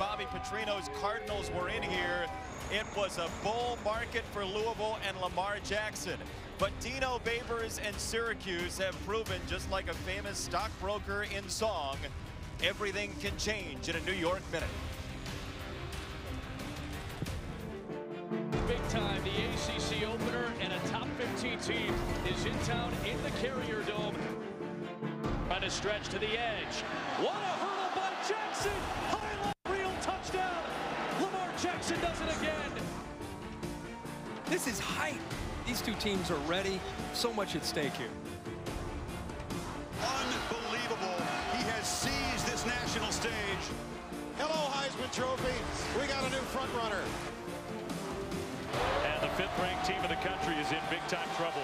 Bobby Petrino's Cardinals were in here, it was a bull market for Louisville and Lamar Jackson. But Dino Babers and Syracuse have proven, just like a famous stockbroker in song, everything can change in a New York minute. Big time, the ACC opener and a top 15 team is in town in the Carrier Dome. Trying to stretch to the edge. What a hurdle by Jackson! This is hype. These two teams are ready. So much at stake here. Unbelievable. He has seized this national stage. Hello, Heisman Trophy. We got a new front runner. And the fifth-ranked team of the country is in big-time trouble.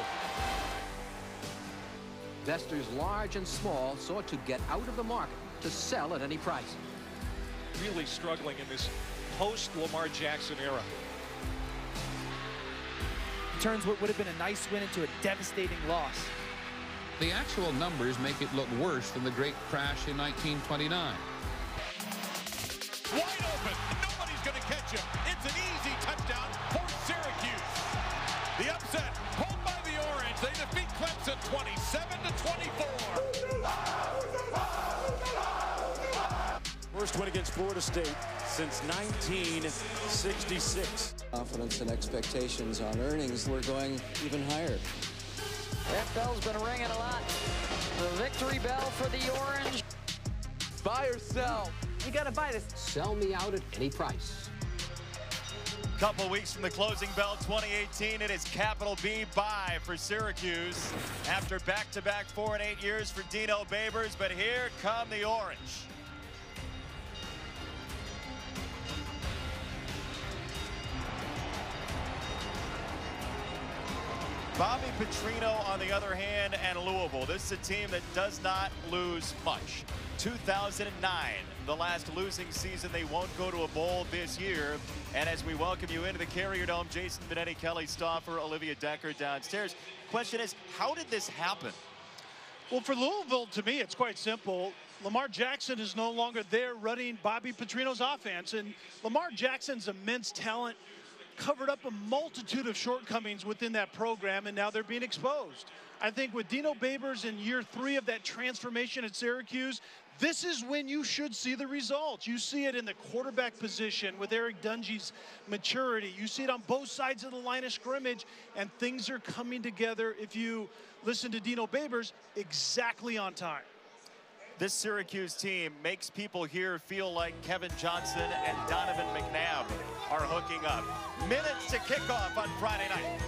Investors large and small sought to get out of the market to sell at any price. Really struggling in this post-Lamar Jackson era. Turns what would have been a nice win into a devastating loss. The actual numbers make it look worse than the great crash in 1929. Wide open. Nobody's going to catch him. It's an easy touchdown for Syracuse. The upset pulled by the Orange. They defeat Clemson 27 to 24. First win against Florida State since 1966. Confidence and expectations on earnings were going even higher. That bell's been ringing a lot. The victory bell for the Orange. Buy or sell. You got to buy this. Sell me out at any price. Couple weeks from the closing bell 2018, it is capital B buy for Syracuse after back-to-back -back four and eight years for Dino Babers, but here come the Orange. Bobby Petrino, on the other hand, and Louisville. This is a team that does not lose much. 2009, the last losing season. They won't go to a bowl this year. And as we welcome you into the Carrier Dome, Jason Benetti, Kelly Stouffer, Olivia Decker downstairs. Question is, how did this happen? Well, for Louisville, to me, it's quite simple. Lamar Jackson is no longer there running Bobby Petrino's offense. And Lamar Jackson's immense talent covered up a multitude of shortcomings within that program, and now they're being exposed. I think with Dino Babers in year three of that transformation at Syracuse, this is when you should see the results. You see it in the quarterback position with Eric Dungey's maturity. You see it on both sides of the line of scrimmage, and things are coming together, if you listen to Dino Babers, exactly on time. This Syracuse team makes people here feel like Kevin Johnson and Donovan McNabb are hooking up. Minutes to kickoff on Friday night.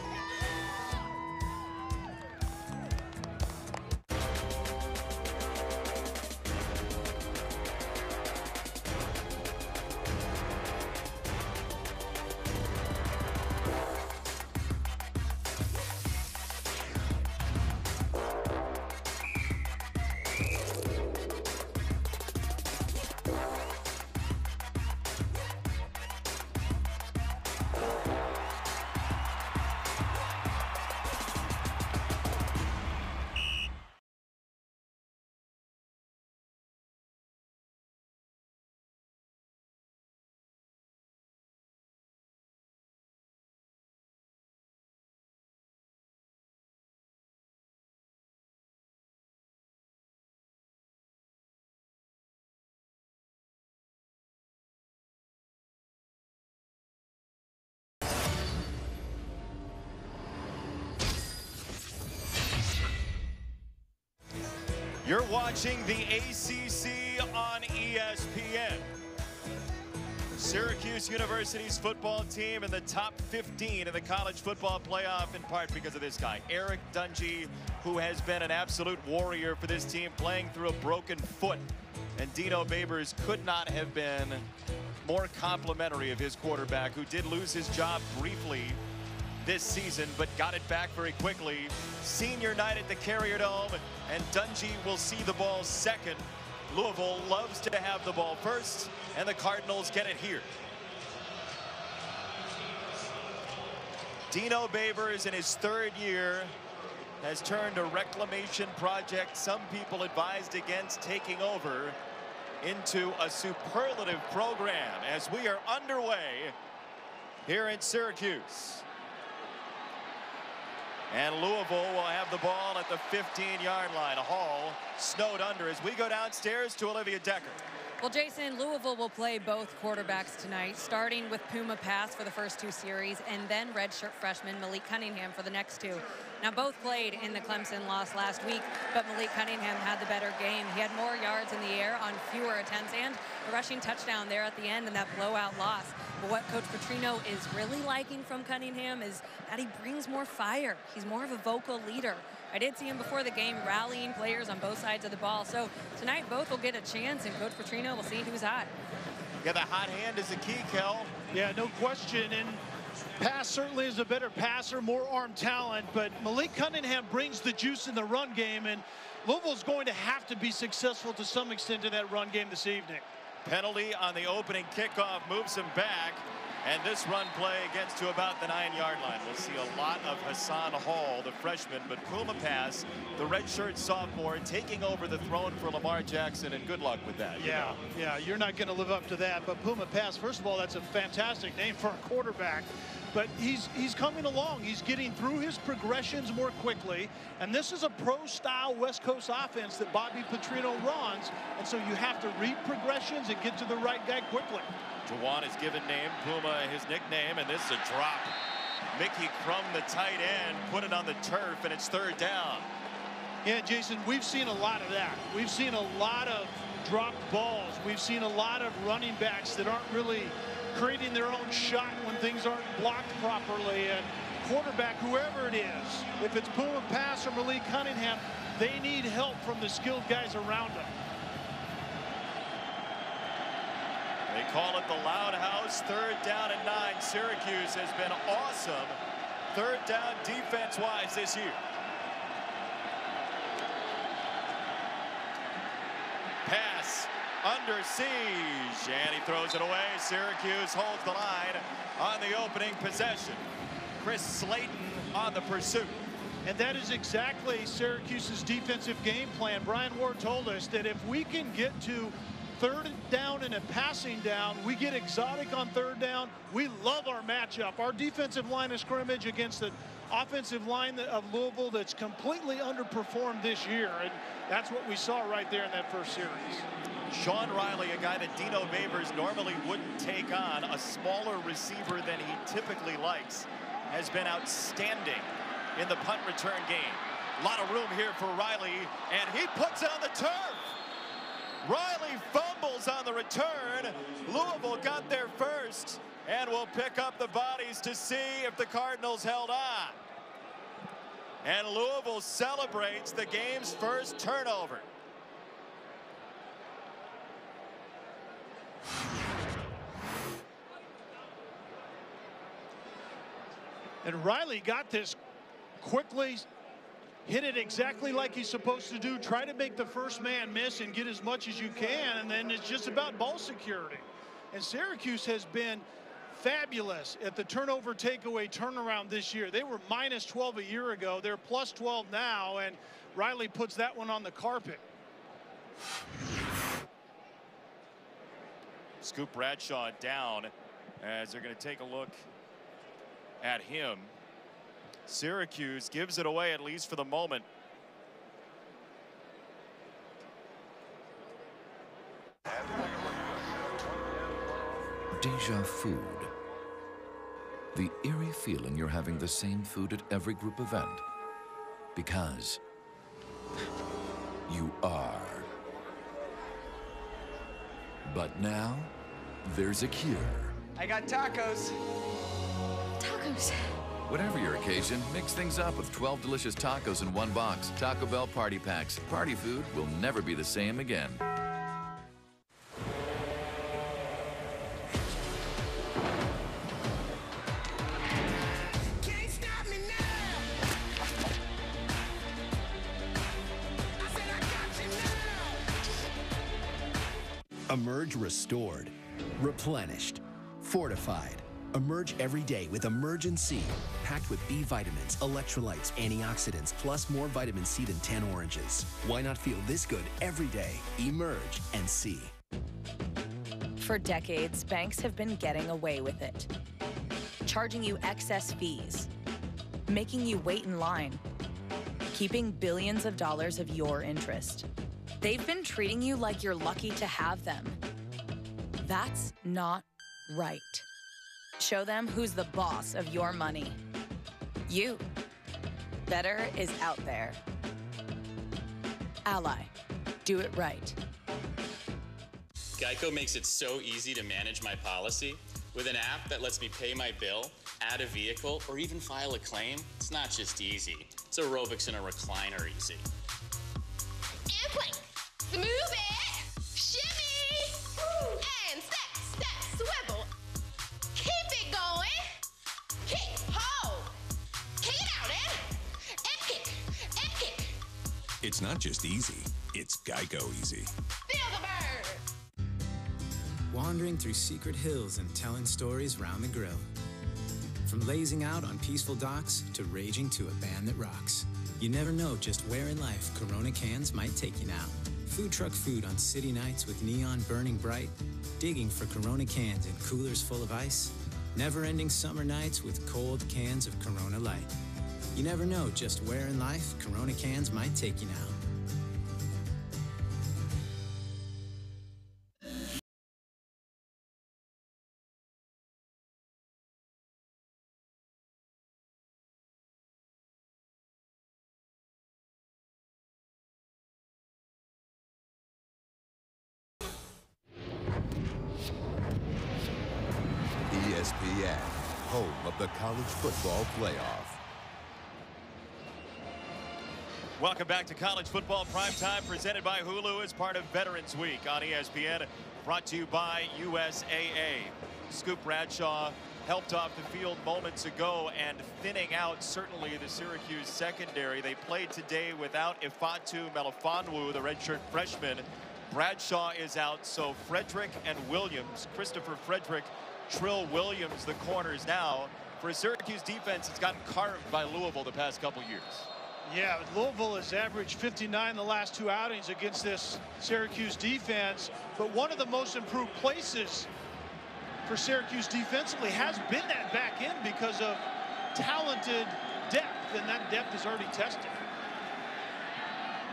You're watching the ACC on ESPN. Syracuse University's football team in the top 15 in the college football playoff in part because of this guy, Eric Dungey, who has been an absolute warrior for this team playing through a broken foot. And Dino Babers could not have been more complimentary of his quarterback, who did lose his job briefly this season, but got it back very quickly. Senior night at the Carrier Dome, and Dungey will see the ball second. Louisville loves to have the ball first, and the Cardinals get it here. Dino Babers in his third year has turned a reclamation project some people advised against taking over into a superlative program as we are underway here in Syracuse. And Louisville will have the ball at the 15-yard line. A Hall snowed under as we go downstairs to Olivia Decker. Well, Jason, Louisville will play both quarterbacks tonight, starting with Puma Pass for the first two series, and then redshirt freshman Malik Cunningham for the next two. Now, both played in the Clemson loss last week, but Malik Cunningham had the better game. He had more yards in the air on fewer attempts and a rushing touchdown there at the end in that blowout loss. But what Coach Petrino is really liking from Cunningham is that he brings more fire. He's more of a vocal leader. I did see him before the game rallying players on both sides of the ball. So tonight, both will get a chance, and Coach Petrino will see who's hot. Yeah, the hot hand is the key, Kel. Yeah, no question. And pass certainly is a better passer, more arm talent, but Malik Cunningham brings the juice in the run game, and Louisville's going to have to be successful to some extent in that run game this evening. Penalty on the opening kickoff moves him back. And this run play gets to about the nine-yard line. We'll see a lot of Hassan Hall, the freshman, but Puma Pass, the redshirt sophomore, taking over the throne for Lamar Jackson, and good luck with that. Yeah, know? yeah, you're not going to live up to that. But Puma Pass, first of all, that's a fantastic name for a quarterback. But he's he's coming along. He's getting through his progressions more quickly. And this is a pro-style West Coast offense that Bobby Petrino runs. And so you have to read progressions and get to the right guy quickly. Jawon is given name, Puma his nickname, and this is a drop. Mickey Crum, the tight end, put it on the turf, and it's third down. Yeah, Jason, we've seen a lot of that. We've seen a lot of dropped balls. We've seen a lot of running backs that aren't really creating their own shot when things aren't blocked properly. And quarterback, whoever it is, if it's Puma Pass or Malik Cunningham, they need help from the skilled guys around them. They call it the Loud House. Third down and nine. Syracuse has been awesome. Third down defense-wise this year. Pass under siege, and he throws it away. Syracuse holds the line on the opening possession. Chris Slayton on the pursuit. And that is exactly Syracuse's defensive game plan. Brian Ward told us that if we can get to third down and a passing down. We get exotic on third down. We love our matchup. Our defensive line of scrimmage against the offensive line of Louisville that's completely underperformed this year. And that's what we saw right there in that first series. Sean Riley, a guy that Dino Babers normally wouldn't take on, a smaller receiver than he typically likes, has been outstanding in the punt return game. A lot of room here for Riley, and he puts it on the turf. Riley on the return. Louisville got there first and will pick up the bodies to see if the Cardinals held on. And Louisville celebrates the game's first turnover. And Riley got this quickly hit it exactly like he's supposed to do. Try to make the first man miss and get as much as you can, and then it's just about ball security. And Syracuse has been fabulous at the turnover takeaway turnaround this year. They were minus 12 a year ago. They're plus 12 now, and Riley puts that one on the carpet. Scoop Bradshaw down as they're going to take a look at him. Syracuse gives it away at least for the moment. Deja food. The eerie feeling you're having the same food at every group event. Because you are. But now, there's a cure. I got tacos. Tacos. Whatever your occasion, mix things up with 12 delicious tacos in one box. Taco Bell Party Packs. Party food will never be the same again. Emerge restored, replenished, fortified Emerge every day with Emergen-C, packed with B vitamins, electrolytes, antioxidants, plus more vitamin C than 10 oranges. Why not feel this good every day? Emerge and see. For decades, banks have been getting away with it. Charging you excess fees, making you wait in line, keeping billions of dollars of your interest. They've been treating you like you're lucky to have them. That's not right. Show them who's the boss of your money. You. Better is out there. Ally. Do it right. Geico makes it so easy to manage my policy. With an app that lets me pay my bill, add a vehicle, or even file a claim, it's not just easy. It's aerobics in a recliner easy. And plank. Smooth it. It's not just easy, it's Geico easy. Feel the bird. Wandering through secret hills and telling stories round the grill. From lazing out on peaceful docks to raging to a band that rocks. You never know just where in life Corona cans might take you now. Food truck food on city nights with neon burning bright. Digging for Corona cans in coolers full of ice. Never ending summer nights with cold cans of Corona Light. You never know just where in life Corona cans might take you now. Welcome back to College Football Primetime, presented by Hulu as part of Veterans Week on ESPN, brought to you by USAA. Scoop Bradshaw helped off the field moments ago and thinning out certainly the Syracuse secondary. They played today without Ifatu Melifonwu, the redshirt freshman. Bradshaw is out, so Frederick and Williams, Christopher Frederick, Trill Williams, the corners now. For Syracuse defense, it's gotten carved by Louisville the past couple years. Yeah, Louisville has averaged 59 the last two outings against this Syracuse defense. But one of the most improved places for Syracuse defensively has been that back end because of talented depth, and that depth is already tested.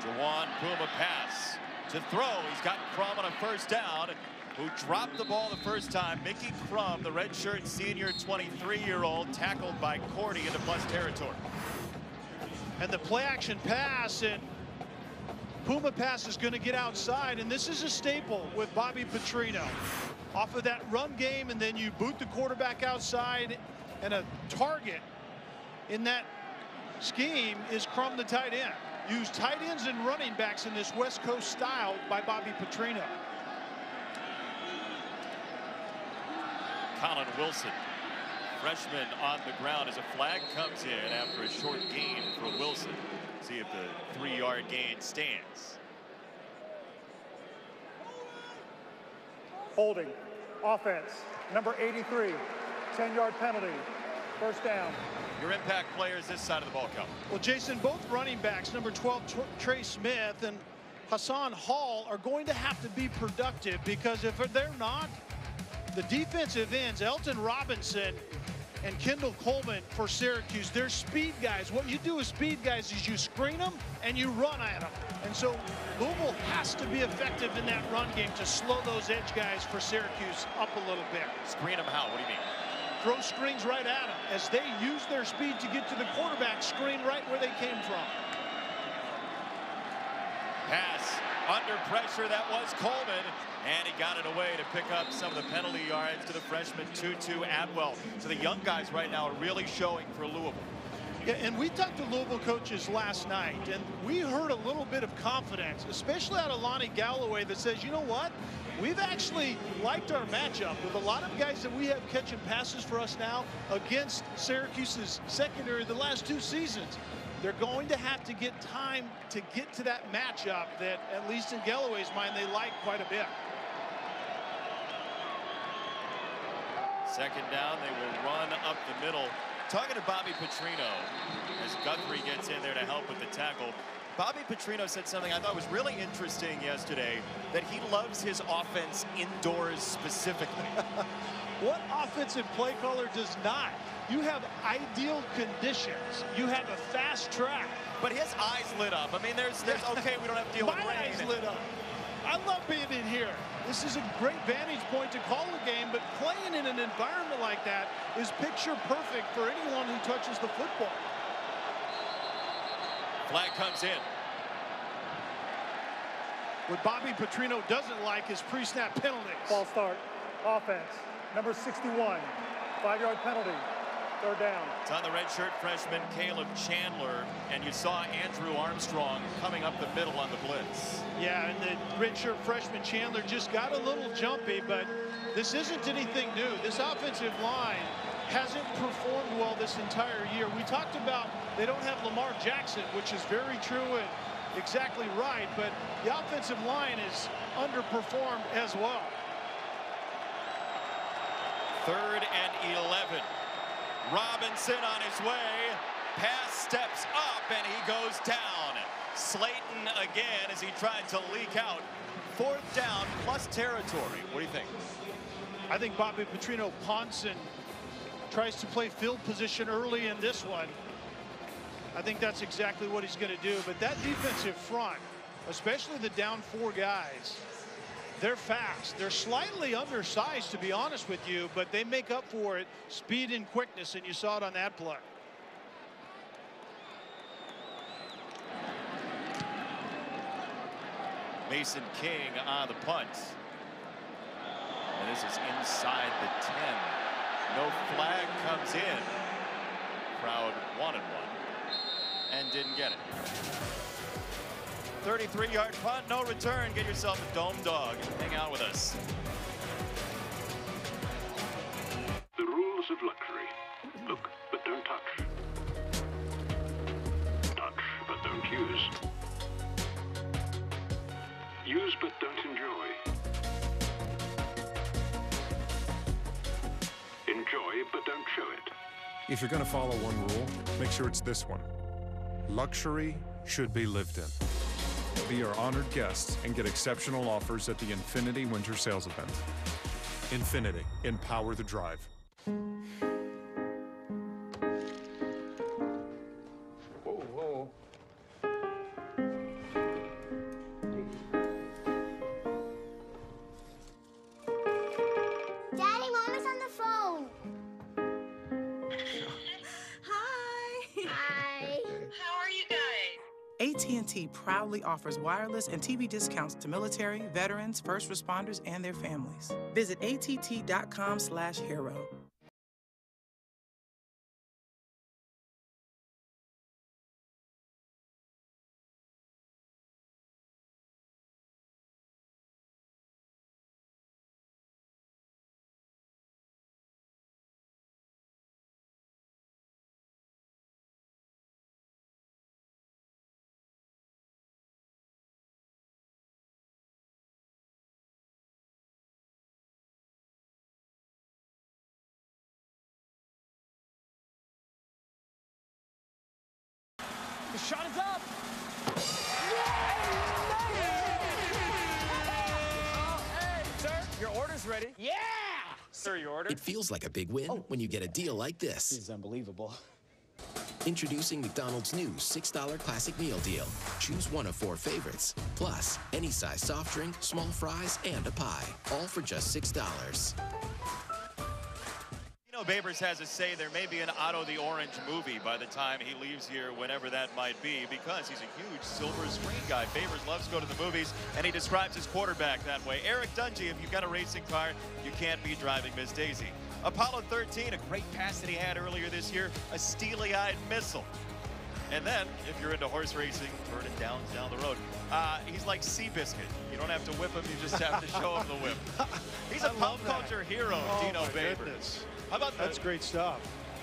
Jawon Puma pass to throw. He's got Crum on a first down, who dropped the ball the first time. Mickey Crum, the redshirt senior 23-year-old, tackled by Cordy into plus territory. And the play action pass and Puma pass is going to get outside and this is a staple with Bobby Petrino. Off of that run game and then you boot the quarterback outside and a target in that scheme is Crum the tight end. Use tight ends and running backs in this West Coast style by Bobby Petrino. Colin Wilson freshman on the ground as a flag comes in after a short gain for Wilson. See if the three-yard gain stands. Holding. Offense. Number 83. 10-yard penalty. First down. Your impact players this side of the ball come. Well, Jason, both running backs, number 12, Trey Smith and Hassan Hall, are going to have to be productive because if they're not, the defensive ends, Alton Robinson and Kendall Coleman for Syracuse, they're speed guys. What you do with speed guys is you screen them and you run at them. And so Louisville has to be effective in that run game to slow those edge guys for Syracuse up a little bit. Screen them how? What do you mean? Throw screens right at them. As they use their speed to get to the quarterback, screen right where they came from. Pass under pressure. That was Coleman. And he got it away to pick up some of the penalty yards to the freshman Tutu Atwell. So the young guys right now are really showing for Louisville. Yeah, and we talked to Louisville coaches last night, and we heard a little bit of confidence, especially out of Lonnie Galloway, that says, you know what? We've actually liked our matchup with a lot of guys that we have catching passes for us now against Syracuse's secondary the last two seasons. They're going to have to get time to get to that matchup that, at least in Galloway's mind, they like quite a bit. Second down, they will run up the middle. Talking to Bobby Petrino as Guthrie gets in there to help with the tackle. Bobby Petrino said something I thought was really interesting yesterday, that he loves his offense indoors specifically. what offensive play caller does not? You have ideal conditions. You have a fast track. But his eyes lit up. I mean, there's, there's okay, we don't have to deal My with rain. eyes lit up. I love being in here. This is a great vantage point to call a game, but playing in an environment like that is picture perfect for anyone who touches the football. Flag comes in. What Bobby Petrino doesn't like is pre-snap penalties. Ball start. Offense. Number 61. Five-yard penalty. Third down. It's on the redshirt freshman Caleb Chandler, and you saw Andrew Armstrong coming up the middle on the blitz. Yeah, and the redshirt freshman Chandler just got a little jumpy, but this isn't anything new. This offensive line hasn't performed well this entire year. We talked about they don't have Lamar Jackson, which is very true and exactly right, but the offensive line is underperformed as well. Third and 11. Robinson on his way. Pass steps up and he goes down. Slayton again as he tried to leak out. Fourth down plus territory. What do you think? I think Bobby Petrino punts and tries to play field position early in this one. I think that's exactly what he's going to do. But that defensive front, especially the down four guys, they're fast. They're slightly undersized, to be honest with you, but they make up for it speed and quickness, and you saw it on that play. Mason King on the punt. And this is inside the 10. No flag comes in. Crowd wanted one and didn't get it. 33-yard punt, no return. Get yourself a dome dog. Hang out with us. The rules of luxury. Look, but don't touch. Touch, but don't use. Use, but don't enjoy. Enjoy, but don't show it. If you're going to follow one rule, make sure it's this one. Luxury should be lived in. Be our honored guests and get exceptional offers at the Infiniti Winter Sales Event. Infiniti, empower the drive. Proudly offers wireless and TV discounts to military, veterans, first responders, and their families. Visit att.com/hero. The ready. Yeah! Sir, your order? It feels like a big win oh. when you get a deal like this. This is unbelievable. Introducing McDonald's new $6 classic meal deal. Choose one of four favorites. Plus, any size soft drink, small fries, and a pie. All for just $6. Babers has a say there may be an Otto the Orange movie by the time he leaves here, whenever that might be, because he's a huge silver screen guy. Babers loves to go to the movies, and he describes his quarterback that way. Eric Dungey, if you've got a racing car, you can't be driving Miss Daisy. Apollo 13, a great pass that he had earlier this year, a steely-eyed missile. And then, if you're into horse racing, Vernon Downs down down the road. Uh, he's like Seabiscuit. You don't have to whip him, you just have to show him the whip. He's a pop culture hero, Oh, Dino Babers. goodness. How about that? That's the, great stuff.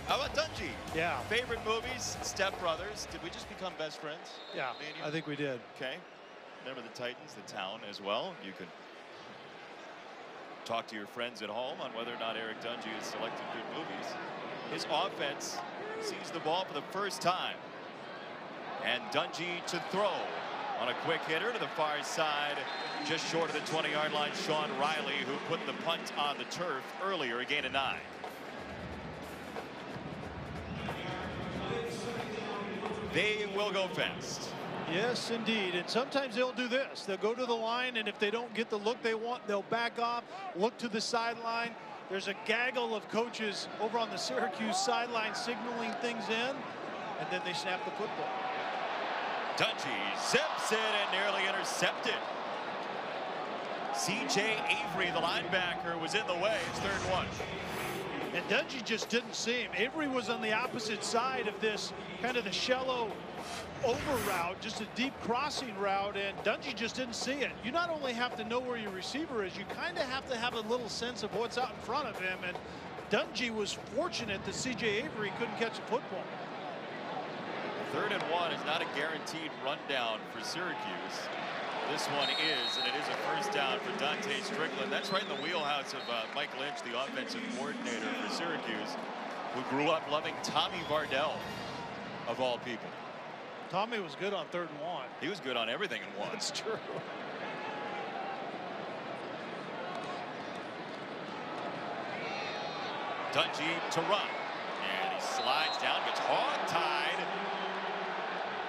How about Dungey? Yeah. Favorite movies? Step Brothers. Did we just become best friends? Yeah, Me and you? I think we did. Okay. Remember the Titans, the town as well. You can talk to your friends at home on whether or not Eric Dungey has selected good movies. His offense sees the ball for the first time. And Dungey to throw on a quick hitter to the far side, just short of the 20-yard line, Sean Riley, who put the punt on the turf earlier, a of nine. They will go fast. Yes, indeed. And sometimes they'll do this. They'll go to the line, and if they don't get the look they want, they'll back off, look to the sideline. There's a gaggle of coaches over on the Syracuse sideline signaling things in, and then they snap the football. Dungey zips it and nearly intercepted. C.J. Avery, the linebacker, was in the way. It's third and one. And Dungey just didn't see him. Avery was on the opposite side of this, kind of the shallow over route, just a deep crossing route, and Dungey just didn't see it. You not only have to know where your receiver is, you kind of have to have a little sense of what's out in front of him, and Dungey was fortunate that C.J. Avery couldn't catch a football. Third and one is not a guaranteed rundown for Syracuse. This one is, and it is a first down for Dante Strickland. That's right in the wheelhouse of uh, Mike Lynch, the offensive coordinator for Syracuse, who grew up loving Tommy Vardell, of all people. Tommy was good on third and one. He was good on everything in one. That's true. Dungey to run. And he slides down, gets hog-tied.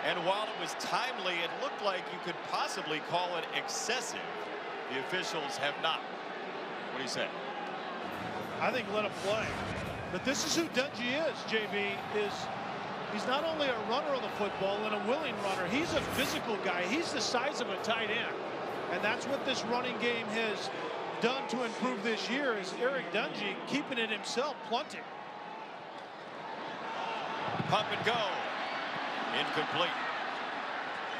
And while it was timely, it looked like you could possibly call it excessive. The officials have not. What do you say? I think let him play. But this is who Dungey is, JB, is he's not only a runner of the football and a willing runner, he's a physical guy. He's the size of a tight end. And that's what this running game has done to improve this year is Eric Dungey keeping it himself, plunting. Pump and go. Incomplete.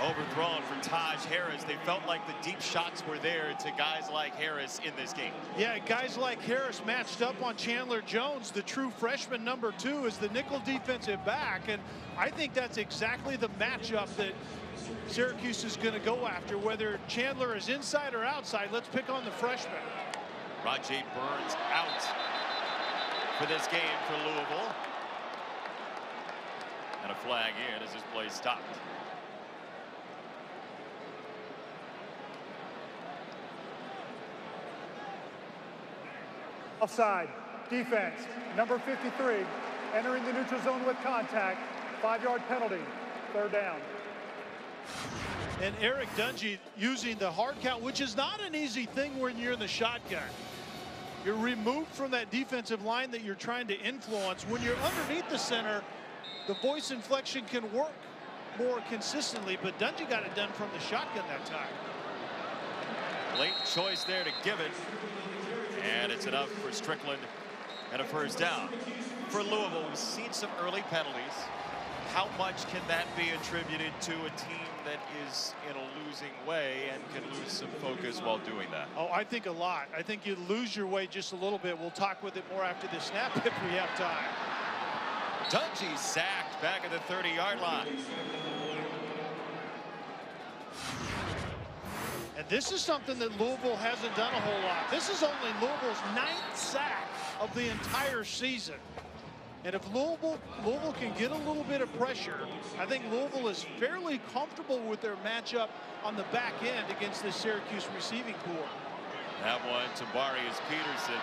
Overthrown for Taj Harris. They felt like the deep shots were there to guys like Harris in this game. Yeah, guys like Harris matched up on Chandler Jones, the true freshman number two, is the nickel defensive back. And I think that's exactly the matchup that Syracuse is going to go after, whether Chandler is inside or outside. Let's pick on the freshman. Rodjay Burns out for this game for Louisville. And a flag in as this play stopped. Offside. Defense. Number 53. Entering the neutral zone with contact. Five-yard penalty. Third down. And Eric Dungey using the hard count, which is not an easy thing when you're in the shotgun. You're removed from that defensive line that you're trying to influence. When you're underneath the center, the voice inflection can work more consistently, but Dungey got it done from the shotgun that time. Late choice there to give it. And it's enough for Strickland and a first down. For Louisville, we've seen some early penalties. How much can that be attributed to a team that is in a losing way and can lose some focus while doing that? Oh, I think a lot. I think you lose your way just a little bit. We'll talk with it more after the snap if we have time. Dungey sacked back at the 30-yard line. And this is something that Louisville hasn't done a whole lot. This is only Louisville's ninth sack of the entire season. And if Louisville, Louisville can get a little bit of pressure, I think Louisville is fairly comfortable with their matchup on the back end against the Syracuse receiving corps. That one to Barius Peterson.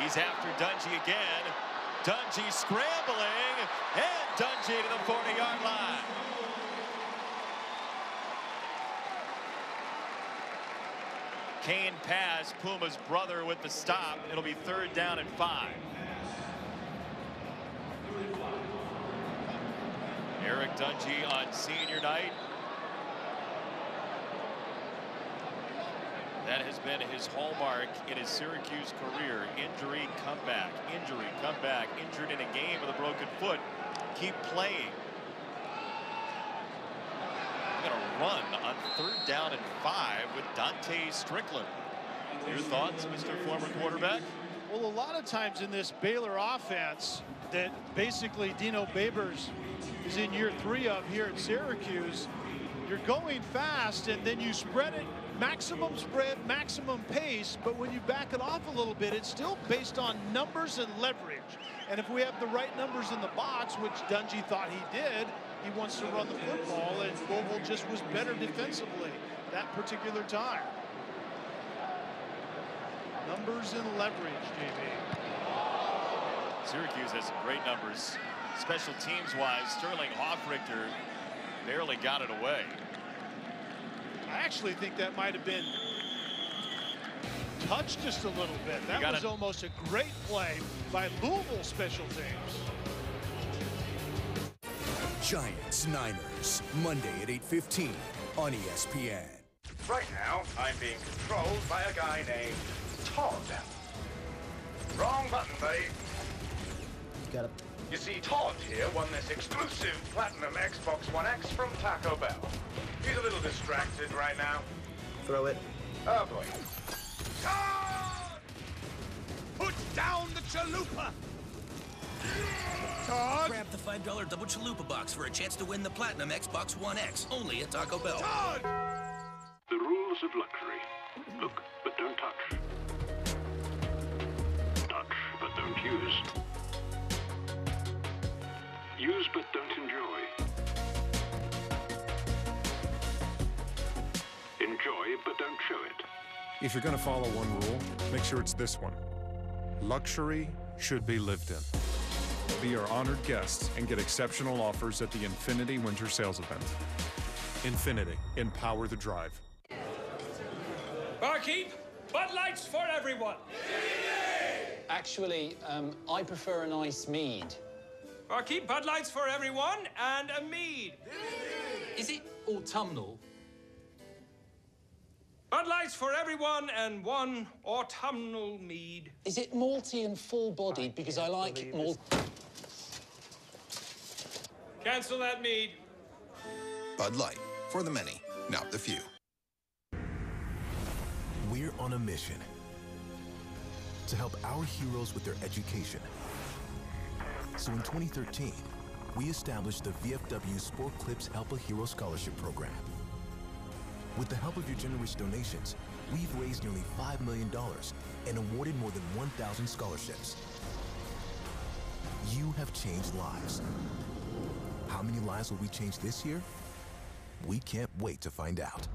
He's after Dungey again. Dungey scrambling, and Dungey to the 40-yard line. Kane pass, Puma's brother with the stop. It'll be third down and five. Eric Dungey on senior night. That has been his hallmark in his Syracuse career. Injury, comeback, injury, comeback, injured in a game with a broken foot. Keep playing. Going to run on third down and five with Dante Strickland. Your thoughts, Mr. Former quarterback? Well, a lot of times in this Baylor offense that basically Dino Babers is in year three of here at Syracuse, you're going fast and then you spread it maximum spread, maximum pace, but when you back it off a little bit, it's still based on numbers and leverage. And if we have the right numbers in the box, which Dungey thought he did, he wants to run the football, and Louisville just was better defensively that particular time. Numbers and leverage, JB. Syracuse has some great numbers. Special teams wise, Sterling Hofrichter barely got it away. I actually think that might have been touched just a little bit. That was almost a great play by Louisville special teams. Giants Niners, Monday at 8.15 on ESPN. Right now, I'm being controlled by a guy named Todd. Wrong button, buddy. You Got it. You see, Todd here won this exclusive Platinum Xbox One X from Taco Bell. He's a little distracted right now. Throw it. Oh, boy. Todd! Put down the chalupa! Todd! Grab the $5 double chalupa box for a chance to win the Platinum Xbox One X, only at Taco Bell. Todd! The rules of luxury. Look, but don't touch. Touch, but don't use. Use, but don't enjoy. Enjoy, but don't show it. If you're going to follow one rule, make sure it's this one. Luxury should be lived in. Be our honored guests and get exceptional offers at the Infiniti Winter Sales Event. Infiniti, empower the drive. Barkeep, Bud Lights for everyone. Actually, um, I prefer a nice mead. Barkeep, Bud Lights for everyone and a mead. Is it autumnal? Bud Lights for everyone and one autumnal mead. Is it malty and full-bodied? Because I like malt. Cancel that mead. Bud Light, for the many, not the few. We're on a mission to help our heroes with their education. So in 2013, we established the VFW Sport Clips Help a Hero Scholarship Program. With the help of your generous donations, we've raised nearly $5 million and awarded more than 1,000 scholarships. You have changed lives. How many lives will we change this year? We can't wait to find out.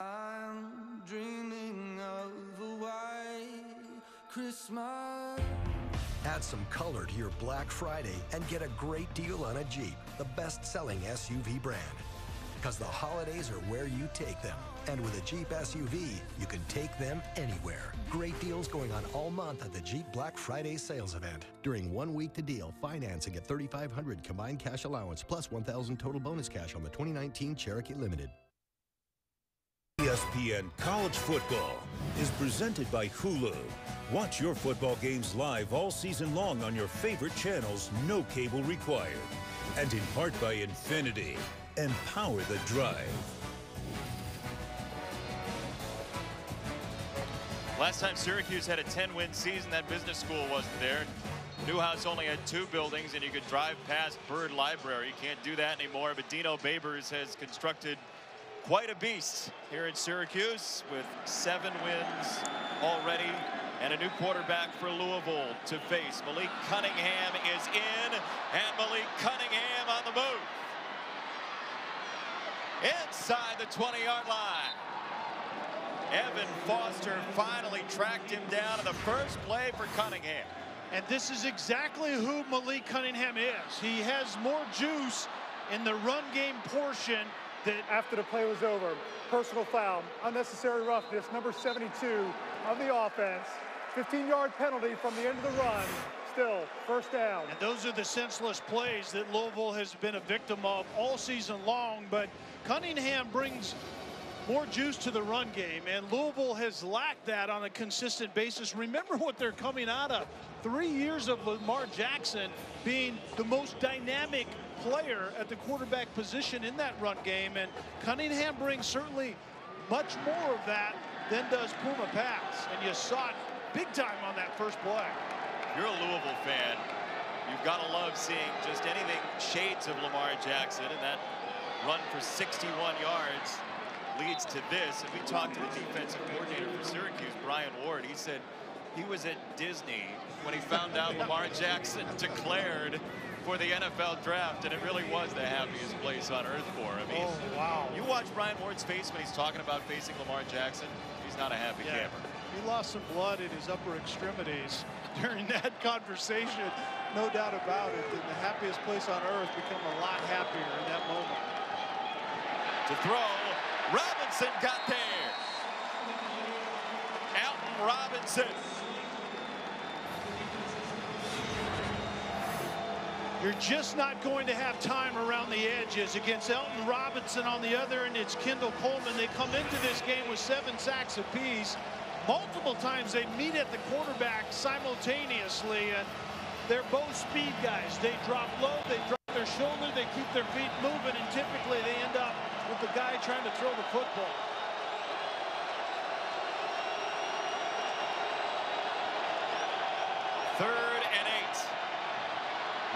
I'm dreaming of a white Christmas. Add some color to your Black Friday and get a great deal on a Jeep, the best-selling SUV brand. Because the holidays are where you take them. And with a Jeep SUV, you can take them anywhere. Great deals going on all month at the Jeep Black Friday sales event. During one week to deal, financing at 3500 combined cash allowance plus 1000 total bonus cash on the 2019 Cherokee Limited. ESPN College Football is presented by Hulu. Watch your football games live all season long on your favorite channels, no cable required. And in part by Infiniti. Empower the drive. Last time Syracuse had a 10-win season, that business school wasn't there. Newhouse only had two buildings, and you could drive past Bird Library. You can't do that anymore, but Dino Babers has constructed quite a beast here in Syracuse with seven wins already and a new quarterback for Louisville to face. Malik Cunningham is in, and Malik Cunningham on the move. Inside the 20-yard line. Evan Foster finally tracked him down in the first play for Cunningham. And this is exactly who Malik Cunningham is. He has more juice in the run game portion that after the play was over, personal foul, unnecessary roughness, number 72 of the offense, 15-yard penalty from the end of the run, still first down. And those are the senseless plays that Louisville has been a victim of all season long, but Cunningham brings more juice to the run game, and Louisville has lacked that on a consistent basis. Remember what they're coming out of. Three years of Lamar Jackson being the most dynamic player at the quarterback position in that run game, and Cunningham brings certainly much more of that than does Puma Pass, and you saw it big time on that first play. You're a Louisville fan, you've got to love seeing just anything shades of Lamar Jackson, and that run for 61 yards leads to this. And we talked to the defensive coordinator for Syracuse, Brian Ward. He said he was at Disney when he found out Lamar Jackson declared for the NFL draft, and it really was the happiest place on earth for him. He's, oh, wow. You watch Brian Ward's face when he's talking about facing Lamar Jackson. He's not a happy Yeah. camper. He lost some blood in his upper extremities during that conversation, no doubt about it. And the happiest place on earth become a lot happier in that moment. To throw, Robinson got there. Alton Robinson. You're just not going to have time around the edges against Alton Robinson on the other end. It's Kendall Coleman. They come into this game with seven sacks apiece. Multiple times they meet at the quarterback simultaneously, and they're both speed guys. They drop low, they drop their shoulder, they keep their feet moving, and typically they end up with the guy trying to throw the football. Third and eight.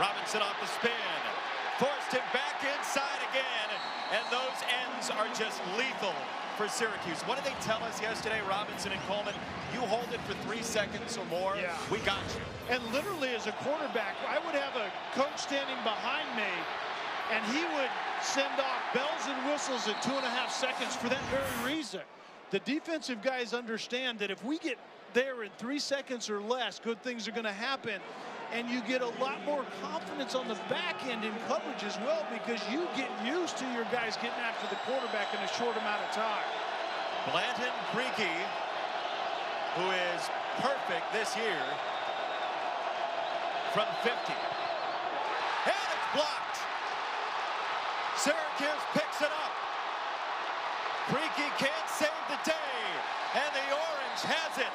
Robinson off the spin. Forced him back inside again. And those ends are just lethal for Syracuse. What did they tell us yesterday, Robinson and Coleman? You hold it for three seconds or more, Yeah. we got you. And literally as a quarterback, I would have a coach standing behind me and he would send off bells and whistles at two and a half seconds for that very reason. The defensive guys understand that if we get there in three seconds or less, good things are going to happen. And you get a lot more confidence on the back end in coverage as well because you get used to your guys getting after the quarterback in a short amount of time. Blanton Creque, who is perfect this year, from 50. And it's blocked. Syracuse picks it up. Creque can't save the day. And the Orange has it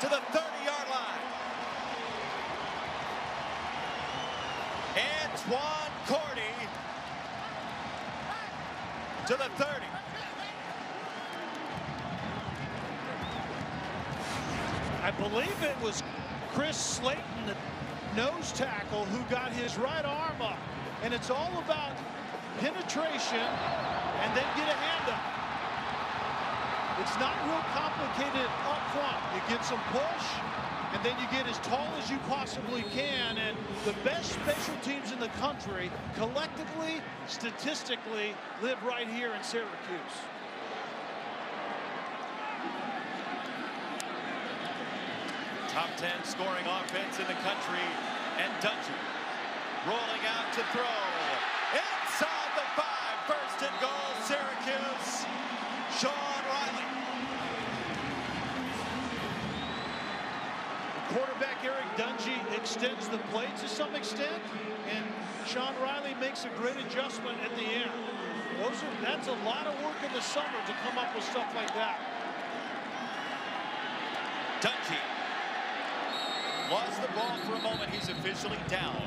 to the 30-yard line. Antwan Cordy to the 30. I believe it was Chris Slayton, the nose tackle, who got his right arm up. And it's all about penetration and then get a hand up. It's not real complicated up front. You get some push, and then you get as tall as you possibly can. And the best special teams in the country, collectively, statistically, live right here in Syracuse. Top 10 scoring offense in the country. And Dungey rolling out to throw. Inside the five. First and goal, Syracuse. Sean Riley. Quarterback Eric Dungey extends the play to some extent, and Sean Riley makes a great adjustment at the end. Those are, that's a lot of work in the summer to come up with stuff like that. Dungey lost the ball for a moment. He's officially down.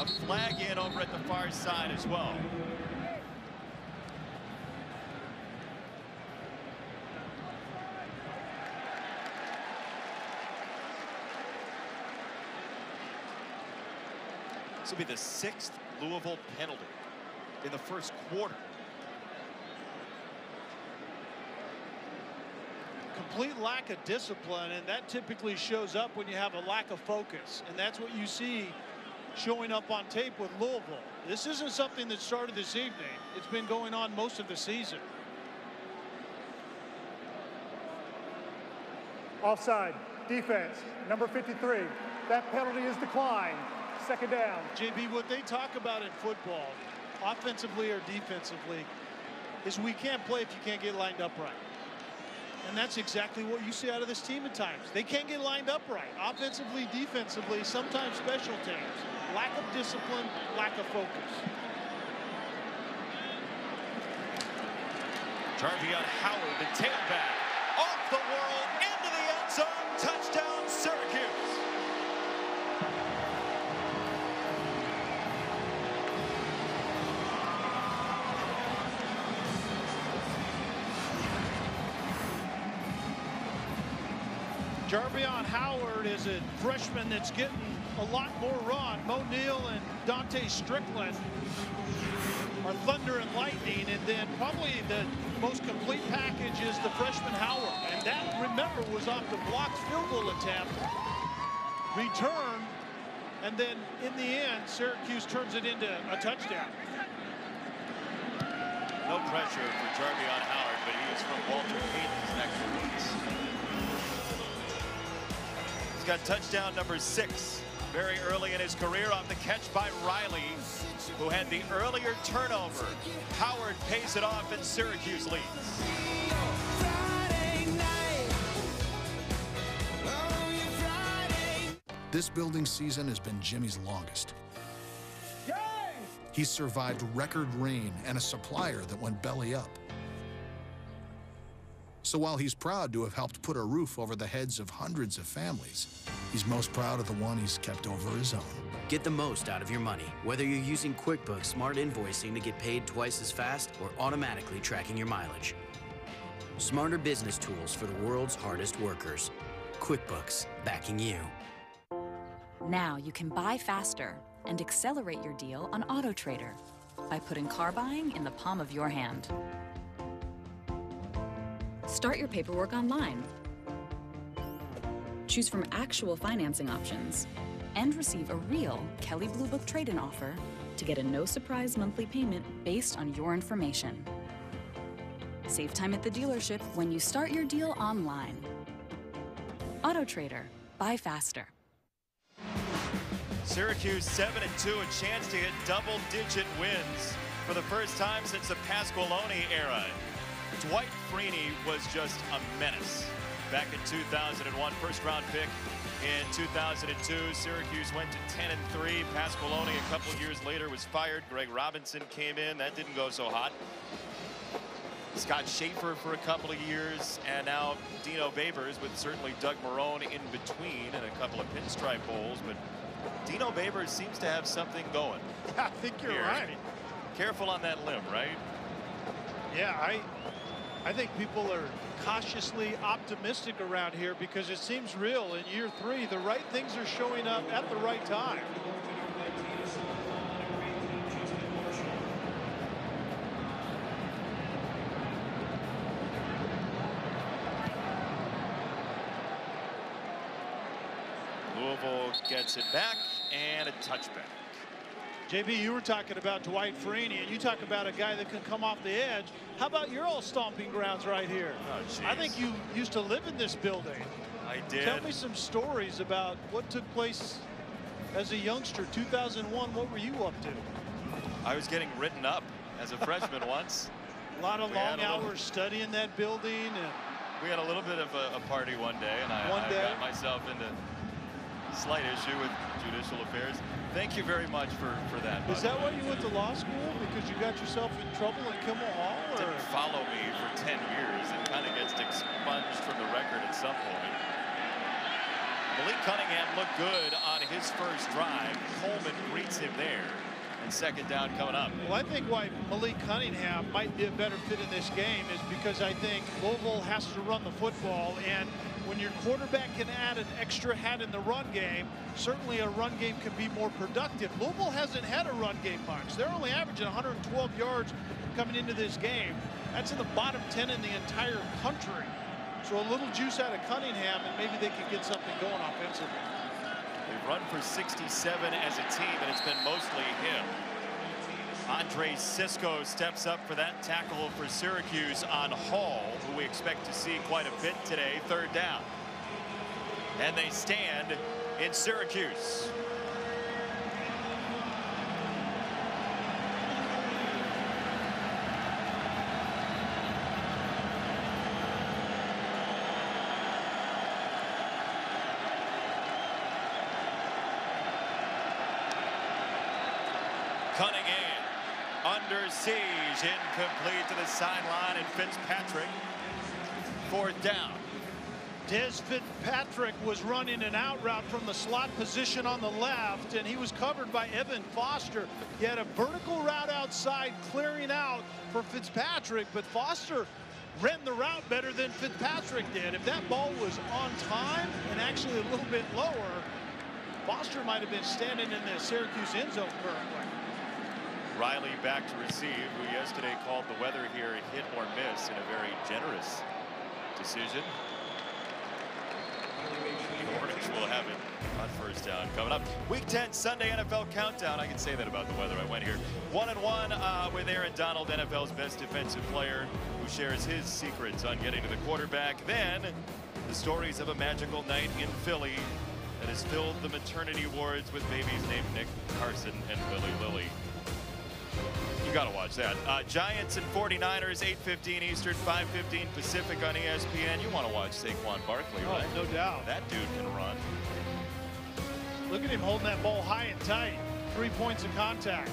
A flag in over at the far side as well. This will be the sixth Louisville penalty in the first quarter. Complete lack of discipline, and that typically shows up when you have a lack of focus. And that's what you see showing up on tape with Louisville. This isn't something that started this evening. It's been going on most of the season. Offside. Defense. Number 53. That penalty is declined. Second down. JB, what they talk about in football, offensively or defensively, is we can't play if you can't get lined up right. And that's exactly what you see out of this team at times. They can't get lined up right. Offensively, defensively, sometimes special teams. Lack of discipline, lack of focus. Jarveon Howard, the tailback, off the world, into the end zone, touchdown Syracuse. Jarveon Howard is a freshman that's getting a lot more run. Moe Neal and Dontae Strickland are thunder and lightning. And then probably the most complete package is the freshman Howard. And that, remember, was off the blocked field goal attempt. Return, and then in the end, Syracuse turns it into a touchdown. No pressure for Jarveon Howard, but he is from Walter Payton's He's got touchdown number six very early in his career off the catch by Riley, who had the earlier turnover. Howard pays it off and Syracuse leads. This building season has been Jimmy's longest. He's survived record rain and a supplier that went belly up. So while he's proud to have helped put a roof over the heads of hundreds of families, he's most proud of the one he's kept over his own. Get the most out of your money, whether you're using QuickBooks Smart Invoicing to get paid twice as fast or automatically tracking your mileage. Smarter business tools for the world's hardest workers. QuickBooks, backing you. Now you can buy faster and accelerate your deal on AutoTrader by putting car buying in the palm of your hand. Start your paperwork online. Choose from actual financing options and receive a real Kelley Blue Book trade-in offer to get a no-surprise monthly payment based on your information. Save time at the dealership when you start your deal online. AutoTrader. Buy faster. Syracuse 7 and 2, a chance to hit double digit wins for the first time since the Pasqualoni era. Dwight Freeney was just a menace back in 2001, first round pick in 2002. Syracuse went to 10 and 3. Pasqualoni a couple years later was fired. Greg Robinson came in. That didn't go so hot. Scott Shafer for a couple of years, and now Dino Babers with certainly Doug Marrone in between and a couple of pinstripe bowls. But Dino Babers seems to have something going. I think you're here. right. Careful on that limb, right? Yeah, I I think people are cautiously optimistic around here because it seems real in year three. The right things are showing up at the right time. Louisville gets it back and a touchback. JB, you were talking about Dwight Freeney, and you talk about a guy that can come off the edge. How about your old stomping grounds right here? Oh, I think you used to live in this building. I did. Tell me some stories about what took place as a youngster, 2001. What were you up to? I was getting written up as a freshman once. A lot of We long a little- hours studying that building. and We had a little bit of a, a party one day, and I, I got myself into slight issue with judicial affairs. Thank you very much for, for that. Is that why you went to law school? Because you got yourself in trouble in Kimmel Hall? Or? didn't follow me for 10 years and kind of gets expunged from the record at some point. Malik Cunningham looked good on his first drive. Coleman greets him there. And second down coming up. Well, I think why Malik Cunningham might be a better fit in this game is because I think Louisville has to run the football. And when your quarterback can add an extra hat in the run game, certainly a run game can be more productive. Louisville hasn't had a run game much. They're only averaging 112 yards coming into this game. That's in the bottom 10 in the entire country. So a little juice out of Cunningham, and maybe they can get something going offensively. Run for 67 as a team, and it's been mostly him. Andre Cisco steps up for that tackle for Syracuse on Hall, who we expect to see quite a bit today, third down. And they stand in Syracuse. Cunningham under siege, incomplete to the sideline, and Fitzpatrick fourth down. Dez Fitzpatrick was running an out route from the slot position on the left, and he was covered by Evan Foster. He had a vertical route outside, clearing out for Fitzpatrick, but Foster ran the route better than Fitzpatrick did. If that ball was on time and actually a little bit lower, Foster might have been standing in the Syracuse end zone currently. Riley back to receive, who yesterday called the weather here hit or miss in a very generous decision. The Orange will have it on first down coming up. Week 10 Sunday NFL Countdown. I can say that about the weather. I went here. One and one uh, with Aaron Donald, NFL's best defensive player, who shares his secrets on getting to the quarterback. Then the stories of a magical night in Philly that has filled the maternity wards with babies named Nick Carson and Willie Lilly. You got to watch that. Uh, Giants and 49ers, 8.15 Eastern, 5.15 Pacific on ESPN. You want to watch Saquon Barkley, Oh, right? no doubt. That dude can run. Look at him holding that ball high and tight. Three points of contact.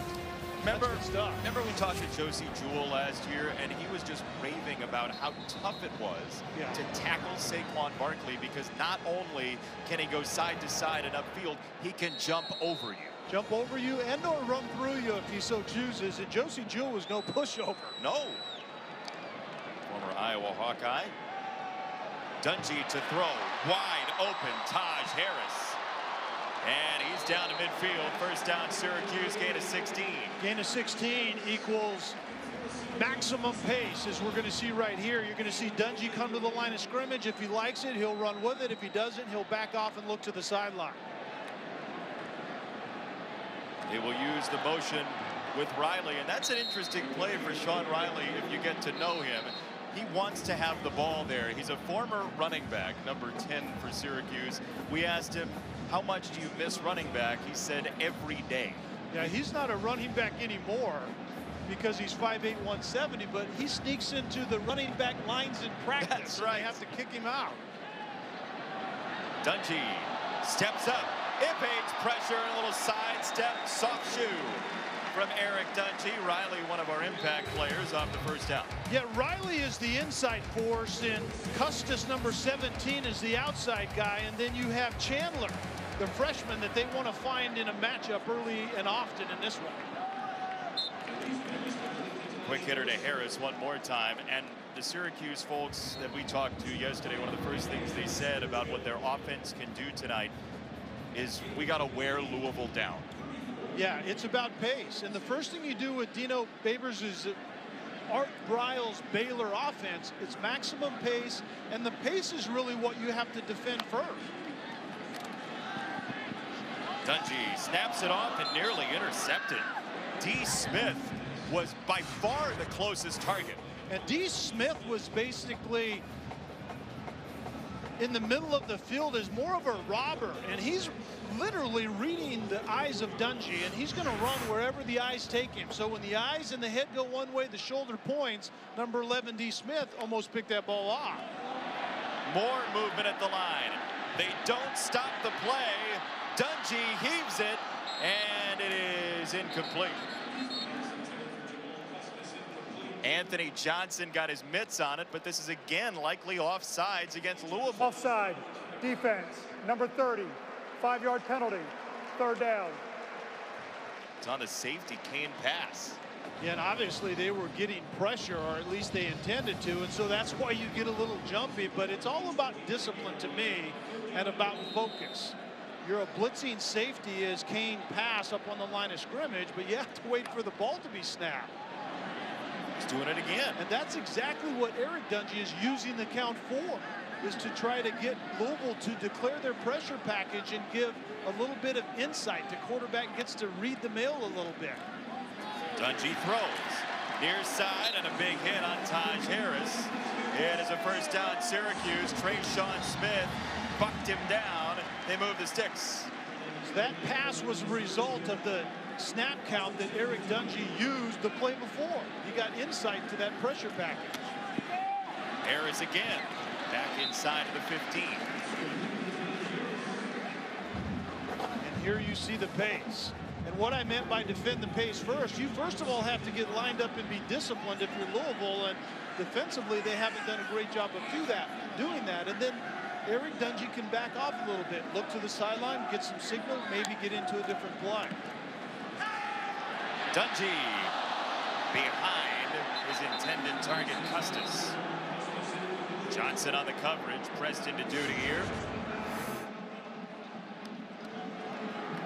Remember, stuff. remember we talked to Josey Jewell last year, and he was just raving about how tough it was Yeah. to tackle Saquon Barkley because not only can he go side to side and upfield, he can jump over you. Jump over you and or run through you if he so chooses. And Josey Jewell was no pushover. No. Former Iowa Hawkeye. Dungey to throw. Wide open. Taj Harris. And he's down to midfield. First down, Syracuse. Gain of 16. Gain of 16 equals maximum pace, as we're going to see right here. You're going to see Dungey come to the line of scrimmage. If he likes it, he'll run with it. If he doesn't, he'll back off and look to the sideline. They will use the motion with Riley, and that's an interesting play for Sean Riley if you get to know him. He wants to have the ball there. He's a former running back, number 10 for Syracuse. We asked him, how much do you miss running back? He said, every day. Yeah, he's not a running back anymore because he's 5'8", 170, but he sneaks into the running back lines in practice. That's right. They have to kick him out. Dungey steps up, evades pressure, and a little side step, soft shoe from Eric Dungey. Riley, one of our impact players, off the first down. Yeah, Riley is the inside force, and Custis, number 17, is the outside guy, and then you have Chandler, the freshman that they want to find in a matchup early and often in this one. Quick hitter to Harris one more time. And the Syracuse folks that we talked to yesterday, one of the first things they said about what their offense can do tonight is we got to wear Louisville down. Yeah, it's about pace. And the first thing you do with Dino Babers is Art Briles Baylor offense. It's maximum pace, and the pace is really what you have to defend first. Dungey snaps it off and nearly intercepted. D. Smith was by far the closest target. And D. Smith was basically in the middle of the field is more of a robber, and he's literally reading the eyes of Dungey, and he's going to run wherever the eyes take him. So when the eyes and the head go one way, the shoulder points. Number 11, D. Smith, almost picked that ball off. More movement at the line. They don't stop the play. Dungey heaves it, and it is incomplete. Anthony Johnson got his mitts on it, but this is again likely offsides against Louisville. Offside. Defense. Number 30. Five-yard penalty. Third down. It's on the safety Khane Pass. Yeah, and obviously they were getting pressure, or at least they intended to, and so that's why you get a little jumpy. But it's all about discipline to me and about focus. You're a blitzing safety as Khane Pass up on the line of scrimmage, but you have to wait for the ball to be snapped. He's doing it again. And that's exactly what Eric Dungey is using the count for, is to try to get Louisville to declare their pressure package and give a little bit of insight. The quarterback gets to read the mail a little bit. Dungey throws. Near side and a big hit on Taj Harris. It is a first down Syracuse. Trey Sean Smith bucked him down. They move the sticks. That pass was a result of the snap count that Eric Dungey used the play before. He got insight to that pressure package. Harris again. Back inside of the 15. And here you see the pace. And what I meant by defend the pace first, you first of all have to get lined up and be disciplined if you're Louisville. And defensively, they haven't done a great job of do that, doing that. And then Eric Dungey can back off a little bit, look to the sideline, get some signal, maybe get into a different play. Dungey behind his intended target, Custis. Johnson on the coverage, pressed into duty here.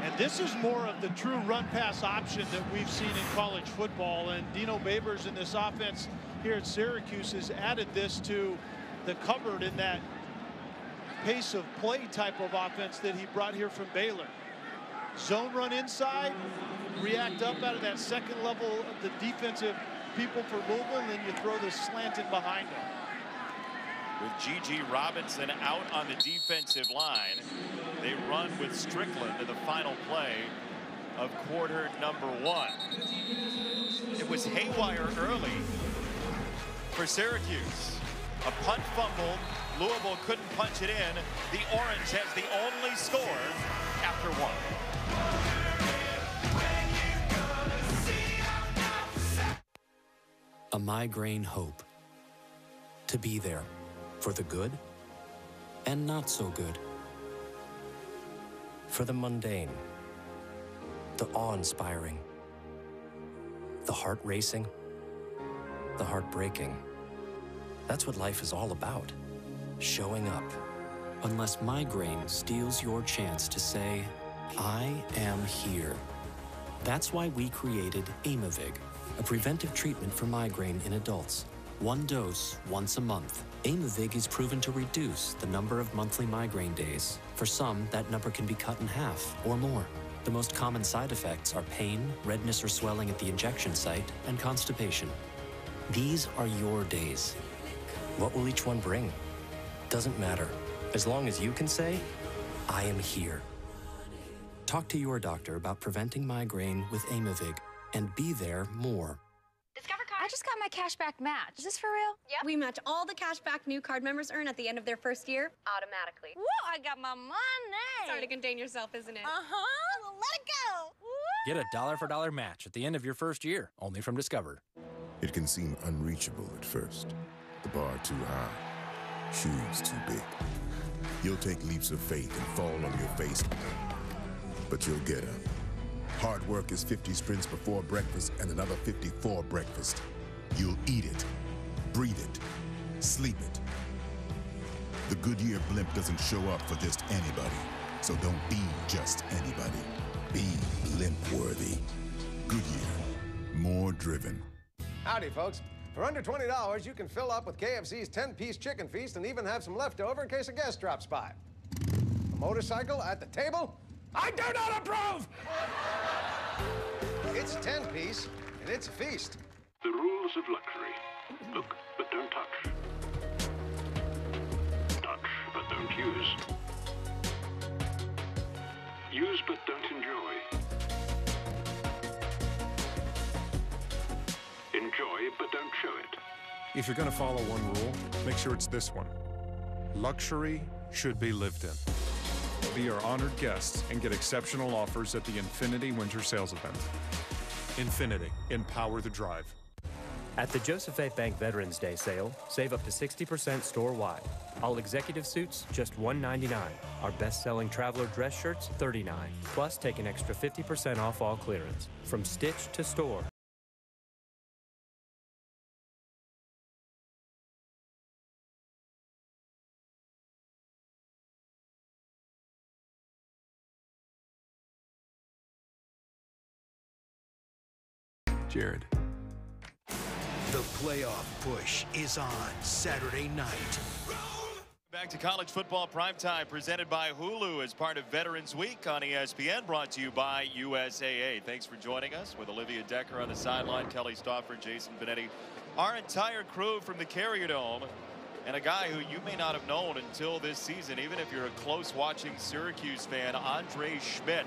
And this is more of the true run-pass option that we've seen in college football. And Dino Babers in this offense here at Syracuse has added this to the cupboard in that pace of play type of offense that he brought here from Baylor. Zone run inside, react up out of that second level of the defensive people for Louisville, and then you throw the slant in behind them. With Gigi Robinson out on the defensive line, they run with Strickland in the final play of quarter number one. It was haywire early for Syracuse. A punt fumble. Louisville couldn't punch it in. The Orange has the only score after one. A migraine hope. To be there for the good and not so good. For the mundane, the awe inspiring, the heart racing, the heartbreaking. That's what life is all about showing up. Unless migraine steals your chance to say, I am here. That's why we created Aimovig, a preventive treatment for migraine in adults. One dose once a month. Aimovig is proven to reduce the number of monthly migraine days. For some, that number can be cut in half or more. The most common side effects are pain, redness or swelling at the injection site, and constipation. These are your days. What will each one bring? Doesn't matter. As long as you can say, I am here. Talk to your doctor about preventing migraine with Aimovig and be there more. Discover Card. I just got my cashback match. Is this for real? Yep. We match all the cashback new card members earn at the end of their first year automatically. Whoa, I got my money. It's hard to contain yourself, isn't it? Uh-huh. Well, let it go. Get a dollar for dollar match at the end of your first year, only from Discover. It can seem unreachable at first. The bar too high, shoes too big. You'll take leaps of faith and fall on your face, but you'll get up. Hard work is 50 sprints before breakfast and another 50 for breakfast. You'll eat it, breathe it, sleep it. The Goodyear blimp doesn't show up for just anybody, so don't be just anybody. Be blimp worthy. Goodyear, more driven. Howdy, folks. For under $20, you can fill up with KFC's 10-piece chicken feast and even have some leftover in case a guest drops by. A motorcycle at the table? I do not approve! It's 10-piece, and it's a feast. The rules of luxury. Look, but don't touch. Touch, but don't use. Use, but don't enjoy. Enjoy, but don't show it. If you're going to follow one rule, make sure it's this one. Luxury should be lived in. Be our honored guests and get exceptional offers at the Infiniti Winter Sales Event. Infiniti, empower the drive. At the Joseph A. Bank Veterans Day sale, save up to 60% store-wide. All executive suits, just 199. Our best-selling traveler dress shirts, 39. Plus, take an extra 50% off all clearance. From stitch to store. Jared. The playoff push is on Saturday night. Back to college football primetime presented by Hulu as part of Veterans Week on ESPN brought to you by USAA. Thanks for joining us with Olivia Decker on the sideline, Kelly Stouffer, Jason Benetti, our entire crew from the Carrier Dome, and a guy who you may not have known until this season, even if you're a close watching Syracuse fan, Andre Szmyt.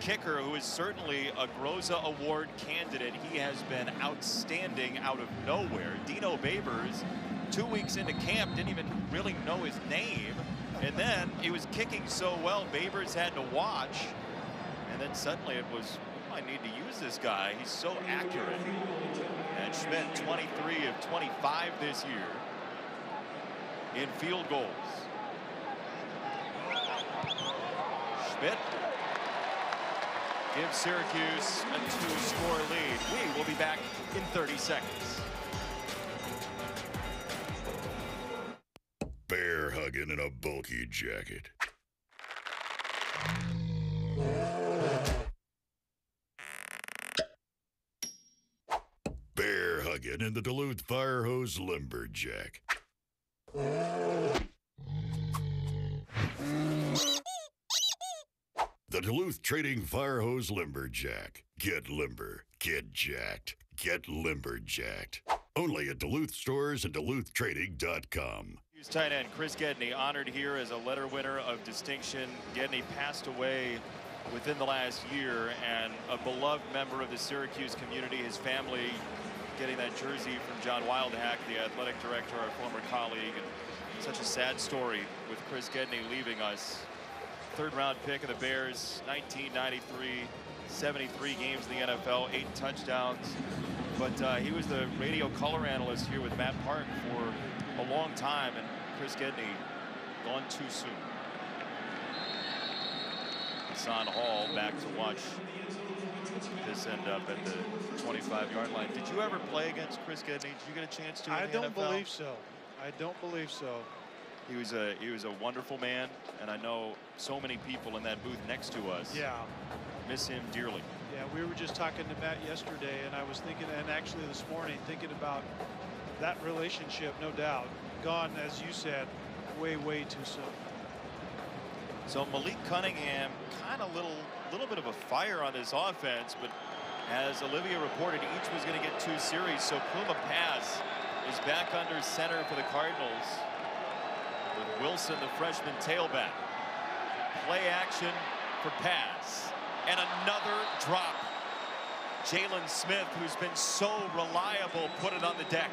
Kicker who is certainly a Groza Award candidate. He has been outstanding out of nowhere. Dino Babers, two weeks into camp, didn't even really know his name. And then he was kicking so well, Babers had to watch. And then suddenly it was, oh, I need to use this guy. He's so accurate. And Szmyt, 23 of 25 this year in field goals. Szmyt gives Syracuse a two-score lead. We will be back in 30 seconds. Bear hugging in a bulky jacket. Bear hugging in the Duluth Fire Hose Lumberjack. The Duluth Trading Fire Hose Limberjack. Get limber, get jacked, get limberjacked. Only at Duluth stores and DuluthTrading.com. Hughes tight end Chris Gedney honored here as a letter winner of distinction. Gedney passed away within the last year and a beloved member of the Syracuse community. His family getting that jersey from John Wildhack, the athletic director, our former colleague. And such a sad story with Chris Gedney leaving us. Third round pick of the Bears, 1993, 73 games in the NFL, eight touchdowns. But uh, he was the radio color analyst here with Matt Park for a long time, and Chris Gedney gone too soon. Hassan Hall back to watch this end up at the 25 yard line. Did you ever play against Chris Gedney? Did you get a chance to? I don't NFL? believe so. I don't believe so. He was a he was a wonderful man, and I know so many people in that booth next to us. Yeah. Miss him dearly. Yeah, we were just talking to Matt yesterday, and I was thinking, and actually this morning, thinking about that relationship, no doubt. Gone, as you said, way, way too soon. So Malik Cunningham, kind of little, little bit of a fire on this offense, but as Olivia reported, each was going to get two series. So Puma Pass is back under center for the Cardinals with Wilson, the freshman tailback. Play action for pass. And another drop. Jalen Smith, who's been so reliable, put it on the deck.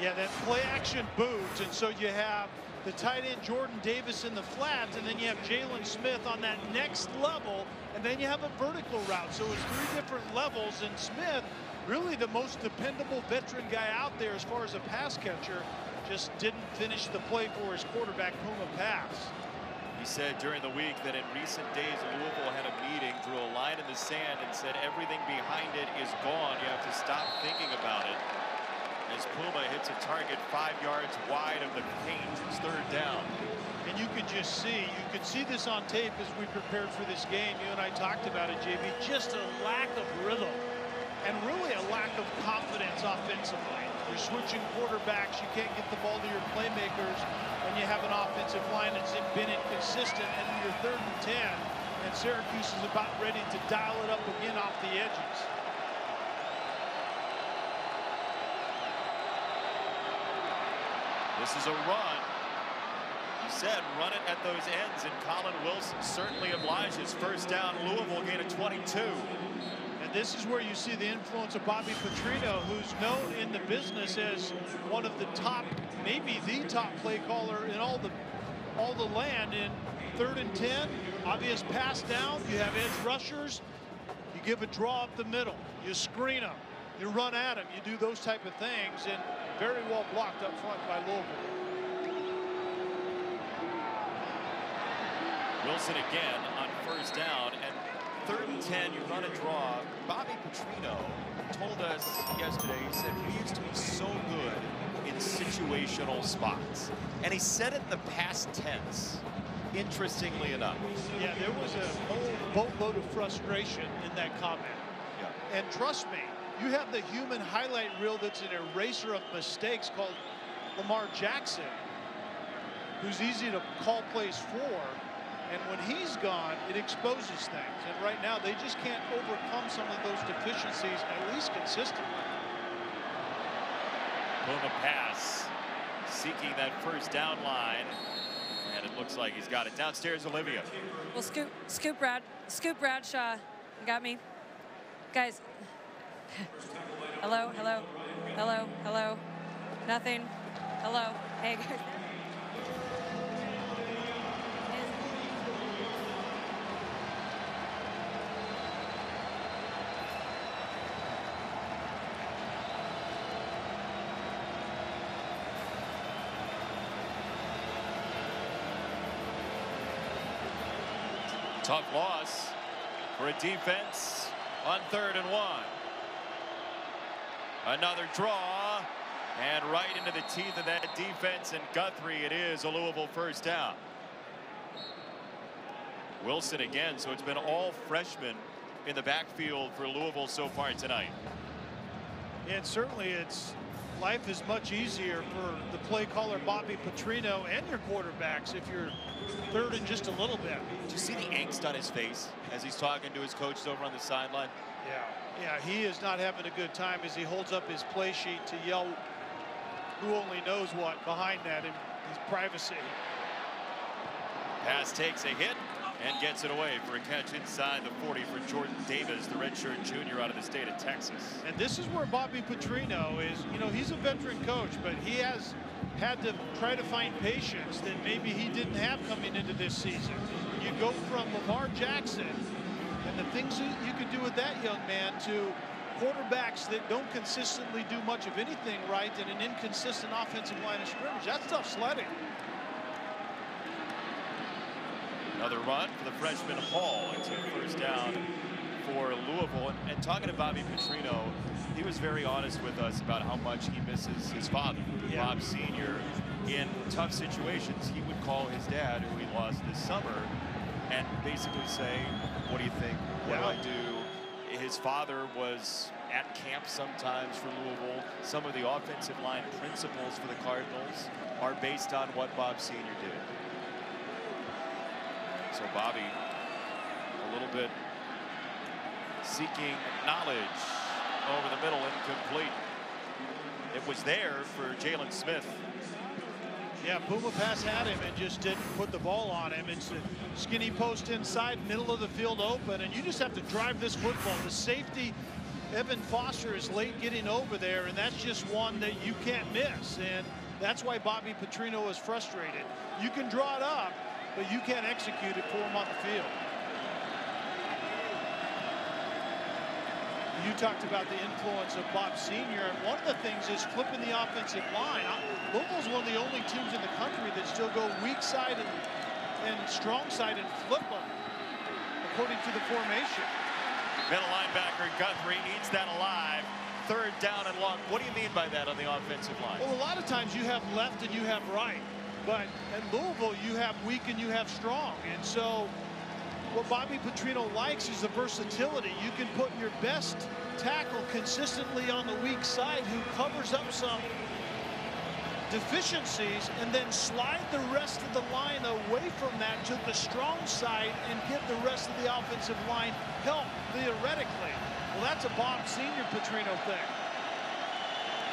Yeah, that play action boots, and so you have the tight end Jordan Davis in the flats, and then you have Jalen Smith on that next level, and then you have a vertical route. So it's three different levels, and Smith, really the most dependable veteran guy out there as far as a pass catcher, just didn't finish the play for his quarterback, Puma Pass. He said during the week that in recent days, Louisville had a meeting, drew a line in the sand, and said everything behind it is gone. You have to stop thinking about it. As Puma hits a target five yards wide of the paint, it's third down. And you could just see, you could see this on tape as we prepared for this game. You and I talked about it, JB. Just a lack of rhythm and really a lack of confidence offensively. You're switching quarterbacks. You can't get the ball to your playmakers when you have an offensive line that's been inconsistent and you're third and 10 and Syracuse is about ready to dial it up again off the edges. This is a run. You said run it at those ends, and Colin Wilson certainly obliges. First down, Louisville gain of 22. And this is where you see the influence of Bobby Petrino, who's known in the business as one of the top, maybe the top play caller in all the all the land. In third and 10, obvious pass down. You have edge rushers. You give a draw up the middle. You screen them. You run at them. You do those type of things. And very well blocked up front by Louisville. Wilson again on first down. And third and 10, you run a draw. Bobby Petrino told us yesterday, he said, we used to be so good in situational spots. And he said it in the past tense, interestingly enough. Yeah, there was a whole boatload of frustration in that comment. Yeah. And trust me, you have the human highlight reel that's an eraser of mistakes called Lamar Jackson, who's easy to call plays for. And when he's gone, it exposes things. And right now, they just can't overcome some of those deficiencies, at least consistently. Puma pass, seeking that first down line. And it looks like he's got it. Downstairs, Olivia. Well, Scoop, Scoop, Brad, Scoop Bradshaw got me. Guys, hello, hello, hello, hello, nothing, hello, hey guys. Tough loss for a defense on third and one. Another draw and right into the teeth of that defense and Guthrie it is a Louisville first down. Wilson again so it's been all freshmen in the backfield for Louisville so far tonight. And certainly it's life is much easier for the play caller Bobby Petrino and your quarterbacks if you're third and just a little bit. Did you see the angst on his face as he's talking to his coaches over on the sideline. Yeah, yeah, he is not having a good time as he holds up his play sheet to yell who only knows what behind that in his privacy. Pass takes a hit and gets it away for a catch inside the 40 for Jordan Davis, the redshirt junior out of the state of Texas. And this is where Bobby Petrino is, you know, he's a veteran coach, but he has had to try to find patience that maybe he didn't have coming into this season. You go from Lamar Jackson and the things that you can do with that young man to quarterbacks that don't consistently do much of anything right in an inconsistent offensive line of scrimmage. That's tough sledding. Another run for the freshman Hall. A first down for Louisville. And, and, talking to Bobby Petrino, he was very honest with us about how much he misses his father, yeah. Bob Sr. In tough situations, he would call his dad, who he lost this summer, and basically say, what do you think? What yeah. do I do? His father was at camp sometimes for Louisville. Some of the offensive line principles for the Cardinals are based on what Bob Sr. did. So Bobby a little bit seeking knowledge over the middle, incomplete. It was there for Jalen Smith. Yeah, Puma pass had him and just didn't put the ball on him. It's a skinny post inside, middle of the field open, and you just have to drive this football. The safety, Evan Foster is late getting over there, and that's just one that you can't miss. And that's why Bobby Petrino is frustrated. You can draw it up, but you can't execute it for him on the field. You talked about the influence of Bob Sr. And one of the things is flipping the offensive line. Uh, Louisville's one of the only teams in the country that still go weak side and, and strong side and flip them according to the formation. Middle linebacker Guthrie eats that alive. Third down and long. What do you mean by that on the offensive line? Well, a lot of times you have left and you have right. But at Louisville, you have weak and you have strong. And so what Bobby Petrino likes is the versatility. You can put your best tackle consistently on the weak side who covers up some deficiencies and then slide the rest of the line away from that to the strong side and give the rest of the offensive line help theoretically. Well, that's a Bob Senior Petrino thing.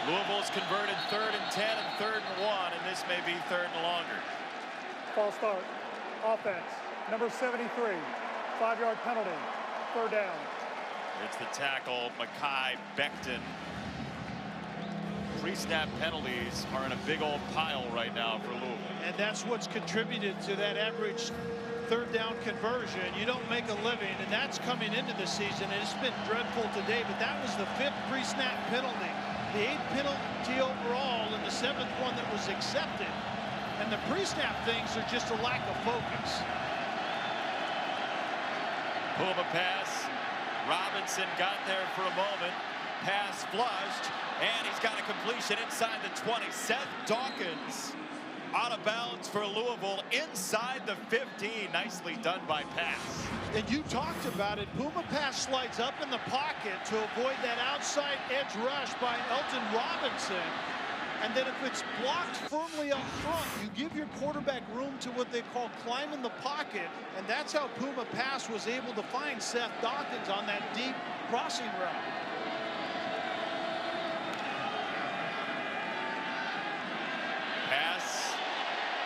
Louisville's converted third and 10 and third and one, and this may be third and longer. False start. Offense. Number 73. Five-yard penalty. Third down. It's the tackle, Mekhi Becton. Pre-snap penalties are in a big old pile right now for Louisville. And that's what's contributed to that average third down conversion. You don't make a living, and that's coming into the season. And it's been dreadful today, but that was the fifth pre-snap penalty the eighth penalty overall and the seventh one that was accepted. And the pre-snap things are just a lack of focus. Puma pass. Robinson got there for a moment. Pass flushed. And he's got a completion inside the 20. Seth Dawkins out of bounds for Louisville inside the 15. Nicely done by pass. And you talked about it. Puma pass slides up in the pocket to avoid that outside edge rush by Alton Robinson. And then if it's blocked firmly up front, you give your quarterback room to what they call climb in the pocket. And that's how Puma pass was able to find Seth Dawkins on that deep crossing route.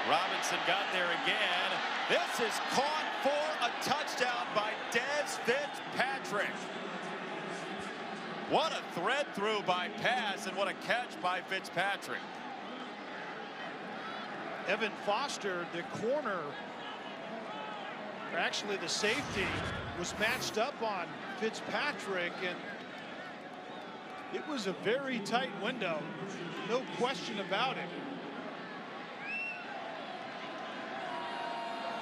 Robinson got there again. This is caught for a touchdown by Dez Fitzpatrick. What a thread through by pass and what a catch by Fitzpatrick. Evan Foster, the corner, or actually the safety, was matched up on Fitzpatrick and it was a very tight window. No question about it.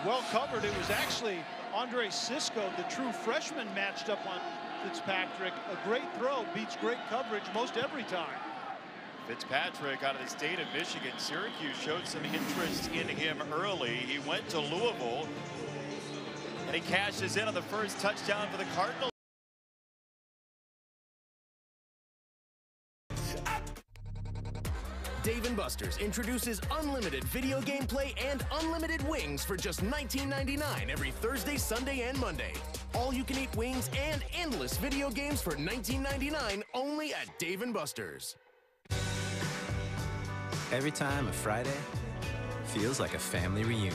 Well covered. It was actually Andre Cisco, the true freshman, matched up on Fitzpatrick. A great throw beats great coverage most every time. Fitzpatrick out of the state of Michigan. Syracuse showed some interest in him early. He went to Louisville and he cashes in on the first touchdown for the Cardinals. Dave and Buster's introduces unlimited video game play and unlimited wings for just $19.99 every Thursday, Sunday, and Monday. All you can eat wings and endless video games for $19.99 only at Dave & Buster's. Every time a Friday feels like a family reunion,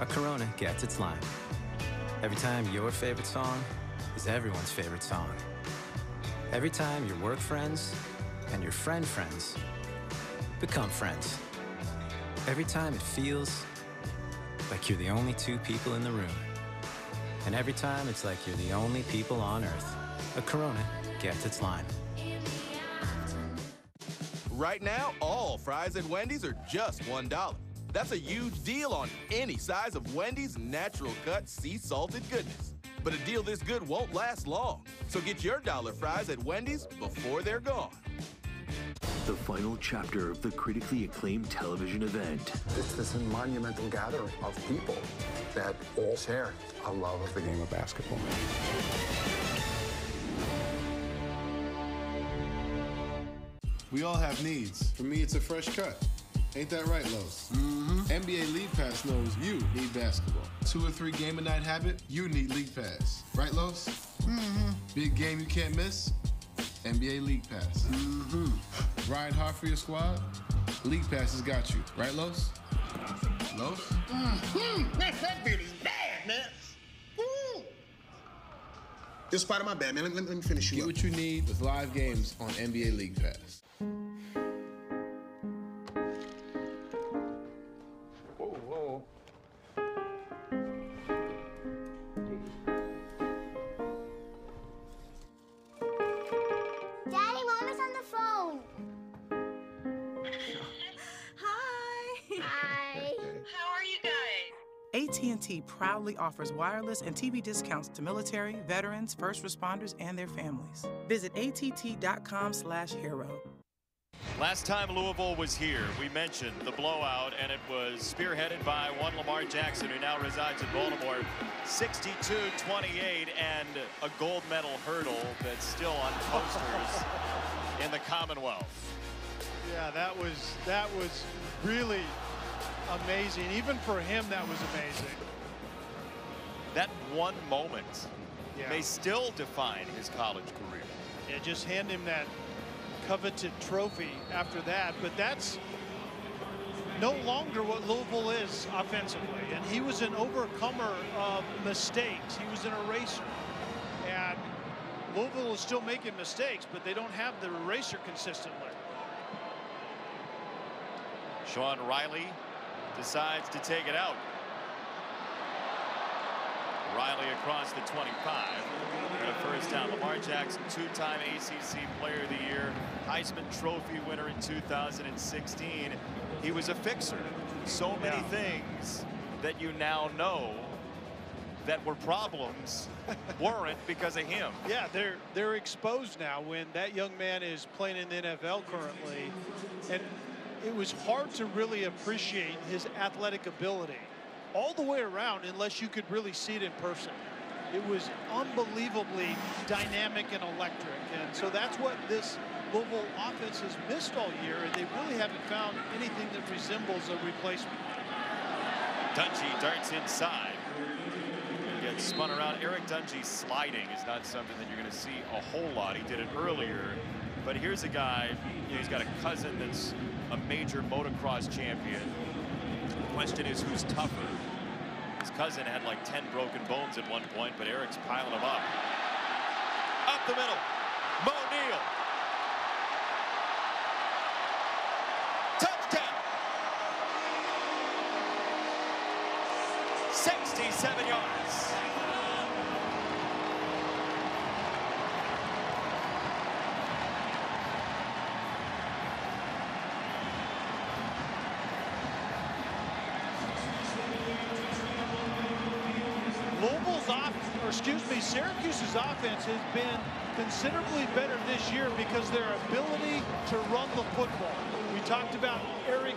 a Corona gets its line. Every time your favorite song is everyone's favorite song. Every time your work friends and your friend friends become friends. Every time it feels like you're the only two people in the room. And every time it's like you're the only people on earth, a Corona gets its line. Right now, all fries at Wendy's are just $1. That's a huge deal on any size of Wendy's natural cut sea salted goodness. But a deal this good won't last long. So get your dollar fries at Wendy's before they're gone. The final chapter of the critically acclaimed television event. It's this monumental gathering of people that all share a love of the game of basketball. We all have needs. For me, it's a fresh cut. Ain't that right, Los? Mm-hmm. NBA League Pass knows you need basketball. Two or three game a night habit, you need League Pass. Right, Los? Mm-hmm. Big game you can't miss? NBA League Pass. Mm-hmm. Riding hard for your squad? League Pass has got you. Right, Los? Los? Mm-hmm. That, that beard is bad, man. Woo! It's part of my bad, man. Let, let, let me finish you Get up. what you need with live games on NBA League Pass. AT&T proudly offers wireless and TV discounts to military, veterans, first responders, and their families. Visit att.com slash hero. Last time Louisville was here, we mentioned the blowout, and it was spearheaded by one Lamar Jackson, who now resides in Baltimore. 62-28, and a gold medal hurdle that's still on posters in the Commonwealth. Yeah, that was that was really amazing. Even for him, that was amazing. That one moment Yeah. may still define his college career. Yeah, just hand him that coveted trophy after that. But that's no longer what Louisville is offensively. And he was an overcomer of mistakes. He was an eraser. And Louisville is still making mistakes, but they don't have the eraser consistently. Sean Riley decides to take it out. Riley across the 25. And a first down. Lamar Jackson, two-time ACC Player of the Year, Heisman Trophy winner in 2016. He was a fixer. So many things that you now know that were problems weren't because of him. Yeah, they're they're exposed now when that young man is playing in the NFL currently. And it was hard to really appreciate his athletic ability all the way around unless you could really see it in person. It was unbelievably dynamic and electric. And so that's what this Louisville offense has missed all year, and they really haven't found anything that resembles a replacement. Dungey darts inside. Gets spun around. Eric Dungey sliding is not something that you're going to see a whole lot. He did it earlier. But here's a guy, you know, he's got a cousin that's a major motocross champion. The question is who's tougher? His cousin had like 10 broken bones at one point, but Eric's piling them up. Up the middle. Moe Neal. Touchdown. 67 yards. Louisville's off, or excuse me, Syracuse's offense has been considerably better this year because their ability to run the football. We talked about Eric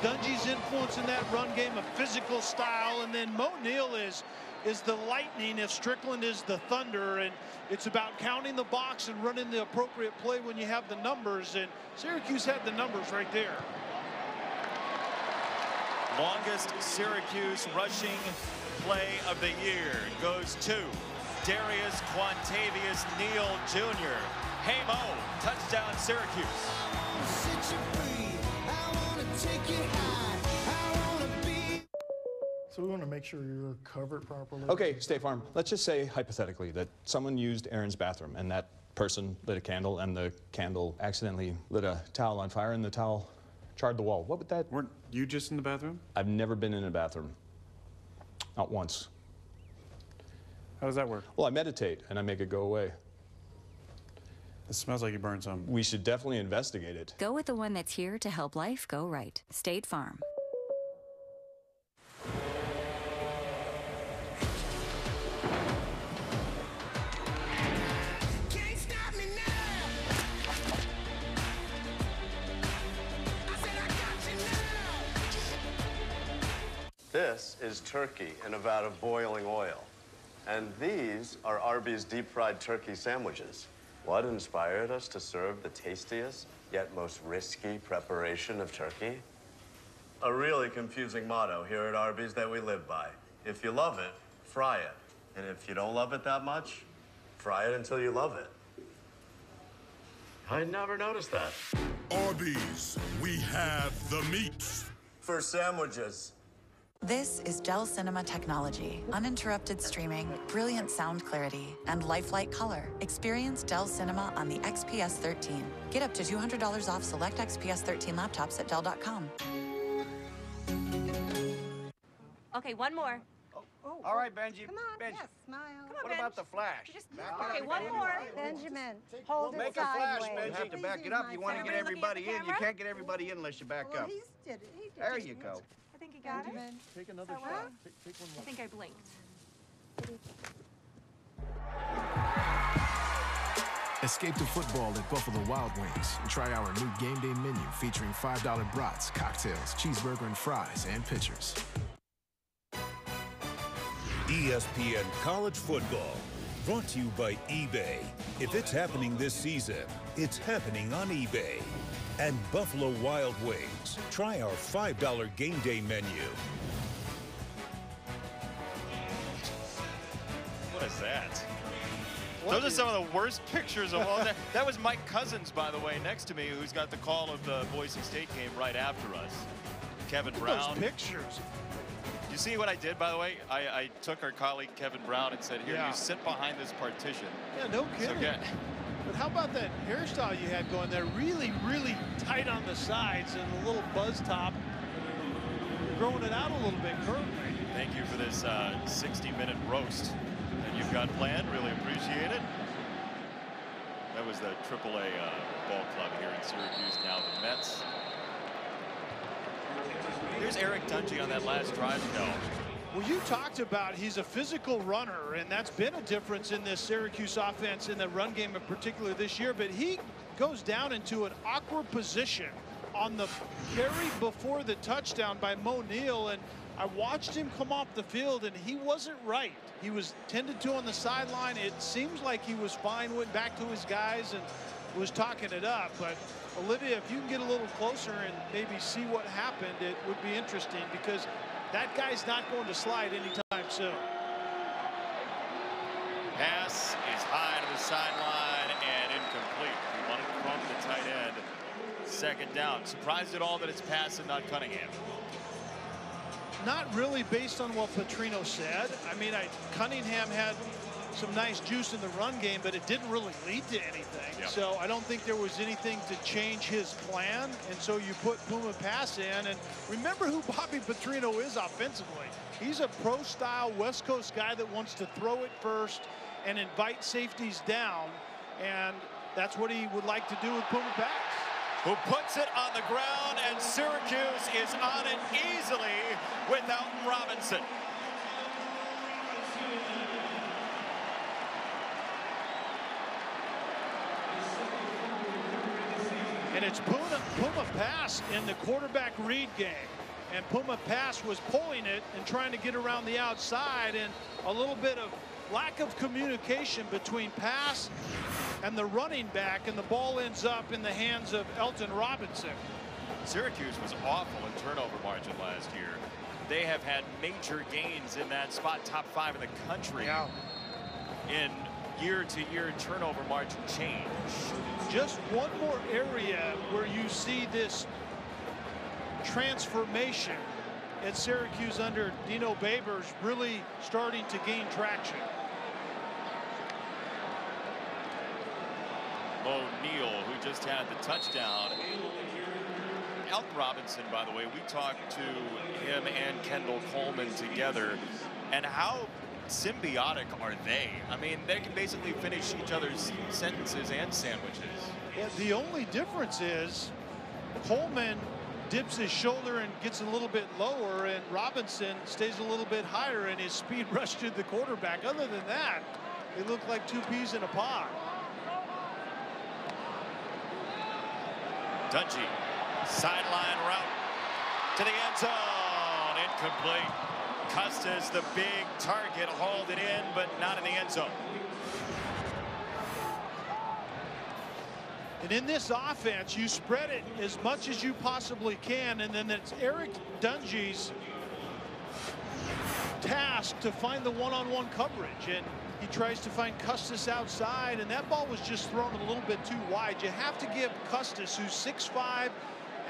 Dungey's influence in that run game, a physical style, and then Moe Neal is is the lightning if Strickland is the thunder, and it's about counting the box and running the appropriate play when you have the numbers, and Syracuse had the numbers right there. Longest Syracuse rushing play of the year goes to Darius Quantavius Neal Jr. Hey Moe, touchdown Syracuse. So we want to make sure you're covered properly. Okay, State Farm, let's just say hypothetically that someone used Aaron's bathroom and that person lit a candle and the candle accidentally lit a towel on fire and the towel charred the wall. What would that... Weren't you just in the bathroom? I've never been in a bathroom. Not once. How does that work? Well, I meditate and I make it go away. It smells like you burned some. We should definitely investigate it. Go with the one that's here to help life go right. State Farm. This is turkey in a vat of boiling oil. And these are Arby's deep fried turkey sandwiches. What inspired us to serve the tastiest yet most risky preparation of turkey? A really confusing motto here at Arby's that we live by. If you love it, fry it. And if you don't love it that much, fry it until you love it. I never noticed that. Arby's, we have the meats. For sandwiches. This is Dell Cinema technology. Uninterrupted streaming, brilliant sound clarity, and lifelike color. Experience Dell Cinema on the XPS 13. Get up to $200 off select XPS 13 laptops at Dell.com. Okay, one more. Oh, oh, All oh. right, Benji. Come on, Benji. yes, smile. Come on, What on, about the flash? Just, okay, one more. Benjamin, hold Make it a flash. Benji. You have to back it up. You want to get everybody in. You can't get everybody in unless you back Well, up. he's did it. He did There it. you go. I think he got Benjamin, it. Take another So, shot. huh? Take, take one I think I blinked. Escape to football at Buffalo Wild Wings and try our new game day menu featuring $5 brats, cocktails, cheeseburger and fries, and pitchers. ESPN College Football, brought to you by eBay. If it's happening this season, it's happening on eBay. And Buffalo Wild Wings. Try our $5 game day menu. What is that? Those are some of the worst pictures of all that. That was Mike Couzens, by the way, next to me, who's got the call of the Boise State game right after us. Kevin Look Brown. those pictures. You see what I did, by the way? I, I took our colleague Kevin Brown and said, "Here, Yeah. you sit behind this partition." Yeah, no So kidding. get, But how about that hairstyle you had going there? Really, really tight on the sides and a little buzz top. Growing it out a little bit currently. thank you for this 60-minute roast that you've got planned. Really appreciate it. That was the AAA uh, ball club here in Syracuse. Now the Mets. There's Eric Dungey on that last drive. No. Well, you talked about he's a physical runner, and that's been a difference in this Syracuse offense in the run game in particular this year. But he goes down into an awkward position on the carry before the touchdown by Moe Neal, and I watched him come off the field, and he wasn't right. He was tended to on the sideline. It seems like he was fine, went back to his guys, and was talking it up. But Olivia, if you can get a little closer and maybe see what happened, it would be interesting because that guy's not going to slide anytime soon. Pass is high to the sideline and incomplete. We wanted Crum, the tight end. Second down. Surprised at all that it's pass and not Cunningham. Not really based on what Petrino said. I mean, I, Cunningham had some nice juice in the run game, but it didn't really lead to anything. Yeah. So I don't think there was anything to change his plan. And so you put Puma pass in. And remember who Bobby Petrino is offensively. He's a pro-style West Coast guy that wants to throw it first and invite safeties down. And that's what he would like to do with Puma pass. Who puts it on the ground and Syracuse is on it easily with Alton Robinson. And it's Puma, Puma pass in the quarterback read game. And Puma pass was pulling it and trying to get around the outside and a little bit of lack of communication between pass and the running back and the ball ends up in the hands of Alton Robinson. Syracuse was awful in turnover margin last year. They have had major gains in that spot, top five in the country. Yeah. In year-to-year -year turnover margin change. Just one more area where you see this transformation at Syracuse under Dino Babers really starting to gain traction. Moe Neal, who just had the touchdown. Alton Robinson, by the way, we talked to him and Kendall Coleman together, and how symbiotic are they? I mean, they can basically finish each other's sentences and sandwiches. Yeah, the only difference is Coleman dips his shoulder and gets a little bit lower, and Robinson stays a little bit higher in his speed rush to the quarterback. Other than that, they look like two peas in a pod. Dungey, sideline route to the end zone, incomplete. Custis, the big target, hauled it in, but not in the end zone. And in this offense, you spread it as much as you possibly can, and then it's Eric Dungey's task to find the one-on-one -on -one coverage. And he tries to find Custis outside, and that ball was just thrown a little bit too wide. You have to give Custis, who's 6'5",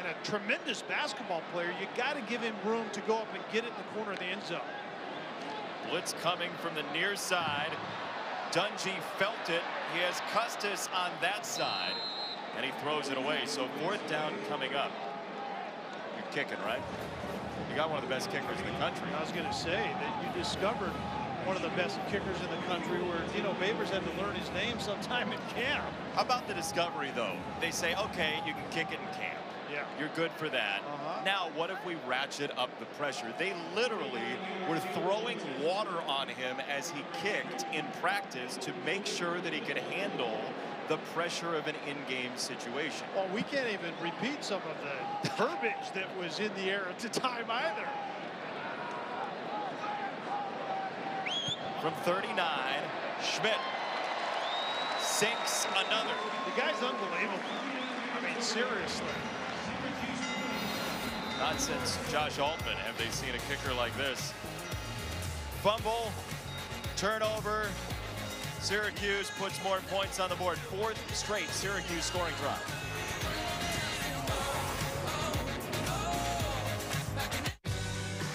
and a tremendous basketball player, you got to give him room to go up and get it in the corner of the end zone. Blitz coming from the near side. Dungey felt it. He has Custis on that side, and he throws it away. So fourth down coming up. You're kicking, right? You got one of the best kickers in the country. I was going to say that you discovered one of the best kickers in the country where Dino Babers had to learn his name sometime in camp. How about the discovery, though? They say, okay, you can kick it in camp. Yeah. You're good for that. Uh -huh. Now, what if we ratchet up the pressure? They literally were throwing water on him as he kicked in practice to make sure that he could handle the pressure of an in-game situation. Well, we can't even repeat some of the verbiage that was in the air at the time either. From 39, Szmyt sinks another. The guy's unbelievable. I mean, seriously. Not since Josh Altman have they seen a kicker like this. Fumble, turnover. Syracuse puts more points on the board. Fourth straight Syracuse scoring drive.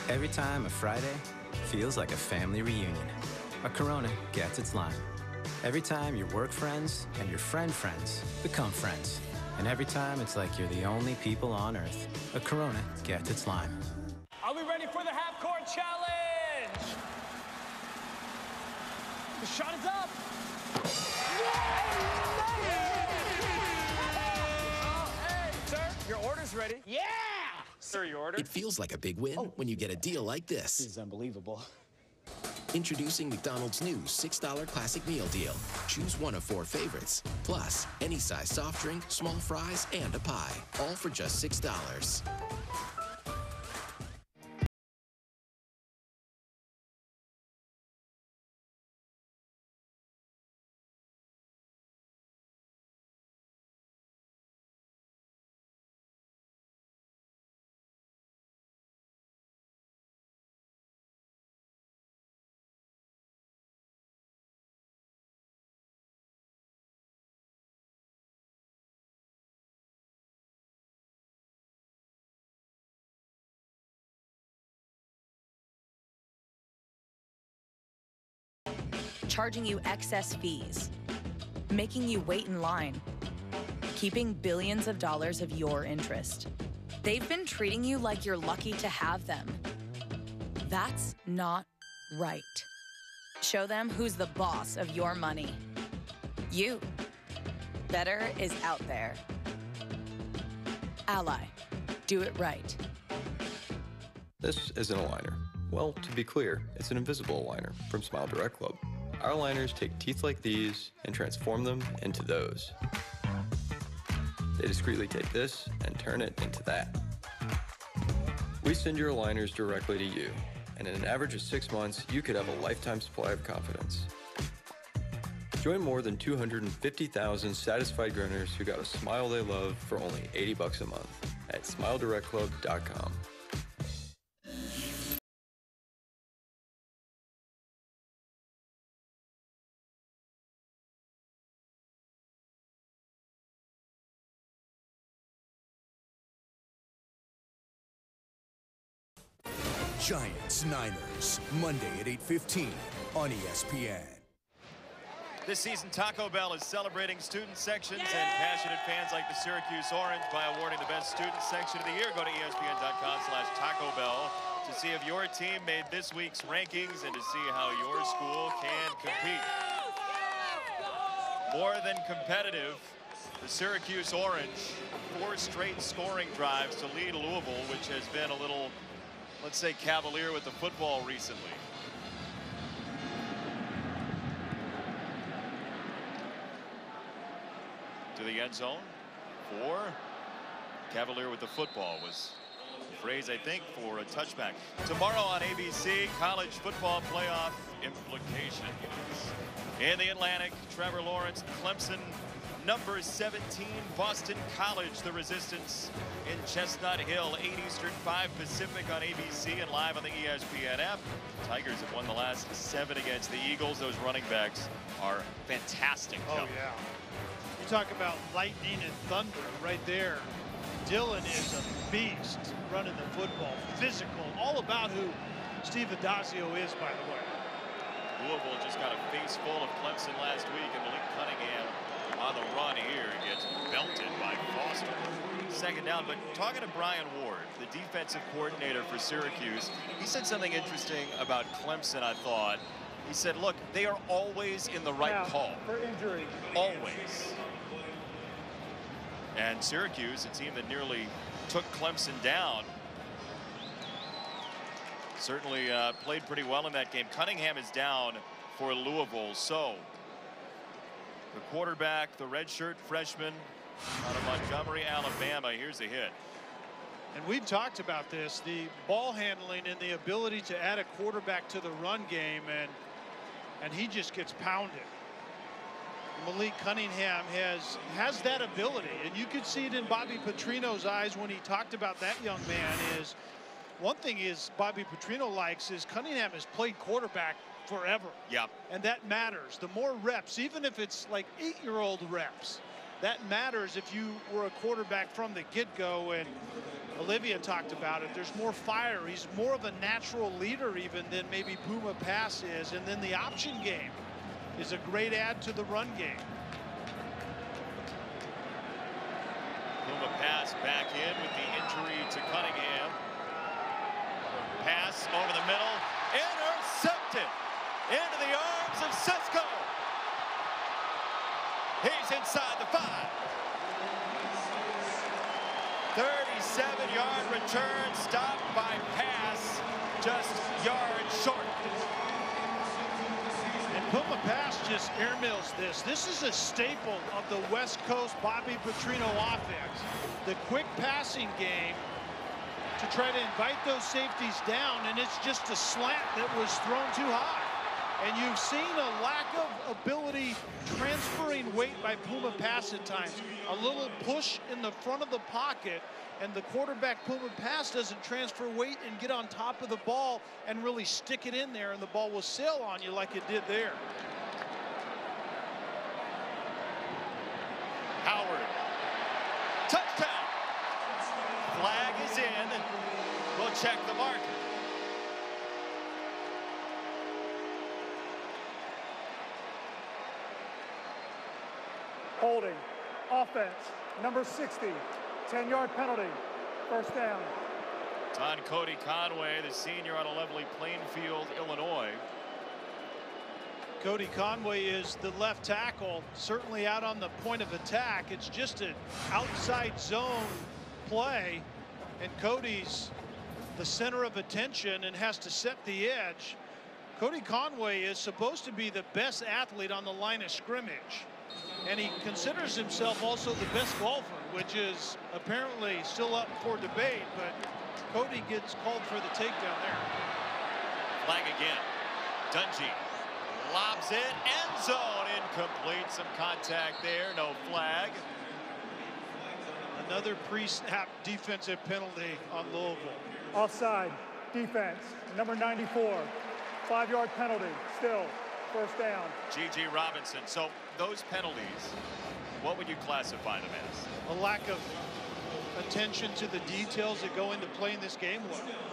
Every time a Friday feels like a family reunion, a Corona gets its line. Every time your work friends and your friend friends become friends. And every time it's like you're the only people on earth, a Corona gets its lime. Are we ready for the half court challenge? The shot is up. Sir, your order's ready. Yeah! Sir, your order? It feels like a big win oh. when you get a deal like this. This is unbelievable. Introducing McDonald's new $6 classic meal deal. Choose one of four favorites. Plus, any size soft drink, small fries, and a pie. All for just $6. Charging you excess fees, making you wait in line, keeping billions of dollars of your interest. They've been treating you like you're lucky to have them. That's not right. Show them who's the boss of your money. You. Better is out there. Ally. Do it right. This is an aligner. Well, to be clear, it's an invisible aligner from Smile Direct Club. Our aligners take teeth like these and transform them into those. They discreetly take this and turn it into that. We send your aligners directly to you, and in an average of six months, you could have a lifetime supply of confidence. Join more than 250,000 satisfied grunners who got a smile they love for only 80 bucks a month at SmileDirectClub.com. Giants Niners, Monday at 8:15 on E ESPN. This season, Taco Bell is celebrating student sections and passionate fans like the Syracuse Orange by awarding the best student section of the year. Go to espn.com slash Taco Bell to see if your team made this week's rankings and to see how your school can compete. More than competitive, the Syracuse Orange, four straight scoring drives to lead Louisville, which has been a little, let's say, cavalier with the football recently. to the end zone for Cavalier with the football was the phrase I think for a touchback. Tomorrow on ABC, college football playoff implications. In the Atlantic, Trevor Lawrence, Clemson, number 17, Boston College, the resistance in Chestnut Hill, 8 Eastern, 5 Pacific on ABC and live on the ESPN app. Tigers have won the last seven against the Eagles. Those running backs are fantastic. Oh, yeah. You talk about lightning and thunder right there. Dillon is a beast running the football, physical, all about who Steve Addazio is, by the way. Louisville just got a face full of Clemson last week, and Malik Cunningham on the run here gets belted by Foster. Second down, but talking to Brian Ward, the defensive coordinator for Syracuse, he said something interesting about Clemson, I thought. He said, look, they are always in the right Now, call. For injury. Always. And Syracuse, a team that nearly took Clemson down, certainly uh, played pretty well in that game. Cunningham is down for Louisville. So the quarterback, the redshirt freshman out of Montgomery, Alabama. Here's a hit. And we've talked about this, the ball handling and the ability to add a quarterback to the run game, and and he just gets pounded. Malik Cunningham has has that ability, and you could see it in Bobby Petrino's eyes when he talked about that young man. Is one thing is Bobby Petrino likes is Cunningham has played quarterback forever. Yep. And that matters. The more reps, even if it's like eight-year-old reps, that matters if you were a quarterback from the get-go. And Olivia talked about it. There's more fire. He's more of a natural leader even than maybe Puma Pass is. And then the option game is a great add to the run game. Puma pass back in with the injury to Cunningham. Pass over the middle. Into the arms of Cisco. He's inside the five. 37-yard return stopped by pass, just yards short. And Puma Pass just airmails this. This is a staple of the West Coast Bobby Petrino offense. The quick passing game to try to invite those safeties down, and it's just a slant that was thrown too high. And you've seen a lack of ability transferring weight by Puma Pass at times. A little push in the front of the pocket, and the quarterback Puma Pass doesn't transfer weight and get on top of the ball and really stick it in there, and the ball will sail on you like it did there. Howard. Touchdown. Flag is in. We'll check the mark. Holding. Offense. Number 60. 10-yard penalty. First down. It's on Cody Conway, the senior out of Lovely Plainfield, Illinois. Cody Conway is the left tackle, certainly out on the point of attack. It's just an outside zone play, and Cody's the center of attention and has to set the edge. Cody Conway is supposed to be the best athlete on the line of scrimmage. And he considers himself also the best golfer, which is apparently still up for debate, but Cody gets called for the takedown there. Flag again. Dungey lobs it, end zone, incomplete. Some contact there, no flag. Another pre-snap defensive penalty on Louisville. Offside, defense, number 94, five-yard penalty, still, first down. G.G. Robinson. So those penalties, what would you classify them as? A lack of attention to the details that go into playing this game.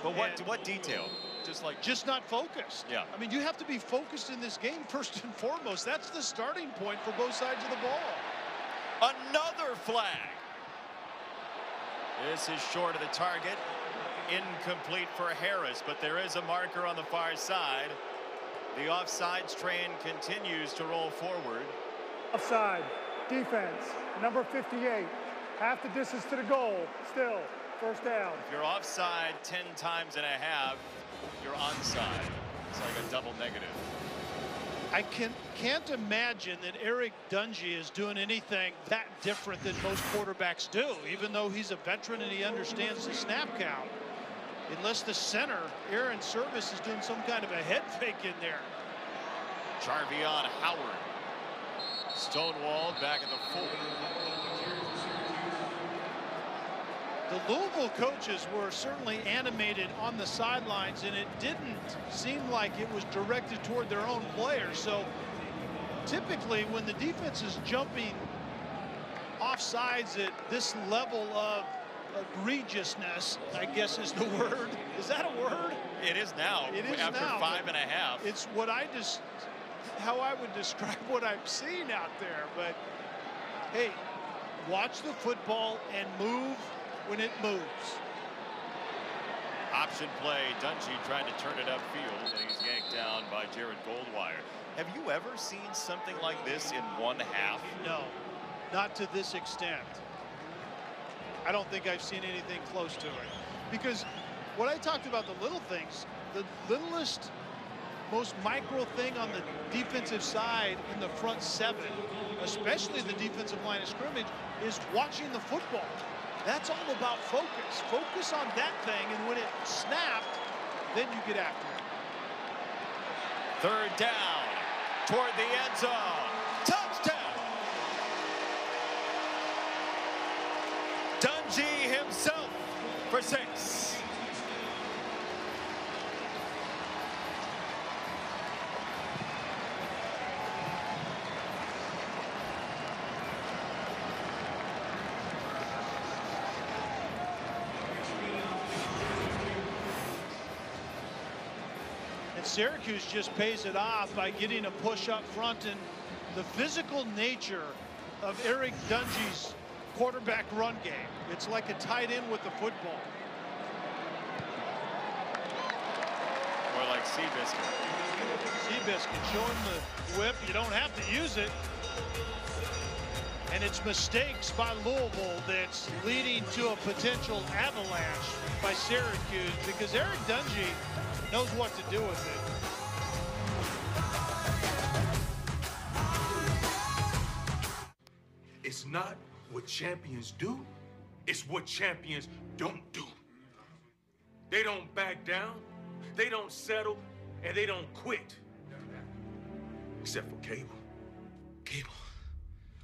But what and what detail? Just like just not focused. Yeah. I mean, you have to be focused in this game first and foremost. That's the starting point for both sides of the ball. Another flag. This is short of the target. Incomplete for Harris, but there is a marker on the far side. The offsides train continues to roll forward. Offside, defense, number 58, half the distance to the goal, still, first down. If you're offside 10 times and a half, you're onside. It's like a double negative. I can, can't imagine that Eric Dungey is doing anything that different than most quarterbacks do, even though he's a veteran and he understands the snap count. Unless the center, Airon Servais, is doing some kind of a head fake in there. Jarveon Howard. Stonewalled back at the four. The Louisville coaches were certainly animated on the sidelines, and it didn't seem like it was directed toward their own players. So typically when the defense is jumping off sides at this level of egregiousness, I guess is the word. Is that a word? It is now. It is after now, five and a half. It's what I just, how I would describe what I'm seeing out there. But hey, watch the football and move when it moves. Option play, Dungey trying to turn it upfield, and he's yanked down by Jared Goldwire. Have you ever seen something like this in one half? No, not to this extent. I don't think I've seen anything close to it. Because what I talked about, the little things, the littlest, most micro thing on the defensive side in the front seven, especially the defensive line of scrimmage, is watching the football. That's all about focus. Focus on that thing, and when it snapped, then you get after it. Third down toward the end zone. Touchdown! Himself for six. And Syracuse just pays it off by getting a push up front and the physical nature of Eric Dungey's quarterback run game. It's like a tight end with the football. Or like Seabiscuit. Seabiscuit showing the whip. You don't have to use it. And it's mistakes by Louisville that's leading to a potential avalanche by Syracuse because Eric Dungey knows what to do with it. It's not what champions do, it's what champions don't do. They don't back down, they don't settle, and they don't quit. Except for Cable. Cable.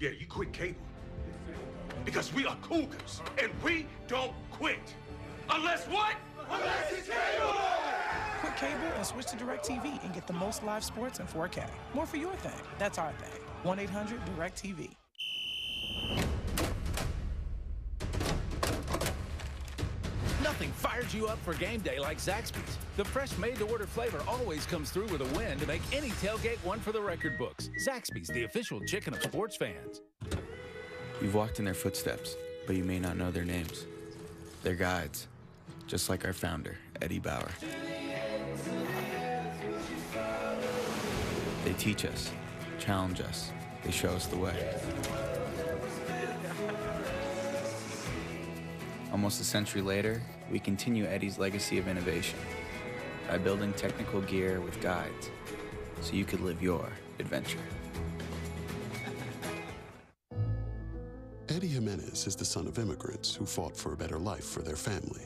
Yeah, you quit Cable. Because we are Cougars, and we don't quit. Unless what? Unless it's Cable! Quit cable and switch to DirecTV and get the most live sports in 4K. More for your thing. That's our thing. 1 Nothing fires you up for game day like Zaxby's. The fresh made-to-order flavor always comes through with a win to make any tailgate one for the record books. Zaxby's, the official chicken of sports fans. You've walked in their footsteps, but you may not know their names. They're guides, just like our founder, Eddie Bauer. They teach us, challenge us, they show us the way. Almost a century later, we continue Eddie's legacy of innovation by building technical gear with guides so you could live your adventure. Eddie Jimenez is the son of immigrants who fought for a better life for their family.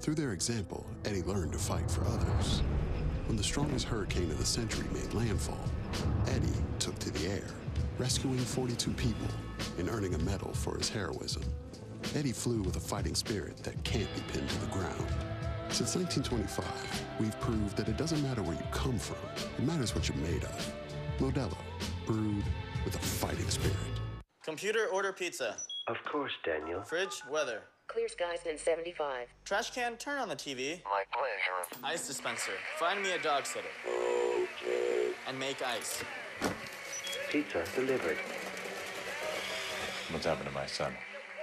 Through their example, Eddie learned to fight for others. When the strongest hurricane of the century made landfall, Eddie took to the air, rescuing 42 people and earning a medal for his heroism. Eddie flew with a fighting spirit that can't be pinned to the ground. Since 1925, we've proved that it doesn't matter where you come from, it matters what you're made of. Modelo, brewed with a fighting spirit. Computer, order pizza. Of course, Daniel. Fridge, weather. Clear skies in 75. Trash can, turn on the TV. My pleasure. Ice dispenser, find me a dog sitter. Okay. And make ice. Pizza delivered. What's happened to my son?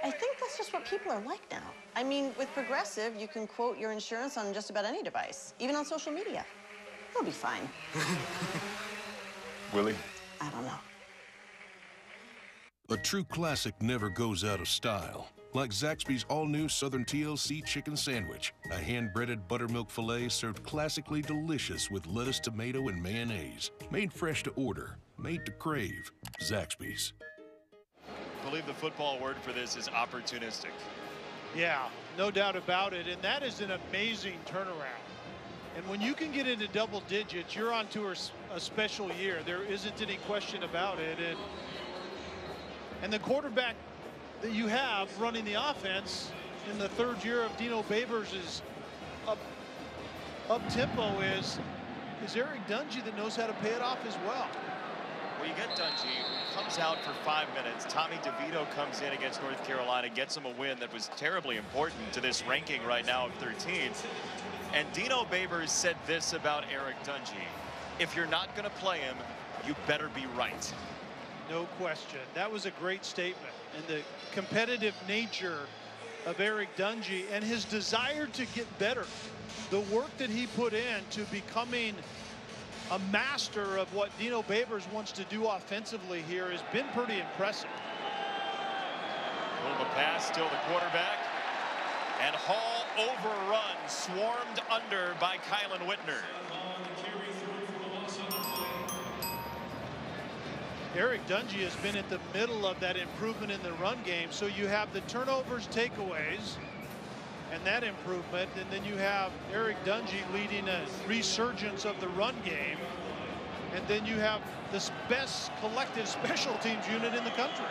I think that's just what people are like now. I mean, with Progressive, you can quote your insurance on just about any device, even on social media. He'll be fine. Willie? I don't know. A true classic never goes out of style. Like Zaxby's all-new Southern TLC chicken sandwich, a hand-breaded buttermilk filet served classically delicious with lettuce, tomato, and mayonnaise. Made fresh to order, made to crave. Zaxby's. I believe the football word for this is opportunistic. Yeah, no doubt about it. And that is an amazing turnaround. And when you can get into double digits, you're on to a special year. There isn't any question about it. And, and the quarterback that you have running the offense in the third year of Dino Babers is up, up tempo is, is Eric Dungey that knows how to pay it off as well. You get Dungey, comes out for five minutes. Tommy DeVito comes in against North Carolina, gets him a win that was terribly important to this ranking right now of 13th. And Dino Babers said this about Eric Dungey. If you're not going to play him, you better be right. No question. That was a great statement. And the competitive nature of Eric Dungey and his desire to get better. The work that he put in to becoming a master of what Dino Babers wants to do offensively here has been pretty impressive. Little pass, still the quarterback. And Hall overrun, swarmed under by Kylan Whitner. Eric Dungey has been at the middle of that improvement in the run game. So you have the turnovers, takeaways, and that improvement. And then you have Eric Dungey leading a resurgence of the run game. And then you have the best collective special teams unit in the country.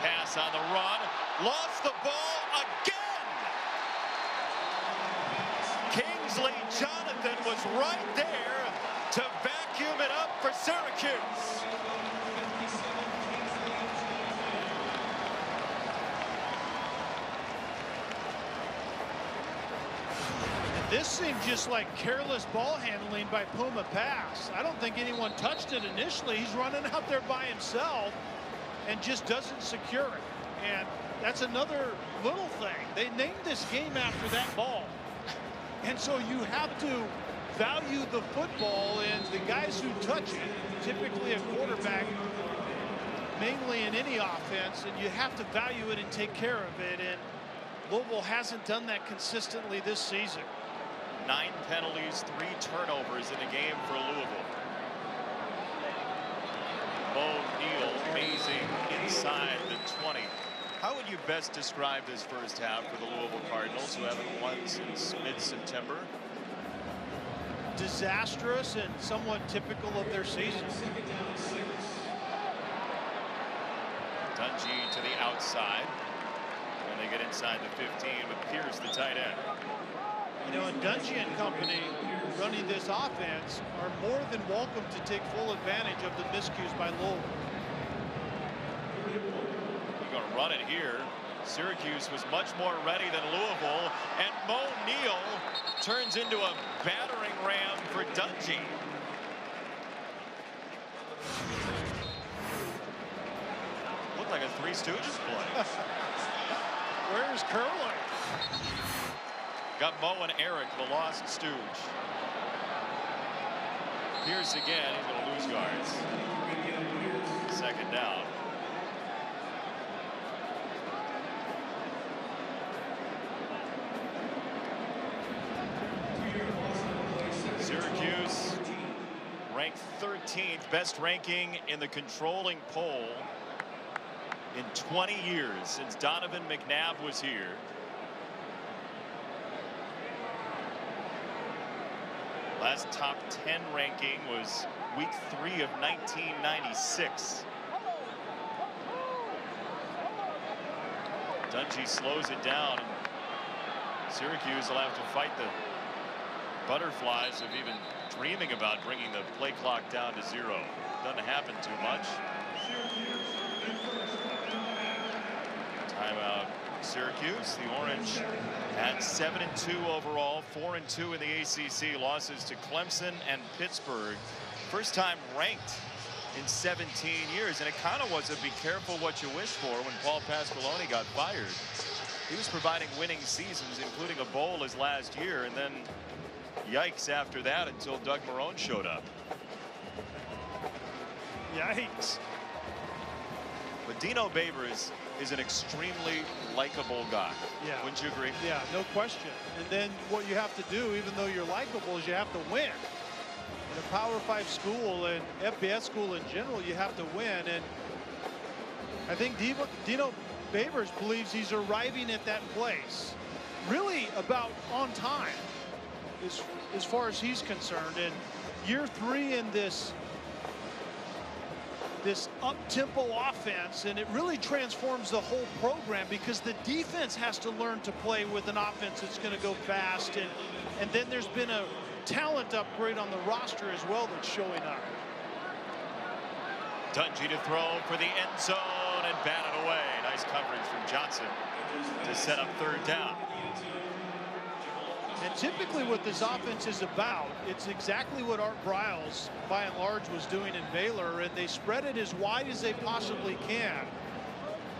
Pass on the run. Lost the ball again. Kingsley Jonathan was right there to vacuum it up for Syracuse. This seemed just like careless ball handling by Puma Pass. I don't think anyone touched it initially. He's running out there by himself and just doesn't secure it. And that's another little thing. They named this game after that ball. And so you have to value the football and the guys who touch it, typically a quarterback, mainly in any offense, and you have to value it and take care of it. And Louisville hasn't done that consistently this season. Nine penalties, three turnovers in the game for Louisville. Moe Neal, amazing inside the 20. How would you best describe this first half for the Louisville Cardinals, who haven't won since mid-September? Disastrous and somewhat typical of their season. Dungey to the outside. And they get inside the 15 with Pierce, the tight end. You know, and Dungey and company running this offense are more than welcome to take full advantage of the miscues by Louisville. You're going to run it here. Syracuse was much more ready than Louisville, and Moe Neal turns into a battering ram for Dungey. Looked like a Three Stooges play. Where's Curly? Got Moe and Eric, the lost Stooge. Pierce again, he's going to lose yards. Second down. Syracuse ranked 13th, best ranking in the controlling poll in 20 years since Donovan McNabb was here. Last top 10 ranking was week three of 1996. Dungey slows it down. Syracuse will have to fight the butterflies of even dreaming about bringing the play clock down to zero. Doesn't happen too much. Timeout Syracuse. The Orange at 7 and 2 overall, 4 and 2 in the ACC. Losses to Clemson and Pittsburgh. First time ranked in 17 years. And it kind of was a be careful what you wish for when Paul Pasqualoni got fired. He was providing winning seasons, including a bowl his last year. And then yikes after that until Doug Marrone showed up. Yikes. But Dino Babers is an extremely likable guy. Yeah. Wouldn't you agree? Yeah, no question. And then what you have to do, even though you're likable, is you have to win. In a Power Five school and FBS school in general, you have to win. And I think Dino, Dino Babers believes he's arriving at that place really about on time as, as far as he's concerned. And year three in this this up-tempo offense, and it really transforms the whole program because the defense has to learn to play with an offense that's going to go fast, and and then there's been a talent upgrade on the roster as well that's showing up. Dungey to throw for the end zone and batted away. Nice coverage from Johnson to set up third down. And typically what this offense is about, it's exactly what Art Briles, by and large, was doing in Baylor, and they spread it as wide as they possibly can.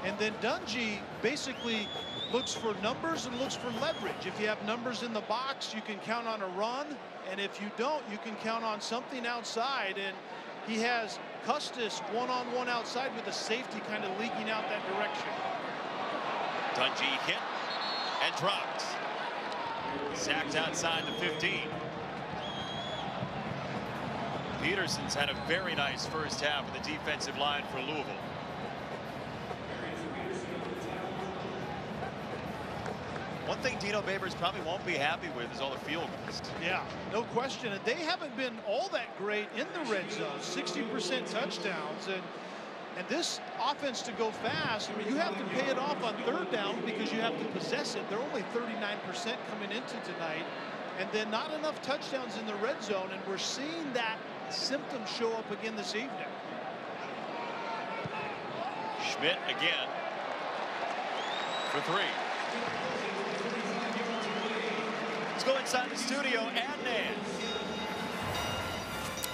And then Dungey basically looks for numbers and looks for leverage. If you have numbers in the box, you can count on a run, and if you don't, you can count on something outside. And he has Custis one-on-one -on -one outside with a safety kind of leaking out that direction. Dungey hit and dropped. Sacked outside the 15. Peterson's had a very nice first half of the defensive line for Louisville. One thing Dino Babers probably won't be happy with is all the field goals. Yeah, no question. And they haven't been all that great in the red zone. 60% touchdowns. And and this offense to go fast, I mean, you have to pay it off on third down because you have to possess it. They're only 39% coming into tonight. And then not enough touchdowns in the red zone. And we're seeing that symptom show up again this evening. Szmyt again for three. Let's go inside the studio. Adnan.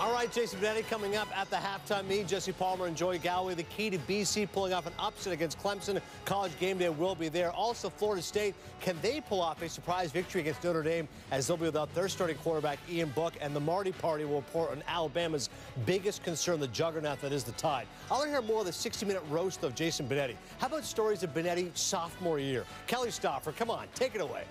All right, Jason Benetti coming up at the halftime meet. Jesse Palmer and Joey Galloway, the key to BC pulling off an upset against Clemson. College game day will be there. Also, Florida State, can they pull off a surprise victory against Notre Dame as they'll be without their starting quarterback, Ian Book, and the Marty Party will report on Alabama's biggest concern, the juggernaut that is the Tide. I'll hear more of the 60-minute roast of Jason Benetti. How about stories of Benetti sophomore year? Kelly Stouffer, come on, take it away.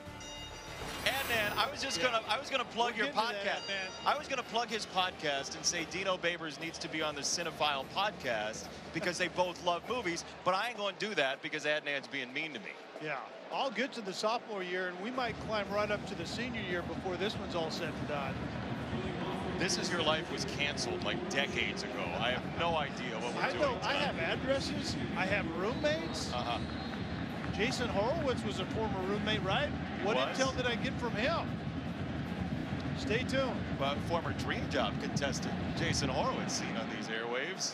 And I was just gonna I was gonna plug We'll your to that, podcast. I was gonna plug his podcast and say Dino Babers needs to be on the Cinephile podcast because they both love movies, but I ain't gonna do that because Adnan's being mean to me. Yeah, I'll get to the sophomore year, and we might climb right up to the senior year before this one's all said and done. This is your life was canceled like decades ago. I have no idea what we're I doing. know I have addresses. I have roommates. Uh-huh. Jason Horowitz was a former roommate, right? What Was? intel did I get from him? Stay tuned. Well, former dream job contestant Jason Horowitz seen on these airwaves.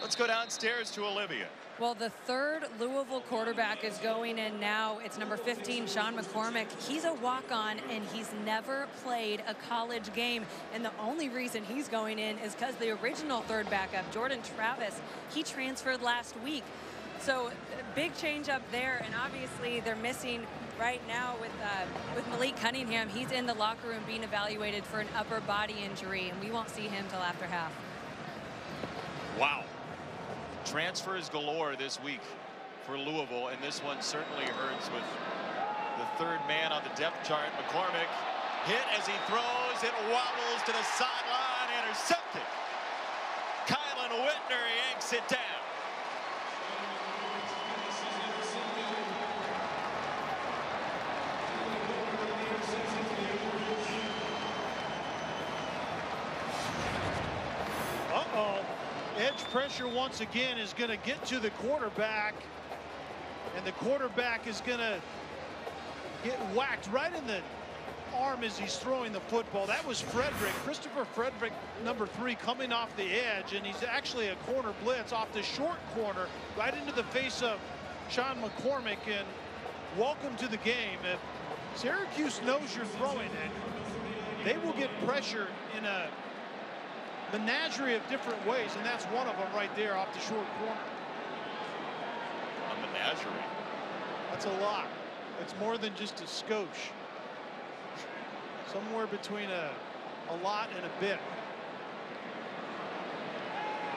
Let's go downstairs to Olivia. Well, the third Louisville quarterback is going in now. It's number 15, Sean McCormick. He's a walk-on, and he's never played a college game. And the only reason he's going in is because the original third backup, Jordan Travis, he transferred last week. So big change up there, and obviously they're missing right now with uh, with Malik Cunningham. He's in the locker room being evaluated for an upper body injury, and we won't see him till after half. Wow. Transfers galore this week for Louisville, and this one certainly hurts with the third man on the depth chart, McCormick. Hit as he throws. It wobbles to the sideline. Intercepted. Kielan Whitner yanks it down. Uh-oh. Edge pressure once again is going to get to the quarterback. And the quarterback is going to get whacked right in the arm as he's throwing the football. That was Frederick, Christopher Frederick, number three, coming off the edge. And he's actually a corner blitz off the short corner right into the face of Sean McCormick. And welcome to the game. If Syracuse knows you're throwing it, they will get pressure in a menagerie of different ways, and that's one of them right there off the short corner. A menagerie. That's a lot. It's more than just a skosh. Somewhere between a, a lot and a bit.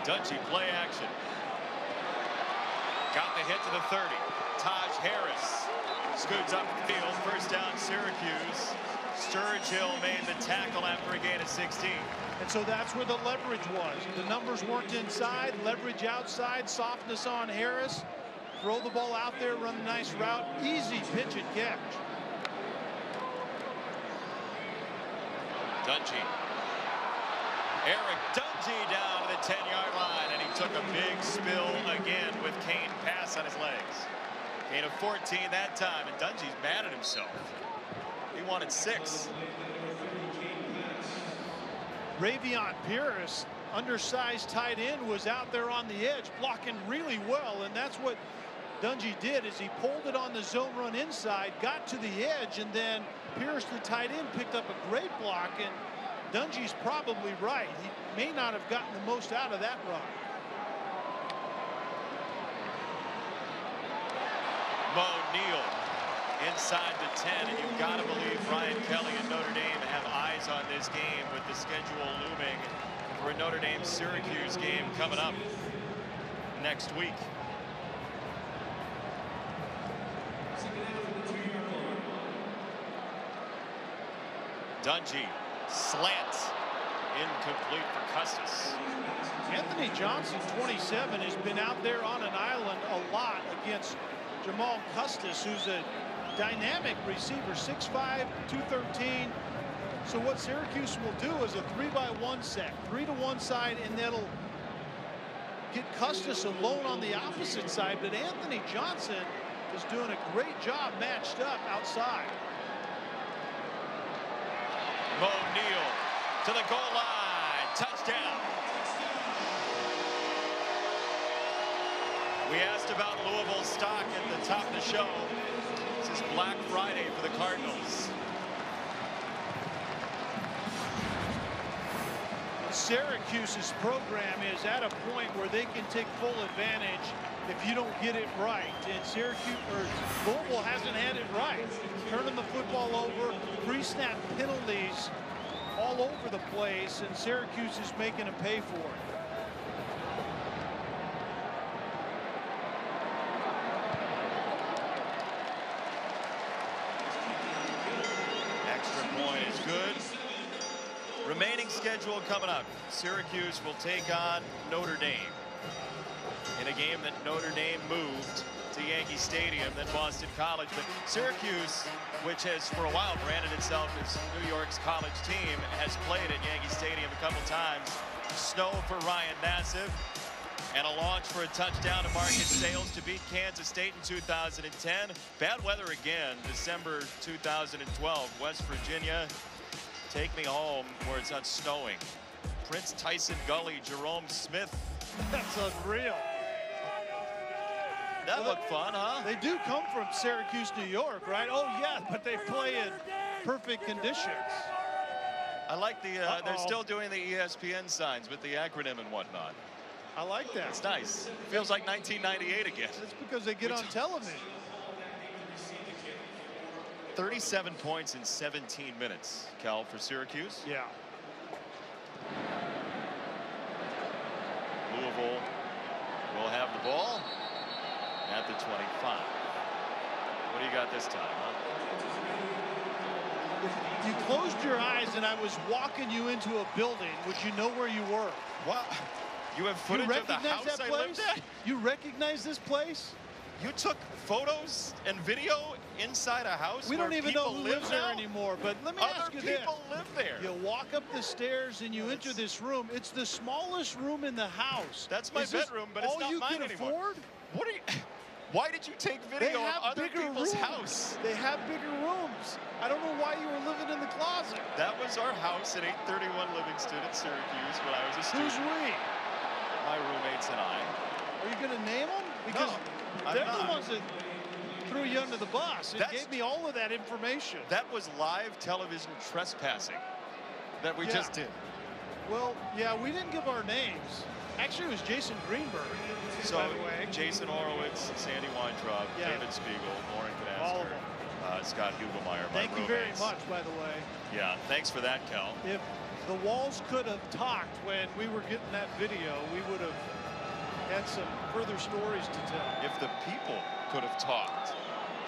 Dungey play action. Got the hit to the 30. Taj Harris scoots up the field. First down Syracuse. Sturgill made the tackle after a gain of 16. And so that's where the leverage was. The numbers weren't inside, leverage outside, softness on Harris. Throw the ball out there, run a nice route, easy pitch and catch. Dungey. Eric Dungey down to the 10-yard line, and he took a big spill again with Khane Pass on his legs. Kane of 14 that time, and Dungey's mad at himself. He wanted six. Ravian Pierce, undersized tight end, was out there on the edge blocking really well, and that's what Dungey did is he pulled it on the zone run inside, got to the edge, and then Pierce, the tight end, picked up a great block, and Dungey's probably right. He may not have gotten the most out of that run. Moe Neal inside the 10, and you've got to believe Brian Kelly and Notre Dame have eyes on this game with the schedule looming for a Notre Dame Syracuse game coming up next week. Dungey slant incomplete for Custis. Anthony Johnson, 27, has been out there on an island a lot against Jamal Custis, who's a dynamic receiver, 6'5", 213. So what Syracuse will do is a three by one set, three to one side, and that'll get Custis alone on the opposite side. But Anthony Johnson is doing a great job matched up outside. Moe Neal to the goal line. Touchdown. We asked about Louisville stock at the top of the show. Is Black Friday for the Cardinals. Syracuse's program is at a point where they can take full advantage if you don't get it right. And Syracuse or Louisville hasn't had it right. Turning the football over, pre-snap penalties all over the place, and Syracuse is making them pay for it. Extra point is good. Remaining schedule coming up. Syracuse will take on Notre Dame in a game that Notre Dame moved to Yankee Stadium than Boston College. But Syracuse, which has for a while branded itself as New York's college team, has played at Yankee Stadium a couple times. Snow for Ryan Nassib. And a launch for a touchdown to Marcus Sales to beat Kansas State in 2010. Bad weather again, December 2012. West Virginia, take me home where it's not snowing. Prince Tyson Gulley, Jerome Smith. That's unreal. That looked fun, huh? They do come from Syracuse, New York, right? Oh, yeah, but they play in perfect conditions. I like the, uh, Uh-oh. they're still doing the ESPN signs with the acronym and whatnot. I like that. It's nice. Feels like 1998 again. It's because they get on television. 37 points in 17 minutes, Cal, for Syracuse. Yeah. Louisville will have the ball at the 25. What do you got this time, huh? you closed your eyes and I was walking you into a building, would you know where you were? What? You have footage you of the house that I place? lived at? You recognize this place? You took photos and video inside a house We don't even know who lives there now? anymore, but let me Other ask you people this. live there. You walk up the stairs and you enter this room. It's the smallest room in the house. That's my Is bedroom, but it's all not you mine can anymore. afford? What are you? Why did you take video of other bigger people's rooms. house? They have bigger rooms. I don't know why you were living in the closet. That was our house at 831 Livingston at Syracuse when I was a student. Who's we? My roommates and I. Are you going to name them? Because I'm they're the ones that threw you under the bus and That's- gave me all of that information. That was live television trespassing that we Yeah. just did. Well, yeah, we didn't give our names. Actually, it was Jason Greenberg, So by the way. Jason Horowitz, Sandy Weintraub, Yeah. David Spiegel, Lauren All of Knaster, them. uh, Scott Hugelmeyer, Thank you very much, by the way. Yeah, thanks for that, Cal. If the walls could have talked when we were getting that video, we would have had some further stories to tell. If the people could have talked,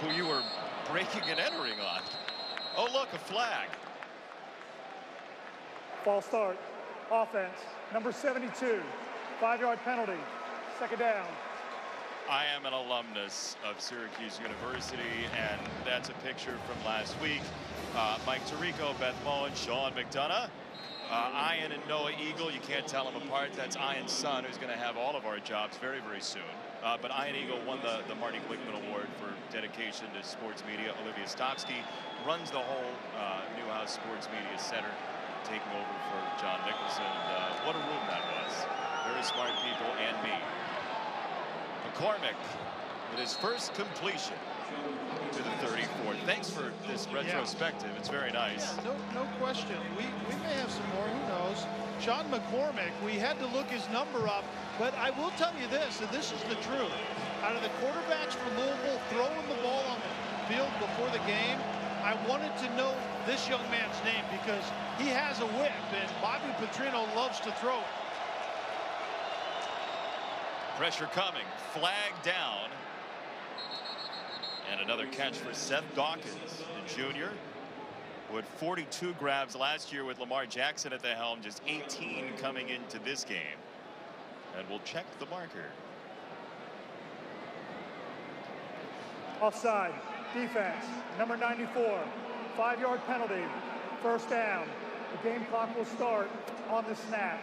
who you were breaking and entering on. Oh, look, a flag. False start. Offense. Number 72. Five-yard penalty. Second down. I am an alumnus of Syracuse University, and that's a picture from last week. Uh, Mike Tirico, Beth Mowins, Sean McDonough, uh, Ian and Noah Eagle. You can't tell them apart. That's Ian's son, who's going to have all of our jobs very, very soon. Uh, but Ian Eagle won the, the Marty Glickman Award for dedication to sports media. Olivia Stomski runs the whole uh, Newhouse Sports Media Center, taking over for John Nicholson. And, uh, what a room that was. Very smart people and me. McCormick with his first completion to the 34. Thanks for this retrospective. It's very nice. Yeah, no, no question. We, we may have some more, who knows. Sean McCormick, we had to look his number up, but I will tell you this, and this is the truth. Out of the quarterbacks for Louisville throwing the ball on the field before the game, I wanted to know this young man's name because he has a whip, and Bobby Petrino loves to throw it. Pressure coming. Flag down. And another catch for Seth Dawkins, the junior. Who had 42 grabs last year with Lamar Jackson at the helm, just 18 coming into this game. And we'll check the marker. Offside. Defense. Number 94. Five-yard penalty. First down. The game clock will start on the snap.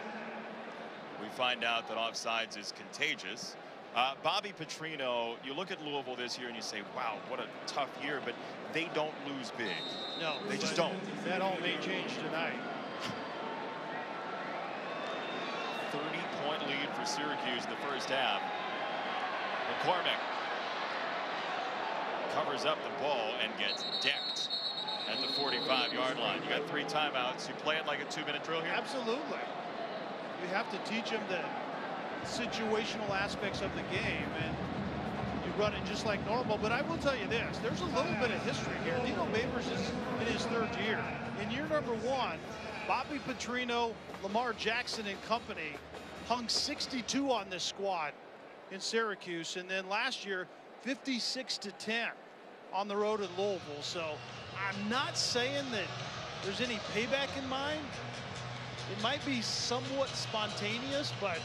We find out that offsides is contagious. Uh, Bobby Petrino, you look at Louisville this year and you say, wow, what a tough year, but they don't lose big. No, They just don't. That all may change tonight. 30-point lead for Syracuse in the first half. McCormick covers up the ball and gets decked at the 45-yard line. You got three timeouts. You play it like a two-minute drill here? Absolutely. You have to teach them the situational aspects of the game, and you run it just like normal. But I will tell you this, there's a little bit of history here. Dino Babers is in his third year. In year number one, Bobby Petrino, Lamar Jackson and company hung 62 on this squad in Syracuse. And then last year, 56 to 10 on the road in Louisville. So I'm not saying that there's any payback in mind. It might be somewhat spontaneous, but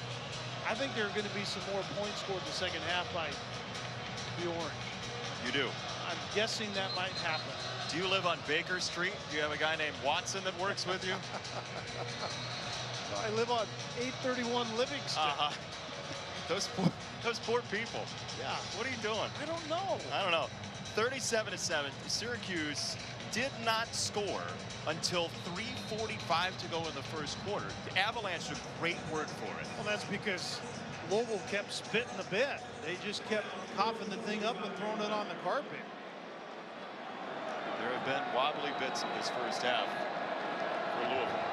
I think there are going to be some more points scored in the second half by the Orange. You do. I'm guessing that might happen. Do you live on Baker Street? Do you have a guy named Watson that works with you? I live on 831 Livingston. Uh-huh. Those poor, those poor people. Yeah. What are you doing? I don't know. I don't know. 37 to 7. Syracuse did not score until 3.45 to go in the first quarter. The Avalanche, a great word for it. Well, that's because Louisville kept spitting the bit. They just kept coughing the thing up and throwing it on the carpet. There have been wobbly bits in this first half for Louisville.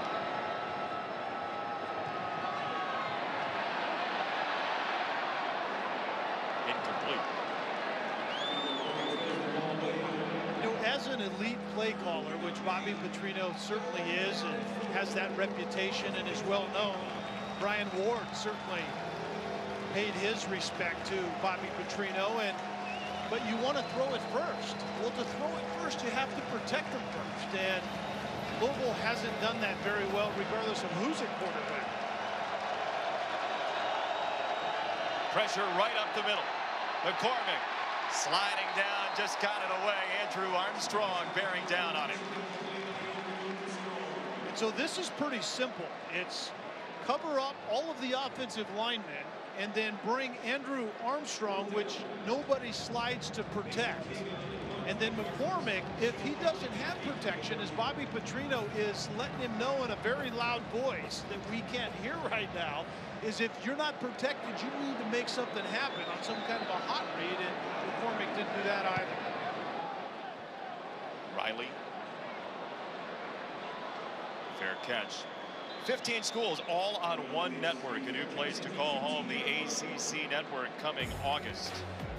Incomplete. You know, as an elite play caller, which Bobby Petrino certainly is and has that reputation and is well known, Brian Ward certainly paid his respect to Bobby Petrino and but you want to throw it first. Well, to throw it first, you have to protect them first. And Louisville hasn't done that very well, regardless of who's at quarterback. Pressure right up the middle. McCormick sliding down, just got it away. Andrew Armstrong bearing down on him. So this is pretty simple. It's cover up all of the offensive linemen and then bring Andrew Armstrong, which nobody slides to protect. And then McCormick, if he doesn't have protection, as Bobby Petrino is letting him know in a very loud voice that we can't hear right now, is if you're not protected, you need to make something happen on some kind of a hot read, and McCormick didn't do that either. Riley. Fair catch. 15 schools all on one network. A new place to call home. The ACC network coming August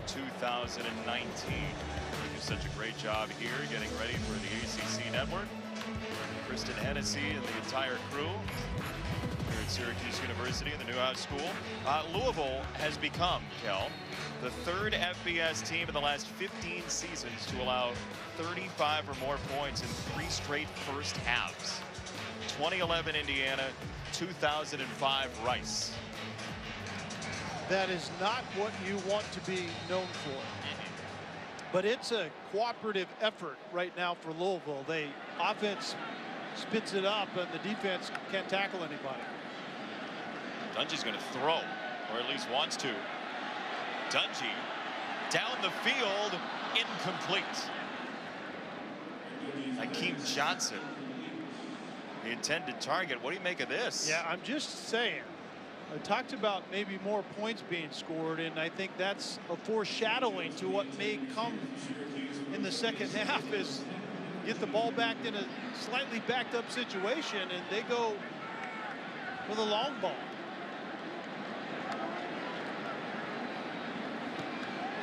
2019. Do such a great job here getting ready for the ACC network. Kristen Hennessy and the entire crew at Syracuse University in the Newhouse School. Uh, Louisville has become, Kel, the third FBS team in the last 15 seasons to allow 35 or more points in three straight first halves. 2011 Indiana, 2005 Rice. That is not what you want to be known for. But it's a cooperative effort right now for Louisville. They offense spits it up and the defense can't tackle anybody. Dungey's going to throw, or at least wants to. Dungey down the field, incomplete. Hakeem Johnson, the intended target. What do you make of this? Yeah, I'm just saying. I talked about maybe more points being scored, and I think that's a foreshadowing to what may come in the second half is get the ball back in a slightly backed up situation, and they go with a long ball.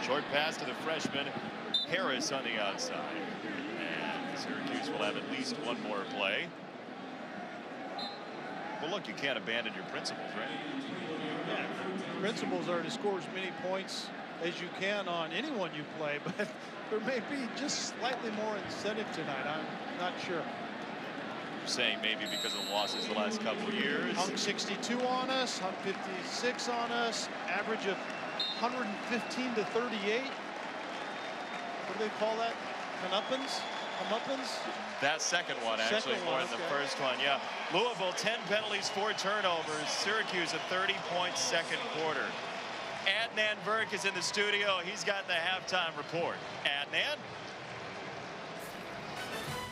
Short pass to the freshman, Harris on the outside. And Syracuse will have at least one more play. Well, look, you can't abandon your principles, right? Yeah, principles are to score as many points as you can on anyone you play, but there may be just slightly more incentive tonight. I'm not sure. You're saying maybe because of the losses the last couple of years. Hung 62 on us, hung 56 on us, average of 115 to 38. What do they call that? Comeuppance? Comeuppance? That second one, actually, Second more one, than the first one. Yeah. Louisville, 10 penalties, four turnovers. Syracuse, a 30-point second quarter. Adnan Virk is in the studio. He's got the halftime report. Adnan?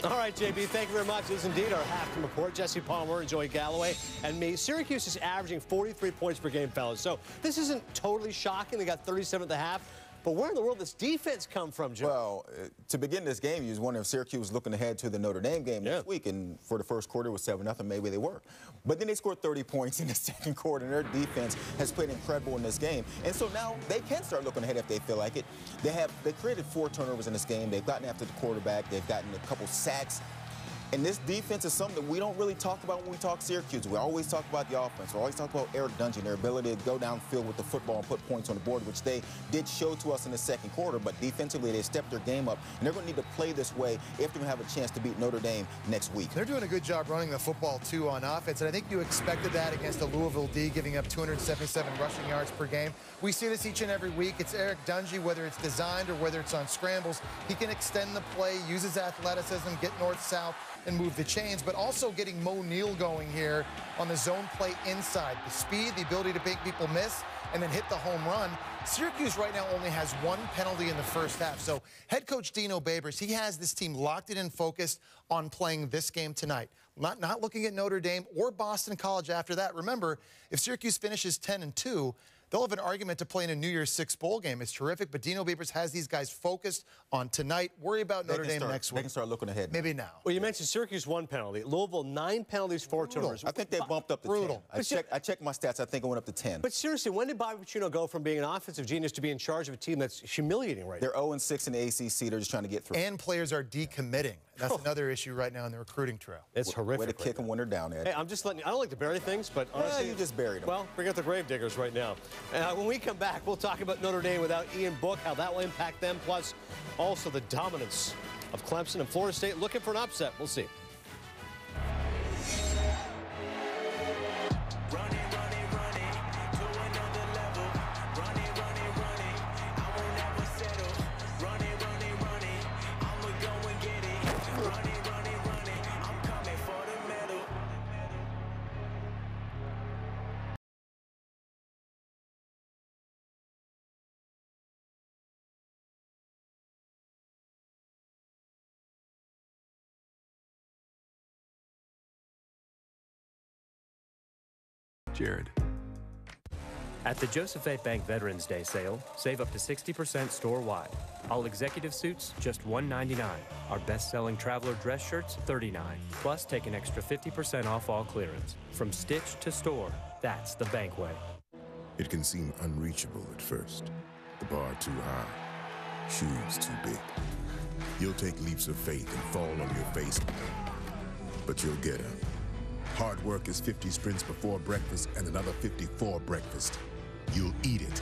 All right, JB, thank you very much. This is indeed our halftime report. Jesse Palmer and Joey Galloway and me. Syracuse is averaging 43 points per game, fellas. So this isn't totally shocking. They got 37 at the half. But where in the world does defense come from, Joe? Well, uh, to begin this game, you was wondering if Syracuse was looking ahead to the Notre Dame game next week, and for the first quarter it was 7 nothing. Maybe they were. But then they scored 30 points in the second quarter, and their defense has played incredible in this game. And so now they can start looking ahead if they feel like it. They have they created four turnovers in this game. They've gotten after the quarterback. They've gotten a couple sacks. And this defense is something that we don't really talk about when we talk Syracuse. We always talk about the offense. We always talk about Eric Dungey and their ability to go downfield with the football and put points on the board, which they did show to us in the second quarter. But defensively, they stepped their game up. And they're going to need to play this way if they're going to have a chance to beat Notre Dame next week. They're doing a good job running the football, too, on offense. And I think you expected that against the Louisville D, giving up 277 rushing yards per game. We see this each and every week. It's Eric Dungey, whether it's designed or whether it's on scrambles. He can extend the play, use his athleticism, get north-south, and move the chains, but also getting Moe Neal going here on the zone play inside. The speed, the ability to make people miss, and then hit the home run. Syracuse right now only has one penalty in the first half. So head coach Dino Babers, he has this team locked in and focused on playing this game tonight. Not, not looking at Notre Dame or Boston College after that. Remember, if Syracuse finishes 10 and 2, they'll have an argument to play in a New Year's Six bowl game. It's terrific, but Dino Babers has these guys focused on tonight. Worry about They Notre Dame start- next They week. can start looking ahead. Maybe now. Well, you mentioned Syracuse one penalty. Louisville nine penalties, four turnovers. I think they bumped up to Brutal. 10. I checked, I checked my stats. I think it went up to 10. But seriously, when did Bobby Petrino go from being an offensive genius to be in charge of a team that's humiliating right They're 0 6 in the ACC. They're just trying to get through. And players are decommitting. That's another issue right now in the recruiting trail. now? It's horrific. Way to kick them when they're down, Ed. Hey, I'm just letting you, I don't like to bury things, but Yeah, honestly. you just buried them. Well, bring out the grave diggers right now. Uh, when we come back, we'll talk about Notre Dame without Ian Book, how that will impact them, plus also the dominance of Clemson and Florida State looking for an upset. We'll see. Jared. At the Joseph A. Bank Veterans Day sale, save up to 60% store-wide. All executive suits, just 199. Our best-selling traveler dress shirts, 39. Plus, take an extra 50% off all clearance. From stitch to store, that's the bank way. It can seem unreachable at first. The bar too high, shoes too big. You'll take leaps of faith and fall on your face, but you'll get up. Hard work is 50 sprints before breakfast and another 50 for breakfast. You'll eat it,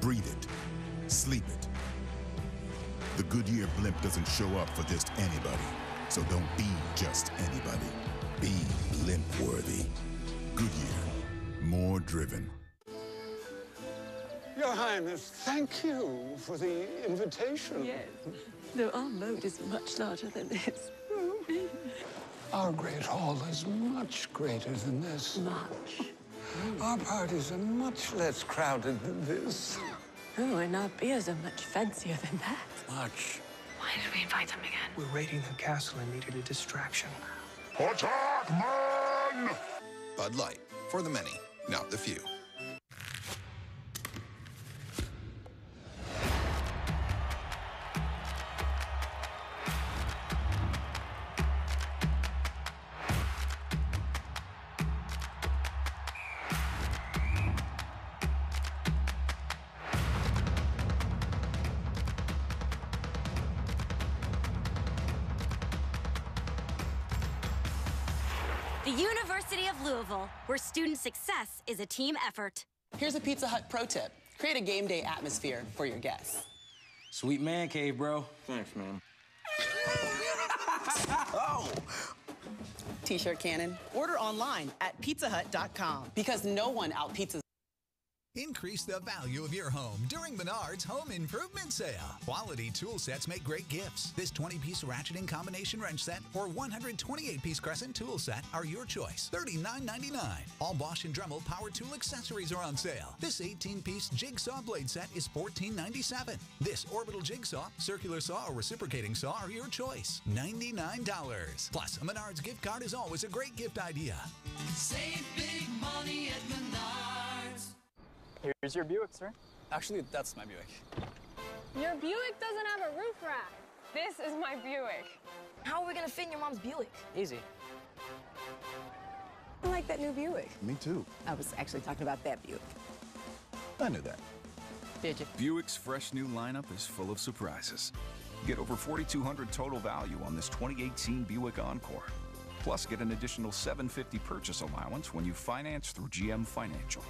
breathe it, sleep it. The Goodyear blimp doesn't show up for just anybody. So don't be just anybody. Be blimp worthy. Goodyear, more driven. Your Highness, thank you for the invitation. Yes, though our moat is much larger than this. Our great hall is much greater than this. Much. Our parties are much less crowded than this. Oh, and our beers are much fancier than that. Much. Why did we invite them again? We're raiding the castle and needed a distraction. Attack, man! Bud Light, for the many, not the few. Where success is a team effort. Here's a Pizza Hut pro tip. Create a game day atmosphere for your guests. Sweet man cave, bro. Thanks, man. oh! T-shirt cannon. Order online at pizzahut.com because no one out pizzas. Increase the value of your home during Menards Home Improvement Sale. Quality tool sets make great gifts. This 20-piece ratcheting combination wrench set or 128-piece crescent tool set are your choice. $39.99. All Bosch and Dremel power tool accessories are on sale. This 18-piece jigsaw blade set is $14.97. This orbital jigsaw, circular saw, or reciprocating saw are your choice. $99. Plus, a Menards gift card is always a great gift idea. Save big money at Menards. Here's your Buick, sir. Actually, that's my Buick. Your Buick doesn't have a roof rack. This is my Buick. How are we gonna fit in your mom's Buick? Easy. I like that new Buick. Me too. I was actually talking about that Buick. I knew that. Did you? Buick's fresh new lineup is full of surprises. Get over 4,200 total value on this 2018 Buick Encore. Plus, get an additional 750 purchase allowance when you finance through GM Financial.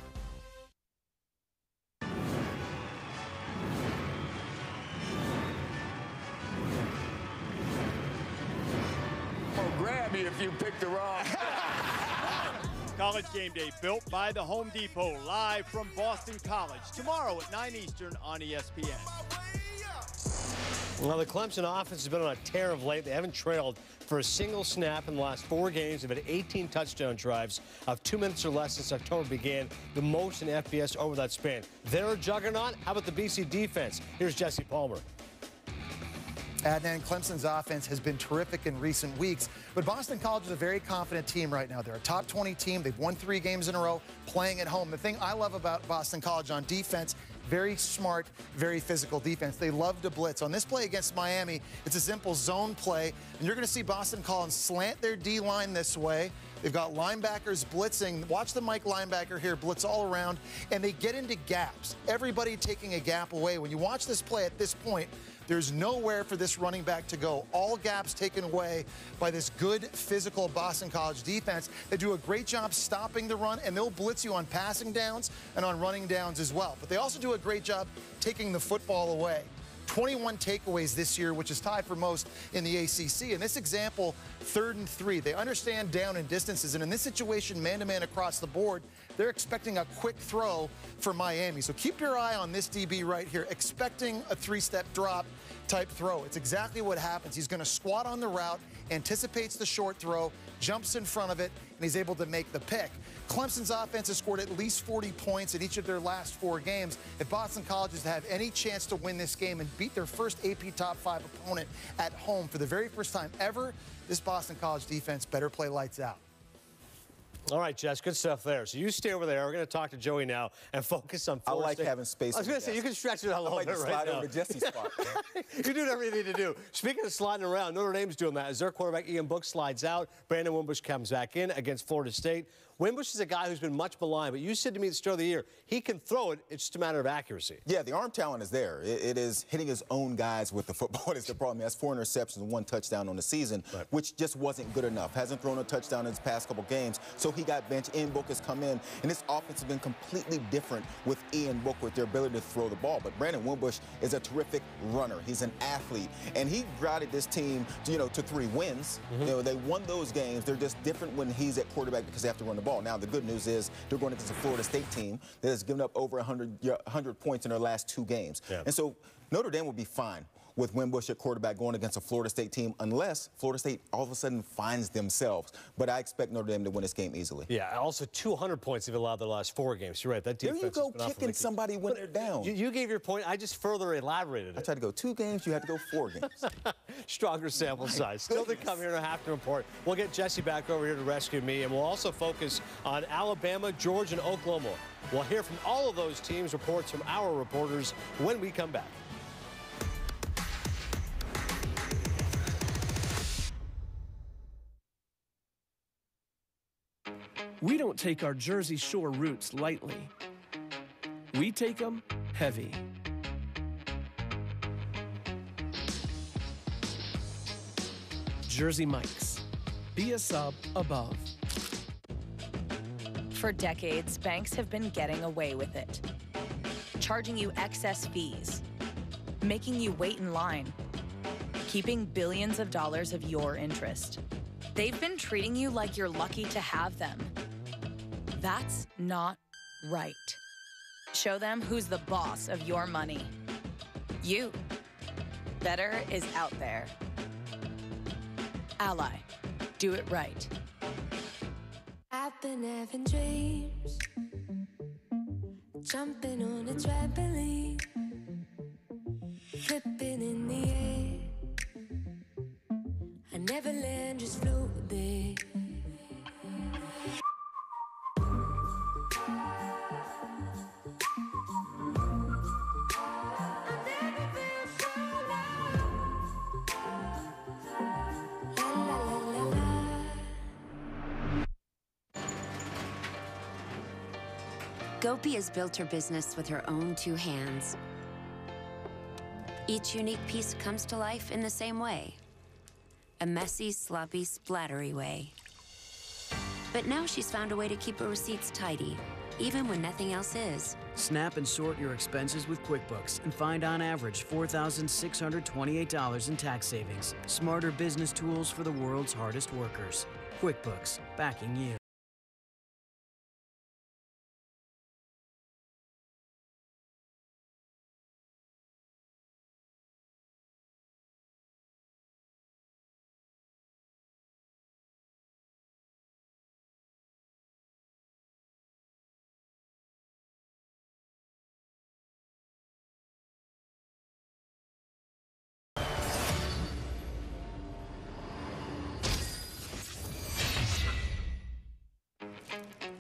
Me if you picked the wrong. College Game Day, built by the Home Depot, live from Boston College. Tomorrow at 9 Eastern on ESPN. Well, the Clemson offense has been on a tear of late. They haven't trailed for a single snap in the last four games. They've had 18 touchdown drives of two minutes or less since October began, the most in FBS over that span. They're a juggernaut. How about the BC defense? Here's Jesse Palmer. Adnan, Clemson's offense has been terrific in recent weeks, but Boston College is a very confident team right now. They're a top 20 team. They've won three games in a row playing at home. The thing I love about Boston College on defense, very smart, very physical defense. They love to blitz. On this play against Miami, it's a simple zone play, and you're going to see Boston College slant their D-line this way. They've got linebackers blitzing. Watch the Mike linebacker here blitz all around, and they get into gaps. Everybody taking a gap away. When you watch this play at this point, there's nowhere for this running back to go. All gaps taken away by this good physical Boston College defense. They do a great job stopping the run, and they'll blitz you on passing downs and on running downs as well. But they also do a great job taking the football away. 21 takeaways this year, which is tied for most in the ACC. In this example, third and three. They understand down and distances, and in this situation, man-to-man across the board, they're expecting a quick throw for Miami. So keep your eye on this DB right here, expecting a three-step drop type throw. It's exactly what happens. He's going to squat on the route, anticipates the short throw, jumps in front of it, and he's able to make the pick. Clemson's offense has scored at least 40 points in each of their last four games. If Boston College is to have any chance to win this game and beat their first AP top five opponent at home for the very first time ever, this Boston College defense better play lights out. All right, Jess, good stuff there. So you stay over there. We're going to talk to Joey now and focus on. I like State. having space. I was going to say you can stretch it out a little like bit to right now. over Jesse's spot. You're doing everything you need to do. Speaking of sliding around, Notre Dame's doing that as their quarterback Ian Book slides out. Brandon Wimbush comes back in against Florida State. Wimbush is a guy who's been much maligned, but you said to me at the start of the year he can throw it. It's just a matter of accuracy. Yeah, the arm talent is there. It, it is hitting his own guys with the football is the problem. He has four interceptions and one touchdown on the season, Right. which just wasn't good enough. Hasn't thrown a touchdown in his past couple games, so he got benched. Ian Book has come in, and this offense has been completely different with Ian Book with their ability to throw the ball. But Brandon Wimbush is a terrific runner. He's an athlete, and he guided this team, to, you know, to three wins. Mm-hmm. You know, they won those games. They're just different when he's at quarterback because they have to run the ball. Now, the good news is they're going against a Florida State team that has given up over 100, yeah, 100 points in their last two games. Yeah. And so Notre Dame will be fine with Wimbush at quarterback going against a Florida State team unless Florida State all of a sudden finds themselves. But I expect Notre Dame to win this game easily. Yeah, also 200 points they've allowed their last four games. You're right. That There defense you go, has been awful kicking somebody when they're down. You, you gave your point. I just further elaborated I tried to go two games, you had to go four games. Stronger sample size. Still to come here in a half report. We'll get Jesse back over here to rescue me, and we'll also focus on Alabama, Georgia, and Oklahoma. We'll hear from all of those teams, reports from our reporters when we come back. We don't take our Jersey Shore roots lightly. We take them heavy. Jersey Mike's. Be a sub above. For decades, banks have been getting away with it. Charging you excess fees, making you wait in line, keeping billions of dollars of your interest. They've been treating you like you're lucky to have them. That's not right. Show them who's the boss of your money. You. Better is out there. Ally. Do it right. I've been having dreams, jumping on a trampoline, flipping in the air. I never land, just float there. Gopi has built her business with her own two hands. Each unique piece comes to life in the same way a messy, sloppy, splattery way. But now she's found a way to keep her receipts tidy, even when nothing else is. Snap and sort your expenses with QuickBooks and find on average $4,628 in tax savings. Smarter business tools for the world's hardest workers. QuickBooks, backing you.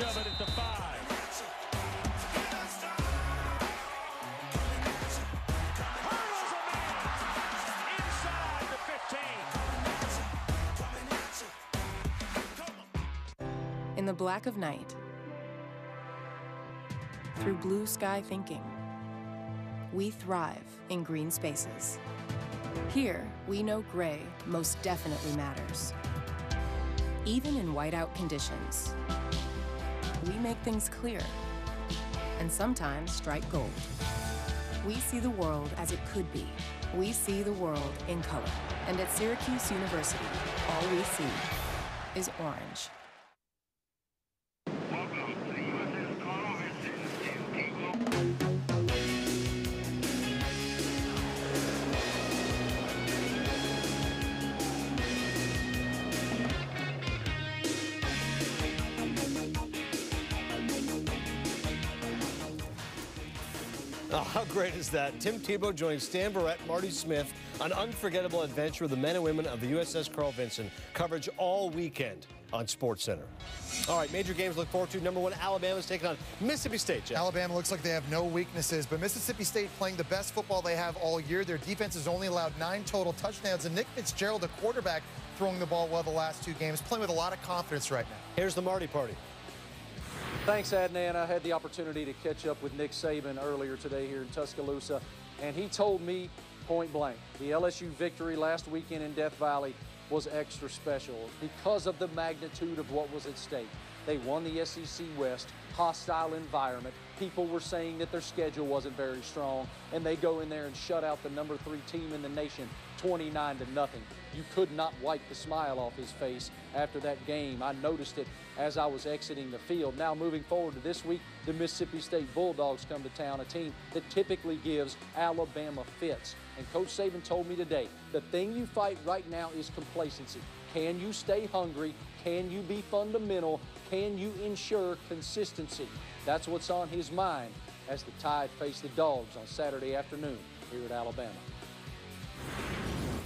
of it at the five. Hurdles a man inside the 15. In the black of night, through blue sky thinking, we thrive in green spaces. Here, we know gray most definitely matters. Even in whiteout conditions, we make things clear and sometimes strike gold. We see the world as it could be. We see the world in color. And at Syracuse University, all we see is orange. Great is that? Tim Tebow joins Stan Barrett, Marty Smith, an unforgettable adventure with the men and women of the USS Carl Vinson. Coverage all weekend on SportsCenter. All right, major games look forward to. Number one, Alabama's taking on Mississippi State. Jeff. Alabama looks like they have no weaknesses, but Mississippi State playing the best football they have all year. Their defense has only allowed nine total touchdowns, and Nick Fitzgerald, the quarterback, throwing the ball well the last two games, playing with a lot of confidence right now. Here's the Marty Party. Thanks, Adnan. I had the opportunity to catch up with Nick Saban earlier today here in Tuscaloosa, and he told me point blank the LSU victory last weekend in Death Valley was extra special because of the magnitude of what was at stake. They won the SEC West, hostile environment. People were saying that their schedule wasn't very strong, and they go in there and shut out the number three team in the nation 29 to nothing. You could not wipe the smile off his face after that game. I noticed it as I was exiting the field. Now, moving forward to this week, the Mississippi State Bulldogs come to town, a team that typically gives Alabama fits. And Coach Saban told me today the thing you fight right now is complacency. Can you stay hungry? Can you be fundamental? Can you ensure consistency? That's what's on his mind as the Tide face the Dogs on Saturday afternoon here at Alabama.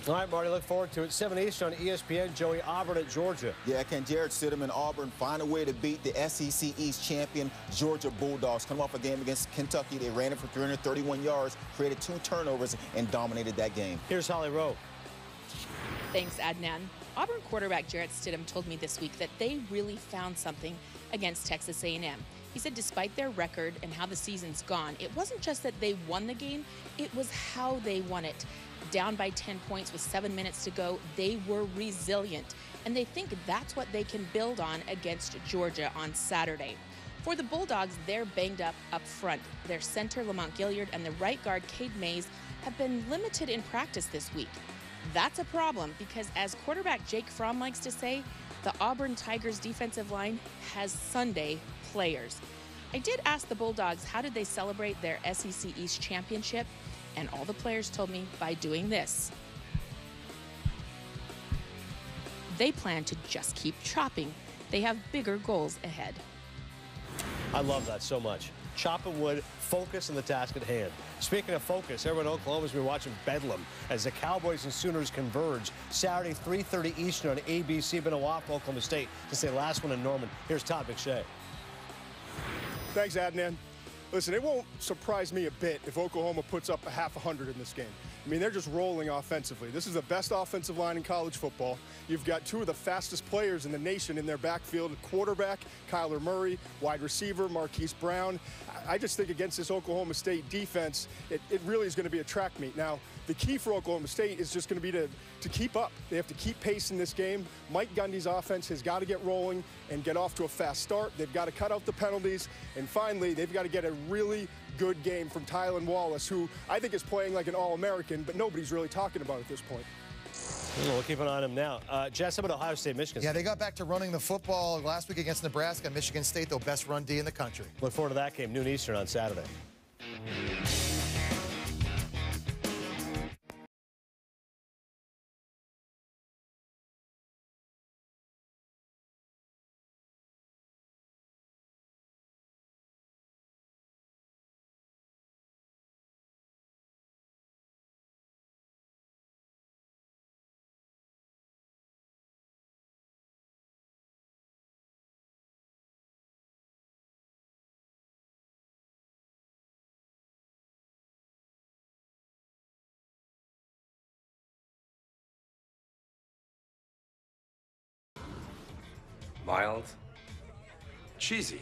All right, Marty, look forward to it. 7 Eastern on ESPN, Joey Auburn at Georgia. Yeah, can Jarrett Stidham and Auburn find a way to beat the SEC East champion Georgia Bulldogs? Come off a game against Kentucky. They ran it for 331 yards, created two turnovers, and dominated that game. Here's Holly Rowe. Thanks, Adnan. Auburn quarterback Jarrett Stidham told me this week that they really found something against Texas A&M. He said despite their record and how the season's gone, it wasn't just that they won the game, it was how they won it down by 10 points with seven minutes to go, they were resilient. And they think that's what they can build on against Georgia on Saturday. For the Bulldogs, they're banged up up front. Their center, Lamont Gilliard and the right guard, Cade Mays, have been limited in practice this week. That's a problem because, as quarterback Jake Fromm likes to say, the Auburn Tigers defensive line has Sunday players. I did ask the Bulldogs how did they celebrate their SEC East championship, and all the players told me by doing this. They plan to just keep chopping. They have bigger goals ahead. I love that so much. Chopping wood, focus on the task at hand. Speaking of focus, everyone in Oklahoma's been watching Bedlam as the Cowboys and Sooners converge. Saturday, 3.30 Eastern on ABC. Been a for Oklahoma State since they last won in Norman. Here's Todd McShay. Thanks, Adnan. Listen, it won't surprise me a bit if Oklahoma puts up a half a hundred in this game. I mean, they're just rolling offensively. This is the best offensive line in college football. You've got two of the fastest players in the nation in their backfield quarterback, Kyler Murray, wide receiver, Marquise Brown. I just think against this Oklahoma State defense, it, it really is going to be a track meet. Now, the key for Oklahoma State is just going to be to, to keep up. They have to keep pace in this game. Mike Gundy's offense has got to get rolling and get off to a fast start. They've got to cut out the penalties. And finally, they've got to get a really good game from Tylan Wallace, who I think is playing like an All-American, but nobody's really talking about at this point. We'll keep an eye on him now. Uh, Jess, about Ohio State, Michigan? Yeah, they got back to running the football last week against Nebraska. Michigan State, though, best run D in the country. Look forward to that game, noon Eastern on Saturday. Mild, cheesy,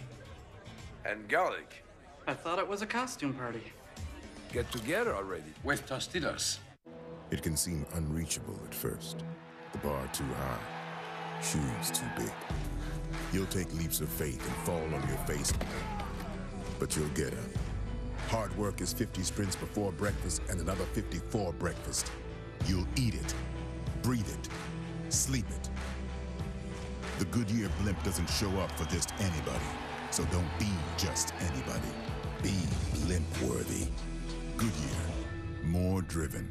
and garlic. I thought it was a costume party. Get together already. With Tostitos. It can seem unreachable at first. The bar too high, shoes too big. You'll take leaps of faith and fall on your face, but you'll get up. Hard work is 50 sprints before breakfast and another 54 breakfast. You'll eat it, breathe it, sleep it. The Goodyear blimp doesn't show up for just anybody. So don't be just anybody. Be blimp worthy. Goodyear. More driven.